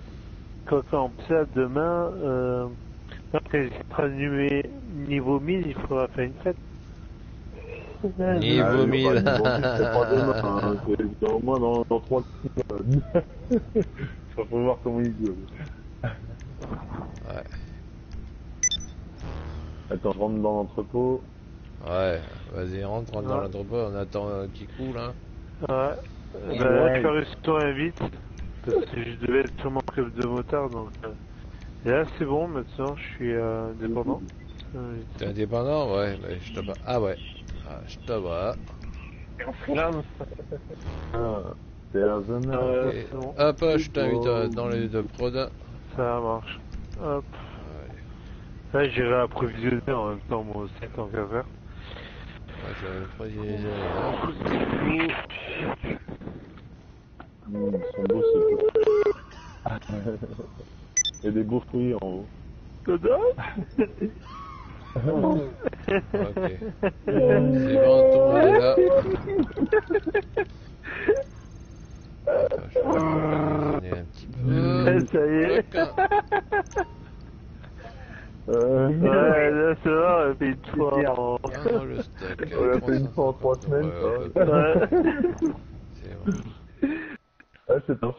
quoi qu'en ça, demain, euh, après, numé- niveau 1000, il faudra faire une fête. Niveau Ah, 1000. bah, niveau 1000, c'est pas demain, hein, [laughs] au moins dans, dans 3 semaines. Ça faut voir comment il joue. Ouais. Attends, je rentre dans l'entrepôt. Ouais, vas-y, rentre, rentre dans Ouais. l'entrepôt, on attend euh, qu'il coule, hein. Ouais. Et Bah, ouais. là, tu as reçu ton invite, parce que je devais être sur mon club de motard, donc... euh, Et là, c'est bon, maintenant, je suis euh, indépendant. Euh, T'es indépendant? Ouais, bah, je te bats. Ah ouais. Ah, je te bats. Ah, c'est la zone. là. euh, c'est Hop, je t'invite euh, dans les deux prod. ça marche. Hop. Ouais. Là, j'irai approvisionner en même temps, moi aussi, tant qu'à faire. Ouais, je vais faire des- des- Mmh, ils sont beaux ces fruits. [laughs] Il y a des beaux fruits en haut. [laughs] [laughs] Ok. [laughs] C'est bon, tout le monde est là. Attends, je vais approvisionner un petit peu. Ça y est. Euh, Ouais, là, ça va, on a fait une C'est fois bien. en... Ah non, le stock. On l'a fait une fois en trois semaines. Ouais, ça. ouais, Ouais. C'est. Ah, c'est un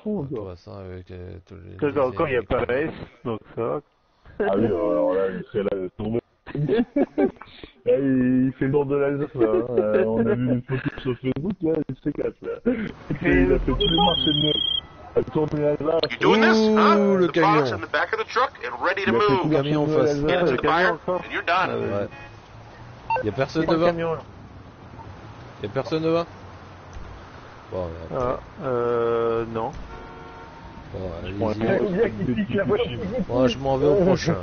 avec euh, tous les. Toi, les encore, il n'y a pas. S, donc ça va. Ah oui, alors là, tomber. Là, il il fait le tour de l'Alsace, là. hein. Euh, on a vu une photo sur Facebook, là, il s'éclate, là. Il fait, il a fait tous les marchés de Noël. L'Alsace. You doing this? Huh? le camion. in the back of the truck and ready to Il a fait move. tout le Camion en face. Get the and you're done. Ouais. Personne Dans le devant camion, là. Y a personne devant Bon, ouais, Ah, euh, non. bon Ouais. allez-y. Il y a qui pique la voiture. Moi, je m'en vais au prochain.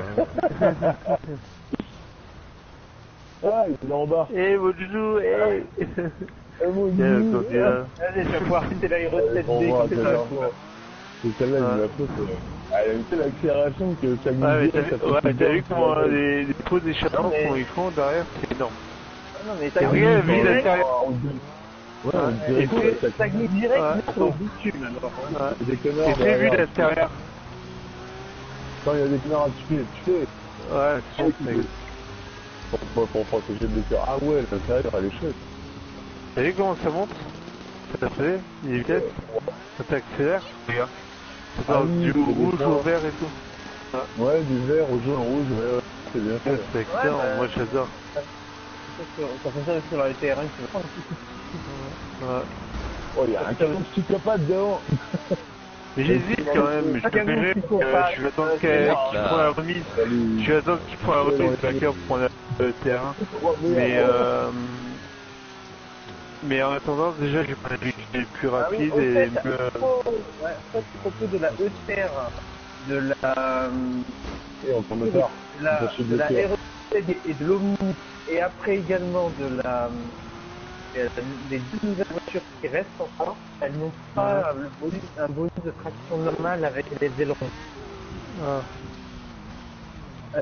hein. [laughs] Ah, il est en bas. Eh, mon doudou, eh [laughs] Eh, mon il a... Allez, tu vas pouvoir arrêter l'aéro Euh, 7D on quand voit, c'est c'est ça. la C'est celle-là, il la faute. euh. Ah, il a eu telle accélération que ça Ouais, mais t'as vu, t'as comment euh, les, les pots d'échappement ils font derrière, c'est énorme. Ah Non, mais C'est glisse vu. Ah, on dirait- Ouais, on Ouais, dirait et ça Ça glisse direct Ouais. mais sur le bitume, alors. hein. Et puis vu derrière. l'intérieur. Quand il y a des connards à tuer, tu sais. Ouais, c'est c'est- Pour, pour, pour protéger le cœur. Ah ouais, l'intérieur, elle est chouette. T'as vu comment ça monte? Ça fait Les vitesses Ça t'accélère Regarde. Ça Ah oui, du c'est rouge ça. au vert et tout. Ouais, du vert au jaune, au rouge, ouais, ouais, c'est bien Ouais, fait. c'est excellent, bah- moi j'adore. Ça fonctionne sur la TR1 qui me prend. Ouais. Oh, il y a un camion psychopathe devant. [laughs] Mais j'hésite quand même, je camion préférais qui que je attendre Euh, qu'il prend la remise. Je vais attendre qu'il prend la remise Backer pour prendre le terrain. Mais euh, mais en attendant, déjà, j'ai pas les plus Ah oui, rapides et fait, propos- ouais, en fait, à propos de la ETR, de la, Et on tard. de la, de la de REC et de l'Omni, et après également de la, euh, les deux nouvelles voitures qui restent encore, elles n'ont pas le bonus, un bonus de traction normale avec les ailerons. Ah. Euh,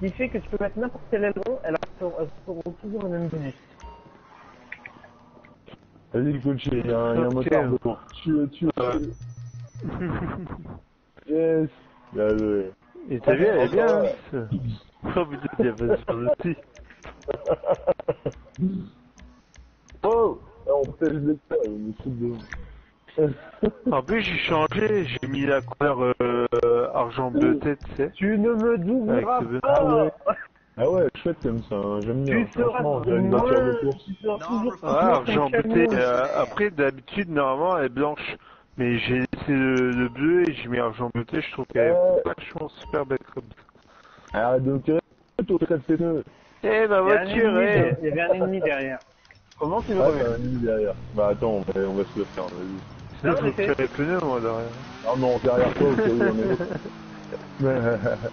Ce qui fait que tu peux mettre n'importe quel aileron, elles auront toujours le même bonus. Vas-y, coach, il y a un, il y a un Ok. motard devant. Tu, tu, [laughs] Yes. Bien joué. Et t'as vu, elle est bien. hein, ça. [laughs] Oh putain, il y a pas le petit. [laughs] Oh On de... [laughs] En plus, j'ai changé, j'ai mis la couleur euh, argent bleu tête, tu sais. Tu ne me doubleras Avec ce bleu. pas Ah ouais, chouette comme ça, hein, j'aime bien. Tu seras Franchement, une voiture de course. tu toujours Ah, argent ton bleuté. camion. euh, après, d'habitude, normalement, elle est blanche. Mais j'ai laissé le, le bleu et j'ai mis argent bleuté, je trouve qu'elle Ouais. est vachement super belle comme ça. Arrête de me tirer, toi, traite tes pneus. Eh, ma voiture, eh il y avait un ennemi derrière. Comment tu le Ah, remets derrière. Bah attends, on va, on va se le faire, vas-y. Sinon, Non, je fasse les pneus, moi, derrière. Non, non, derrière toi, au cas où a d'autres. [laughs]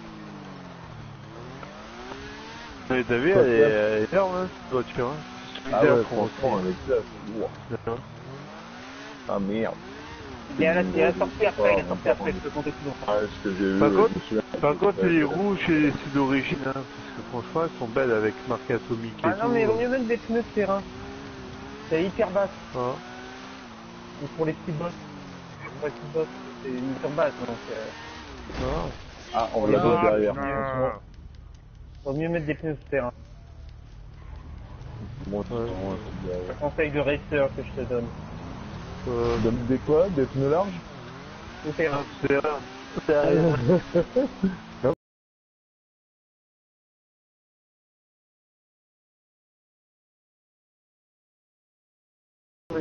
Mais t'as vu, elle est, est énorme, hein, cette voiture. Hein. Ah ouais, franchement. avec ça, c'est lourd. Ah merde. Il est est sorti après, il est sorti après, je peux compter tout longtemps. Ah, ce que j'ai vu, Par contre-. Par contre, les c'est- roues, chez- c'est d'origine, hein, parce que franchement, elles sont belles avec marque atomique et Ah tout. non, mais il vaut mieux mettre des pneus de terrain. C'est hyper basse. Hein. Et pour les petits boss. Pour les petits boss, c'est hyper basse, donc euh. Ah, on l'a pas derrière. vaut mieux mettre des pneus de terrain. Un truc derrière. Conseil de racer que je te donne. Euh, Des quoi? Des pneus larges? Terrain. [laughs]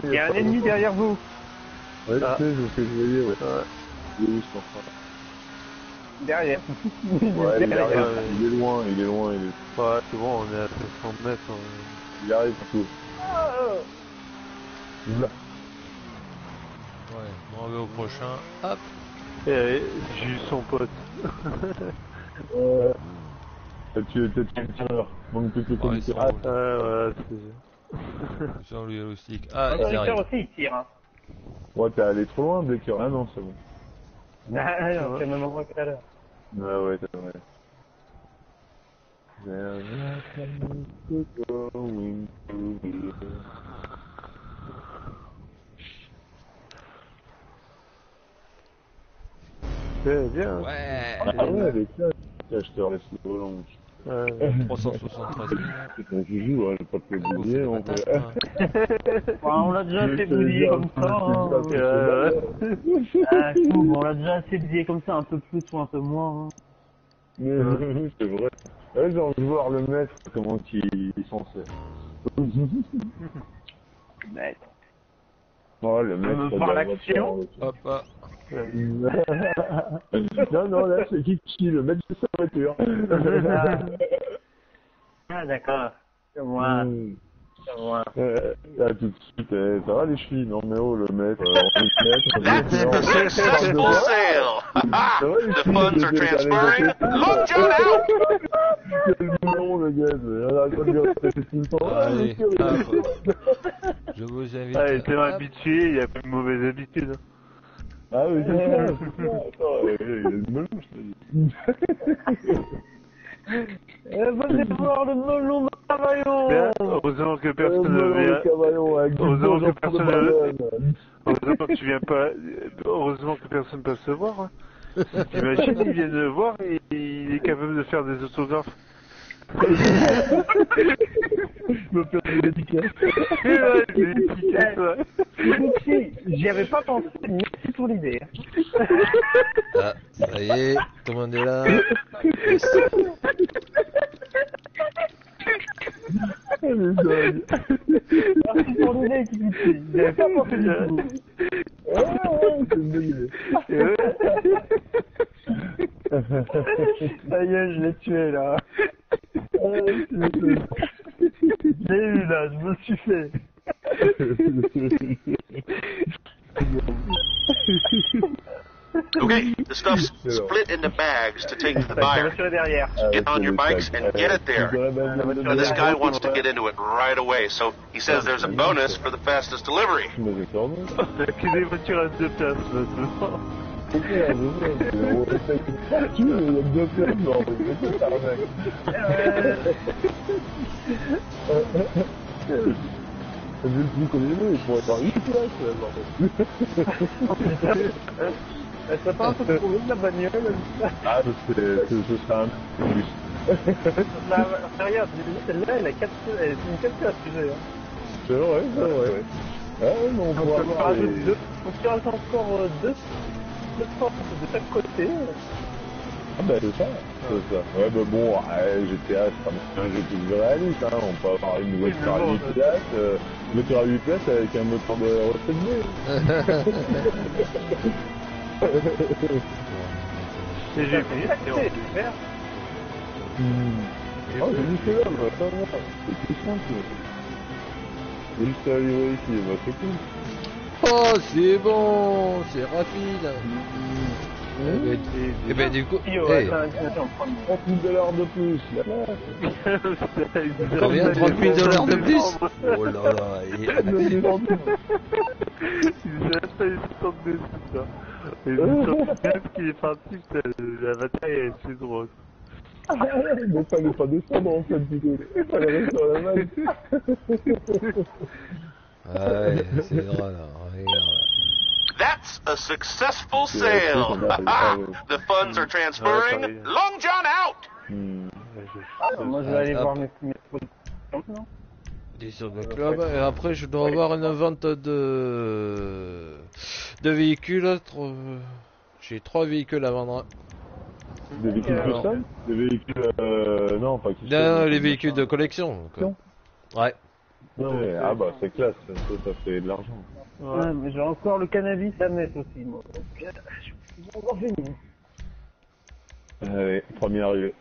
Il y a un ennemi derrière vous. Ouais, Ah. tu sais, c'est ce que je voyais, ouais. Ouais. Il est où, ce enfant Derrière. Ouais, il [laughs] Derrière. arrive. ouais. Il est loin, il est loin, il est... Ouais, c'est bon, on est à 500 mètres. hein. Il arrive tout. Là. Ouais, je m'en vais au prochain. Hop Et allez, j'ai eu son pote. Euh... Tu es peut-être une tireur. Manque plus que Ouais, tireur. Ouais, voilà, c'est... [laughs] Le stick. Ah, Le ils arrivent. aussi, il tire. Hein. Ouais, t'es allé trop loin, Blaker. Ah non, c'est bon. [laughs] Ah, non, c'est le même endroit que tout à l'heure. Ouais, ouais, c'est vrai. There is going to be. C'est bien. Ouais Ah ouais, avec ça. Tiens, je te laisse le volant. Euh, 373 000. C'est ton joujou, hein, j'ai pas pu oublier. On peut... [laughs] l'a déjà jure, comme ça. hein. je te jure, Euh, [laughs] Ah, cool, on l'a déjà assez comme ça, un peu plus ou un peu moins. hein. Mais c'est vrai. Ouais, j'ai envie de voir le maître, comment il, il s'en sert. [laughs] Oh, le On maître. l'action. Hop. Non, non, là, c'est Kiki, le maître de sa voiture. [laughs] Ah, d'accord. C'est moi, Mm. c'est moi. Euh, là, tout de suite, euh, ça va les chevilles? Non, mais oh, le maître, euh, maître. successful sale. Ha Ça va, les The funds are transferring. Long John out. Quel boulon, le gars. Ah, Allez, monsieur, monsieur. Je vous invite. Il Hop. habitué, il a pas de mauvaise habitude. Ah oui, c'est ça, il y a une melon, je te dis. Eh, venez voir le melon de Cavaillon Mais, heureusement que personne ne vient. Heureusement que personne le ne-. Heureusement que tu viens pas. Heureusement que personne peut se voir. Hein. T'imagines, il vient de voir et il est capable de faire des autographes. [laughs] Je me fais des dédicaces. [laughs] Ouais, des dédicaces, ouais. [laughs] Si, j'y avais pas pensé, merci pour l'idée. Ah, ça y est, tout le monde est là. Yes. [laughs] Ça y est, je l'ai tué, là. Je l'ai eu, là, je me suis fait. [laughs] Okay, the stuff's split into bags to take to the buyer. voiture est derrière. Ah, Get on your bikes and get it there. Dans la bagnole de And this guy wants to get into it right away, so he says there's a bonus for the fastest delivery. Je me fais corner. On a que des voitures à deux places maintenant. C'est clair, je sais, mais on essaye de partout, mais il y a deux places, mais en fait, c'est ça, arnaque. C'est le truc qu'on est venu, il pourrait avoir 8 places, là, bordel. Elle serait pas un peu trop lourde, la bagnole Ah, c'est, c'est, ce sera un peu plus. [laughs] La, regarde, celle-là, elle a 4 elle est une 4 places, tu sais. hein. C'est vrai, c'est vrai. Ah, mais on on avoir reste encore euh, deux, deux portes de chaque côté. Ah bah c'est ça, c'est ça. Ouais bah bon, ouais, GTA c'est pas un jeu plus réaliste, hein. on peut avoir une voiture à 8 places, euh, une voiture à 8 places avec un moteur de recette [laughs] [laughs] Et j'ai payé, c'est C'est super. J'ai vu que là, bah ça va, c'est plus simple. J'ai juste à livrer ici, bah c'est cool. Oh, c'est bon, c'est rapide. Eh ben, eh ben, du coup, Yo, hey, attends, attends, on prend 30 000 dollars de plus, là. combien 30 000 dollars de plus Oh là là, et- Il [laughs] tout ça. Et le temps qui est parti, la bataille est assez drôle. Mais fallait pas descendre en fait, du coup. Fallait rester sur la vanne. [laughs] Ouais, c'est drôle, hein, regarde. That's a successful sale. the funds are transferring. Long John out. Hmm. Ah, moi je vais aller voir mes productions. Dis sur le club, et après je dois avoir une vente de, de véhicules. tro- J'ai trois véhicules à vendre. Des véhicules Alors. custom Des véhicules, euh, non, pas custom. Non, les véhicules de collection. euh, Ouais. Ouais, ah bah c'est classe, ça, ça fait de l'argent. Ouais, mais j'ai encore le cannabis à mettre aussi, moi. Donc, euh, je encore fini. Allez, premier arrivé.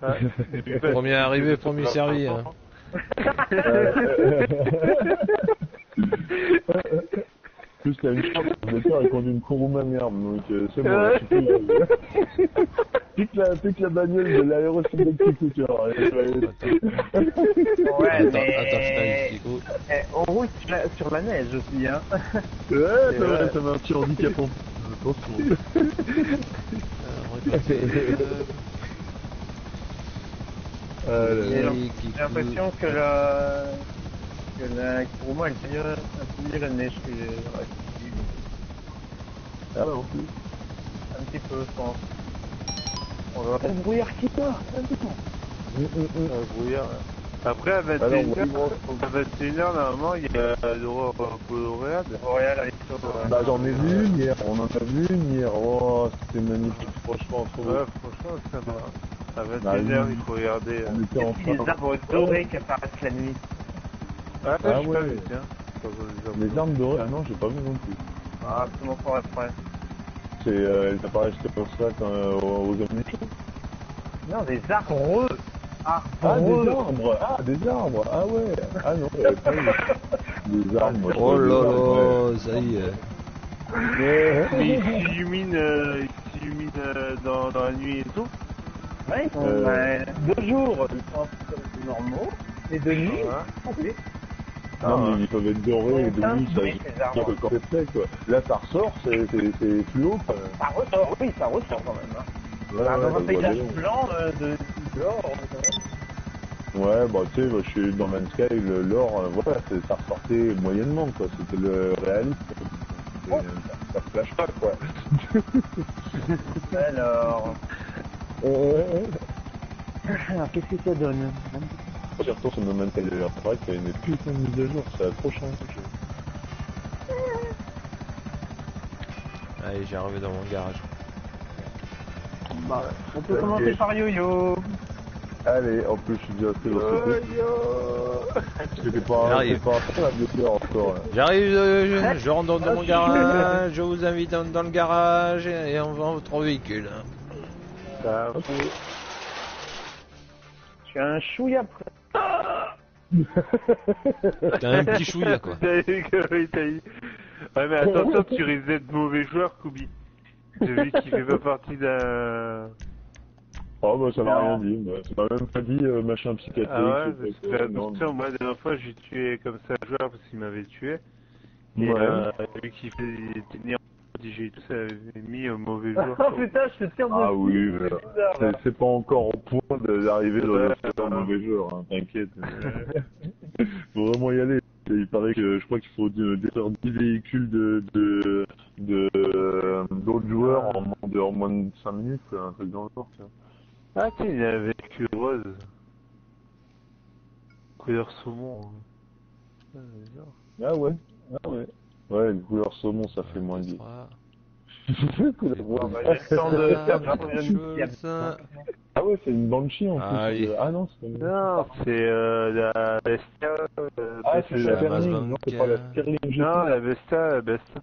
[laughs] Premier arrivé, premier servi. Hein. [laughs] [laughs] Plus chance, le moteur il conduit une Kuruma merde, donc euh, c'est bon, là, [laughs] la, pique la bagnole de l'aérosyndexique, tu vois. [laughs] Ouais, Attends, mais... attends, je Kiko. Eh, on roule sur la, sur la neige aussi, hein. Ouais, ça va, ça va un petit handicap en plus. Attention. Euh, répétez, euh, Ah, là, J'ai là. l'impression que la... que la Kuruma, elle tire un peu mieux la neige que la Ah, bah, plus. Un petit peu, je pense. On va le brouillard qui part. Hum, hum, hum. Un brouillard. Après, à Alors, 21h, moi, à 21h, normalement, il y a l'aurore boréale. Ça. Bah j'en ai vu une hier, on en a vu une hier, oh c'était magnifique, franchement, trop beau. Ouais, franchement, ça va. À 21h, Bah, oui. il faut regarder. On était en Les arbres dorés qui apparaissent la nuit. Ah, Ah ouais. pas, mais tiens. Les armes dorées, ah non j'ai pas vu non plus. Ah, c'est mon fort après. C'est, euh, elles apparaissent comme ça quand, euh, aux hommes Non, des arbres. Ah Arbres. des arbres, ah des arbres, ah ouais, ah non, j'avais pas vu. Des [laughs] arbres, moi je Oh là là, ça y est. ouais. Mais ils s'illuminent, euh, euh, dans, dans la nuit et tout. Ouais, ils sont Euh. bah, deux jours, ils sont normaux. Et de nuit. Non mais ils peuvent être dorés et ces arbres. que quand c'est fait quoi. Là ça ressort, c'est plus haut quoi. Ça ressort, oui, ça ressort quand même. Hein. Ouais, Ah, ouais, dans ça un se paysage blanc euh, de l'or, quand même. Ouais, bah tu sais, moi, je suis dans Man's Sky, le- l'or, euh, voilà, ça ressortait moyennement, quoi. C'était le réaliste. C'était- Ça, ça flash pas, quoi. [laughs] Alors, Ouais, [laughs] ouais, ouais. alors qu'est-ce que ça donne? Quand j'y retourne sur No Man's Sky, d'ailleurs, c'est vrai qu'il y a une putain de mise à jour, ça a trop changé. Allez, j'ai arrivé dans mon garage. bah, On peut commencer par Yo-Yo. Allez, en plus, je suis déjà resté dans ce truc. C'était pas, pas encore, là. J'arrive, euh, je, je rentre dans, dans mon garage, je vous invite dans, dans le garage et, et on vend votre véhicule. Ça, Je suis un chouïa près. T'as un petit chouïa quoi. T'as vu que- oui, t'as eu. Ouais, mais attention, tu risques d'être mauvais joueur, Kubi. J'ai vu qu'il fait pas partie d'un. Oh, bah, ça m'a rien dit. Ça m'a même pas dit, euh, machin psychiatrique. Ah ouais, ou parce que Non, moi, la dernière fois, j'ai tué comme ça un joueur parce qu'il m'avait tué. Et Ouais. euh, vu qu'il fait, il était né en ça avait mis au mauvais [laughs] joueur. Oh putain, je te tire dessus. Ah oui, mais c'est pas encore au point de- d'arriver dans Ouais. un super mauvais joueur, hein, t'inquiète. [laughs] faut vraiment y aller. Il paraît que je crois qu'il faut dé- détruire 10 véhicules de de de euh, d'autres joueurs en moins de, en moins de 5 minutes, un truc dans le genre. tu vois. Ah, tiens, il a un véhicule rose. Couleur saumon. hein. Ah, bizarre. Ah ouais, ah ouais. Ouais, une couleur saumon, ça fait moins 10. Couleur Bon, bah, Ah, une. Ah ouais, c'est une banshee en plus. Ah non, c'est pas Non, c'est euh, la Bestia. euh, Ah, c'est la la Sterling, non, c'est pas la Vanquier. Sterling GT. Non, la Bestia, la.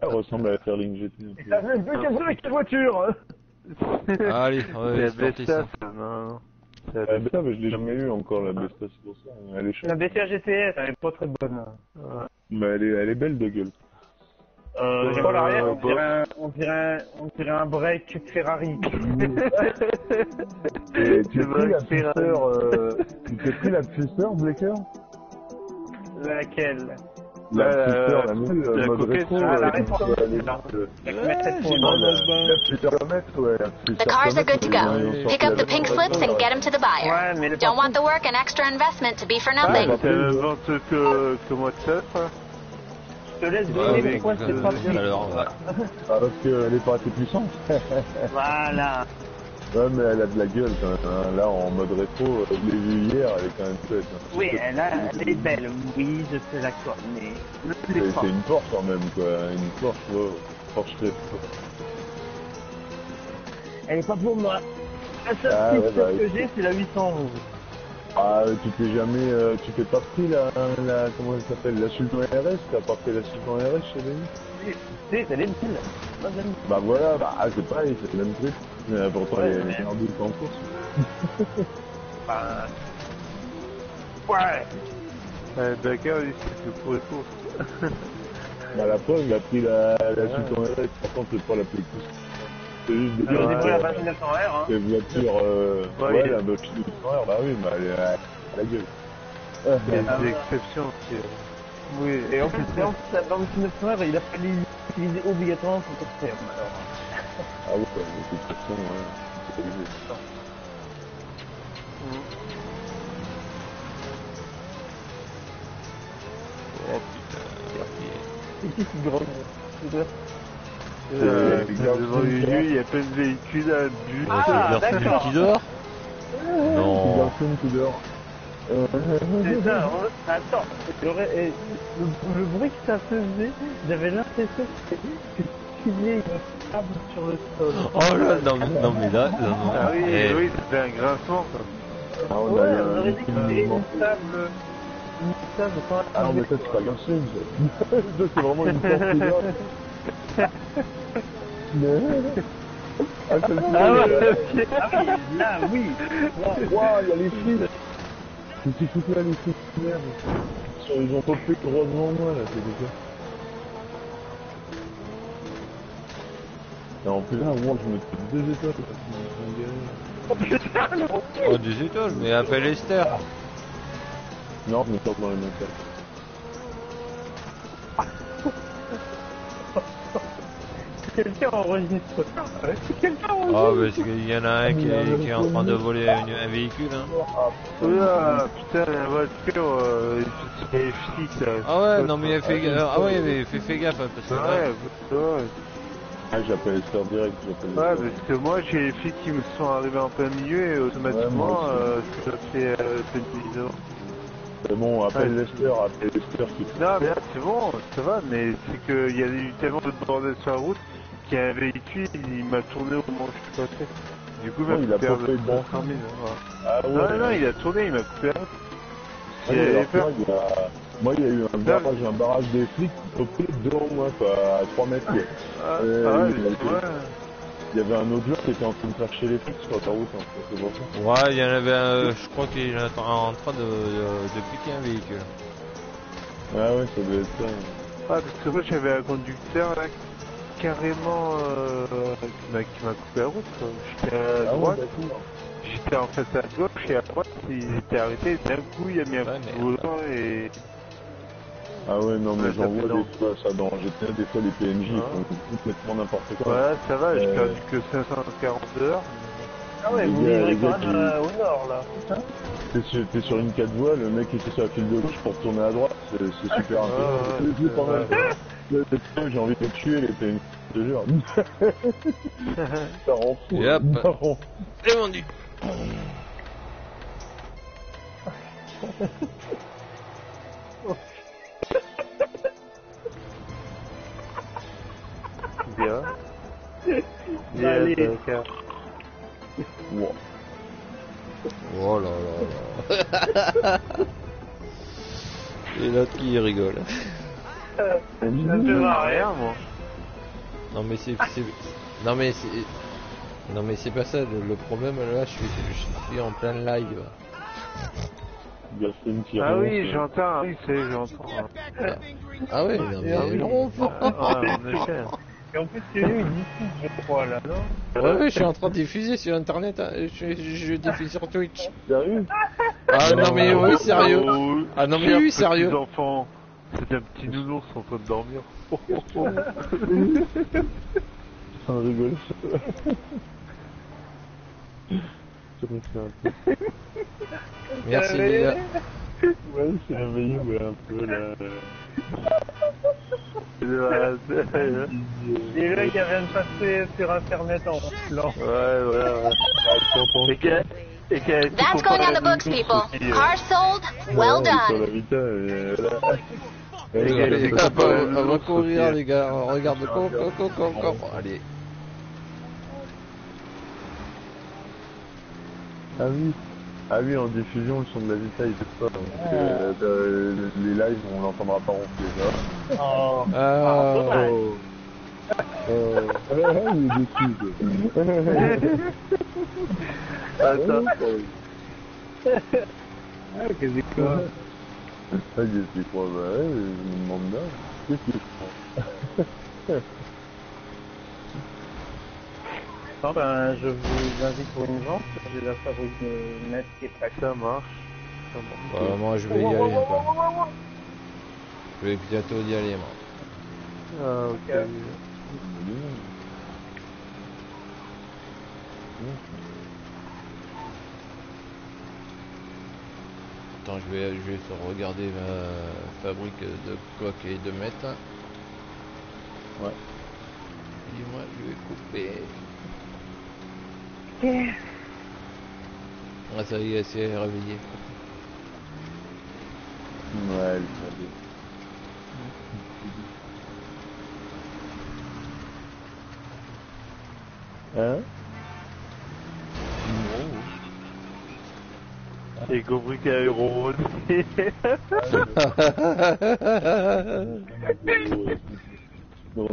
Elle ressemble à la Sterling GT. Et ça fait une avec ta voiture. Allez, on va c'est la exporter Bestia, ça. ça. Non, non. La Bestia. mais je l'ai jamais eu encore la Bestia, c'est pour ça. Elle est. La BCA GTS, elle est pas très bonne. Ouais. Mais elle est, elle est belle de gueule. Euh, l'arrière, on dirait un, on dirait un, on dirait un break Ferrari. [laughs] [laughs] Et tu pris la puceur, euh, tu pris la puceur, Blaker? Laquelle? La Euh, puceur, la nouvelle, la euh, mode coquette, rétro, ah, la euh, rétro. comme ça, elle est- Non. euh, La mettre j'ai pour pas la, mal. la puceur comète, ouais. la The puceur cars are comète, good to ils ont- ils ont go. sorti Pick up la the pink version slips and rétro, get them to the buyer. Ouais, mais les Don't want the work and extra investment to be for Ah, nothing. bah, C'est la vente que, que moi de ça, quoi. Je te laisse Ouais, donner avec, pourquoi c'est euh, pas tout à l'heure, ouais. Ah, [laughs] parce qu'elle est pas assez puissante. Voilà. Ouais, mais elle a de la gueule quand même. hein. Là, en mode rétro, euh, je l'ai vue hier, elle est quand même chouette. hein. Oui, elle, a, elle est belle, oui, je sais d'accord, mais C'est une Porsche quand même, quoi. Une Porsche, ouais. Porsche rétro. Elle est pas pour moi. La seule Ah, ouais, bah, que j'ai, c'est la 811. Ah, tu t'es jamais, euh, tu t'es pas pris la, la, comment elle s'appelle, la Sultan RS, t'as pas pris la Sultan RS chez Tu sais, elle est belle. Moi, j'aime Bah voilà, bah ah, c'est pareil, c'est le même truc. Mais pourtant, [laughs] Ouais, elle est mais- merdée en course. pas. Ouais. Euh, Dakar, lui, c'est que pour les courses. [laughs] Bah la preuve, il a pris la, la Sultan RS, par contre, c'est pas la plus course. C'est juste de Alors, dire on que est la 2900 R, hein. ces voitures, euh, Ouais, ouais, il- la Dodge 200 bah oui, bah elle est à la gueule. Il y a Ah, des ouais. exceptions aussi. euh. Oui, et en plus, et en plus, dans le 900 R, il a fallu l'utiliser obligatoirement pour construire, alors. Ah ouais, bah, de toute façon, ouais, c'est obligé. Oh putain. C'est qui qui grogne Euh, les devant les yeux, il y a plein de véhicules à but. Ah, d'accord. qui dort Non. Qui dort. C'est ça, on- attends, j'aurais- et le, le bruit que ça faisait, j'avais l'impression que filais une table sur le sol. Oh là, non, mais- non mais là, non, non. Ah oui, Eh, oui, c'était un grincement, quoi. Ah, on Ouais, a eu on aurait dit que c'était une table, une table quand Ah non, mais ça, c'est pas ça. Ça, c'est vraiment une porte qui dort. Mais- [laughs] Ah, Ah ouais, ok. Ah oui, là, oui. Là, Waouh, il y a les Qu'est-ce qu'ils foutent là, les flics Merde Ils ils ont popé droit devant moi, là, c'est Et en plus, là, moi, je me tape deux étoiles, parce qu'ils m'ont. Oh, des étoiles, mais appelle Esther. Non, je me tape dans les montagnes. Quelqu'un enregistre ça. Ouais, Quelqu'un Ah, parce qu'il y en a un qui est, qui est en train de voler une- un véhicule. Hein. Oula, putain, la voiture, euh, c'est les flics, là. Ah ouais, non mais fais gaffe. Ah ouais, mais fais, fais gaffe, hein, parce que Ouais, ouais. Ah, j'appelle Esther direct, j'appelle Ouais, Esther. parce que moi, j'ai les flics qui me sont arrivés en plein milieu et automatiquement, Ouais, moi aussi. euh, ça fait euh, plein de vidéos. C'est bon, appelle Ouais. Esther, appelle Esther qui Non, mais là, c'est bon, ça va, mais c'est qu'il y a eu tellement de bordel sur la route qu'il y a un véhicule, il m'a tourné au moment où je suis passé. Du coup, Oh, il a popé un- dedans. 500 000, voilà. Ah ouais Non, non, non, il a tourné, il m'a coupé la route. Ah, avait peur. moi, il y a... moi, il y a eu un barrage, un barrage des flics popé devant moi, quoi, à 3 mètres. quoi. Ah, Euh, ah ouais, il a y avait un autre joueur qui était en train de faire chez les flics sur hein, c'est pour ça. ouais, il y en avait un, je crois qu'il est en train de, de, de piquer un véhicule. Ah ouais, ça devait être ça. Ah, parce que moi j'avais un conducteur là, carrément euh, qui m'a coupé la route. quoi. J'étais à Ah ouais, droite, j'étais en fait à gauche et à droite il était arrêté. D'un coup il a mis un Ouais, coup de volant et Ah ouais, non, mais j'en vois des fois ça dans GTA, des fois les PNJ ils Ah. font complètement n'importe quoi. voilà ça va. J'ai Euh. perdu que 540 heures. Ah ouais, vous les quand même euh, au nord, là. T'es sur, t'es sur une 4 voies, le mec était sur la file de gauche pour tourner à droite, c'est c'est super Ah, intéressant. pas, J'ai envie de le tuer, les PNJ, je te jure. Ça rend fou. Ça rend C'est vendu. Bien. Bien, Allez. Wow. Oh là là là. [laughs] Et l'autre qui rigole. Ça sert à rien. Rien moi. Non mais c'est, non mais c'est, non mais c'est pas ça. Le, le problème là, je suis, je suis en plein live. Ah oui j'entends. Oui c'est j'entends. Ah ouais, non mais Ah oui. non, faut- Ah, en effet. Et en plus, c'est lui, il diffuse, je crois, là, non Ouais, ouais, je suis en train de diffuser sur internet. hein. Je, je, je diffuse sur Twitch. Sérieux? Ah non mais oui, sérieux. Oh, Ah non mais oui, sérieux. enfants, c'est un petit nounours en train de dormir. Oh, oh, oh. [laughs] Ça rigole. Un peu. Merci les gars. Ouais, c'est réveillé, ouais, un peu là. [laughs] Ouais, Et il vient de passer sur Internet en blanc. ouais, ouais. Et qu'elle- et qu'elle- That's going on the books, people. Car sold, well done. Les gars, le- courir le- les gars. Regarde. Allez. Ah oui. Ah oui, en diffusion, le son de la Vita, il fait pas. Donc, euh, euh, les lives, on l'entendra pas ronfler. ça. Oh. Ah. Oh. Euh, ah, il est déçu. Attends. [laughs] Ah, qu'est-ce que quoi Ah, il est quoi Bah ouais, je me demande bien. Qu'est-ce que je prends Non, ben, je vous invite pour une vente. J'ai la fabrique de net qui est prête. Ça marche. Ça marche. Bah, moi je vais y aller. Quoi. Je vais bientôt y aller moi. Ah, ok. Attends, je vais, je vais faire regarder ma fabrique de coques et de mètres. Ouais. Est je vais couper. Ah, ça y est, c'est réveillé. Ouais, elle savait. Hein J'ai compris qu'il y Ron. [laughs] [laughs] Non,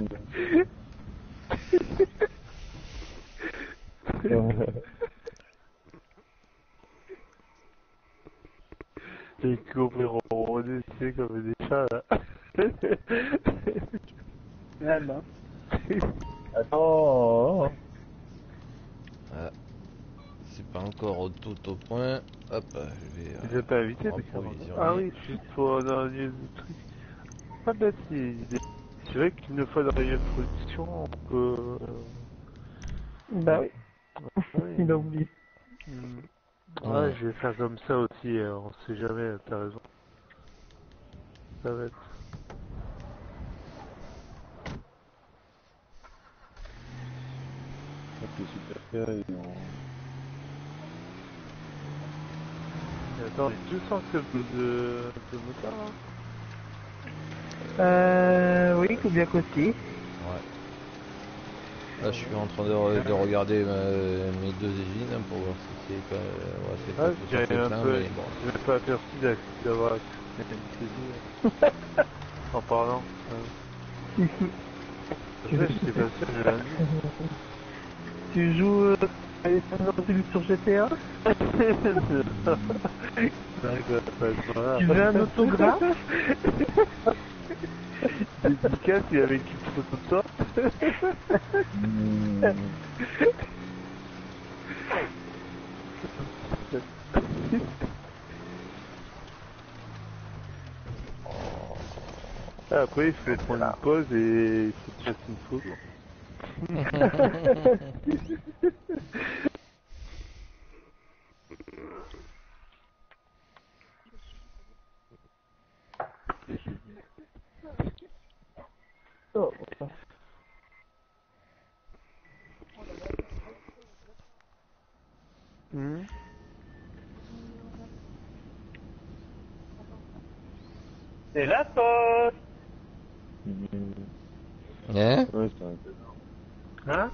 J'ai compris Ron, tu sais, comme des chats, là. [laughs] ah ben. Attends C'est pas encore au tout au point. Hop, je vais. euh, J'ai pas invité. Ah oui, juste pour dans le truc. Pas bête, c'est c'est vrai qu'une fois dans une production, on peut. Bah oui, Oui. [laughs] il a oublié. Hmm. Ouais. Ouais, je vais faire comme ça aussi, euh, on sait jamais, t'as raison. Ça va être. Carré. on- Et Attends, j'ai 200 secondes de, de motard là Euh, oui, combien coûte Ouais. Là, je suis en train de, re- de regarder ma- mes deux usines hein, pour voir si c'est pas. Ouais, c'est Ah, pas je tout à un plein, peu. mais bon. Je m'ai pas aperçu d'avoir une saisie [laughs] en parlant. Euh. Je sais pas sûr, j'ai rien dit. [laughs] Tu joues euh, à sur GTA [laughs] à. Tu veux un autographe Dédicace, il avait une petite photo de toi. Ah, Après, il faut prendre une pause et il te faire une photo. [laughs] Oh, Hmm. C'est la poste Hmm. Hein Ouais, c'est un Hein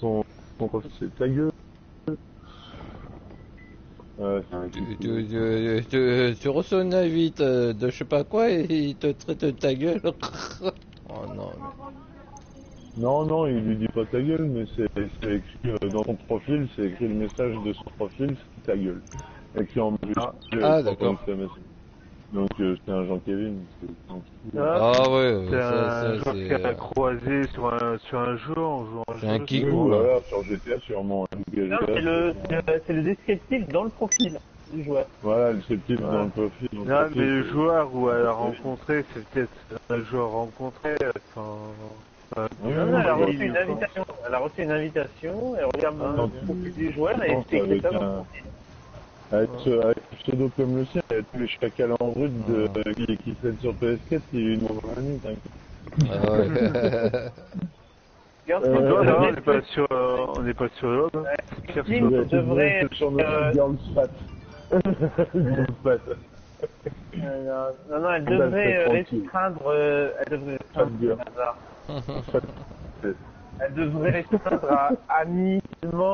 Son, son prof, c'est ta gueule. Ouais, c'est un tu, tu, tu, tu, tu reçois une invite euh, de je sais pas quoi et il te traite de ta gueule. [laughs] oh non. Non, non, il lui dit pas ta gueule, mais c'est c'est écrit euh, dans son profil, c'est écrit le message de son profil, c'est ta gueule. Écrit en. Ah, sans d'accord. Donc euh, c'est un Jean-Kevin. Ah, Ah ouais, C'est un ça joueur qui a euh, croisé sur un, sur un jeu en jouant un C'est un voilà, sur GTA sûrement. Non, c'est le, c'est le- c'est le descriptif dans le profil du joueur. Voilà, le sceptique Ouais. dans le profil. dans le Non, profil, mais le joueur où elle a rencontré, c'est peut-être un joueur rencontré. Enfin, Oui, Non, non, elle a reçu une invitation. Elle a reçu une invitation, elle regarde Ah, le profil du joueur et c'est ça dans le un- avec un pseudo comme le sien, il y a tous les chacals en brut de, qui, qui traînent sur PS4, il est une dans la nuit, t'inquiète. Ah ouais. [laughs] Regarde, Euh, on n'est pas sur, euh, on n'est pas sur notre euh, fat. fat. Euh, non, non, elle devrait euh, restreindre, euh, elle devrait restreindre, elle devrait restreindre à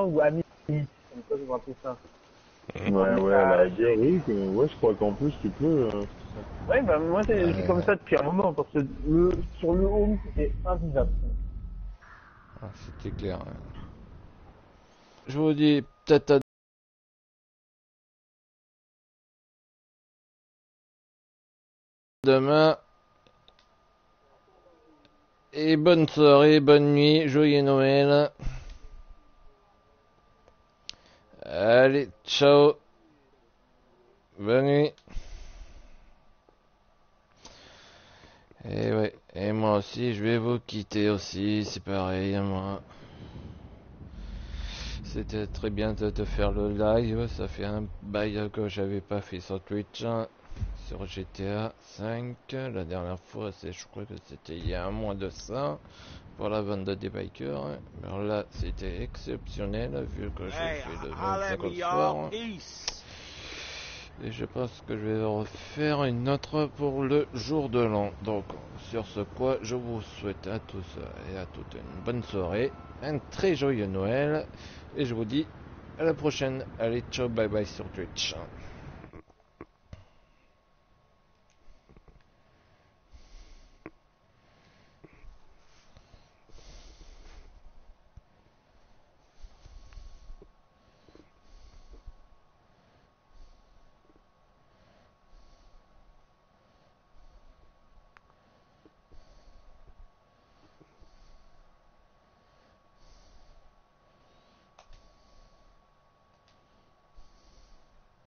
ou ami. Comme ça, je me rappelle ça. Ouais, ouais, à la oui, que- ouais, je crois qu'en plus tu peux. euh, Ouais, bah, moi, c'est comme ça depuis un moment, parce que le, sur le home, c'était invisible. Ah, C'était clair. hein. Je vous dis peut-être à demain. Et bonne soirée, bonne nuit, joyeux Noël. Allez, ciao. Bonne nuit. Et ouais, et moi aussi, je vais vous quitter aussi, c'est pareil, hein, moi. C'était très bien de te faire le live, ça fait un bail que j'avais pas fait sur Twitch, hein, sur GTA 5. La dernière fois, c'est, je crois que c'était il y a un mois de ça. Pour la vente des bikers. Alors là, c'était exceptionnel vu que j'ai Hey, fait le holla 25 at au me, soir. Peace. Et je pense que je vais refaire une autre pour le jour de l'an. Donc, sur ce quoi, je vous souhaite à tous et à toutes une bonne soirée, un très joyeux Noël, et je vous dis à la prochaine. Allez, ciao, bye bye sur Twitch.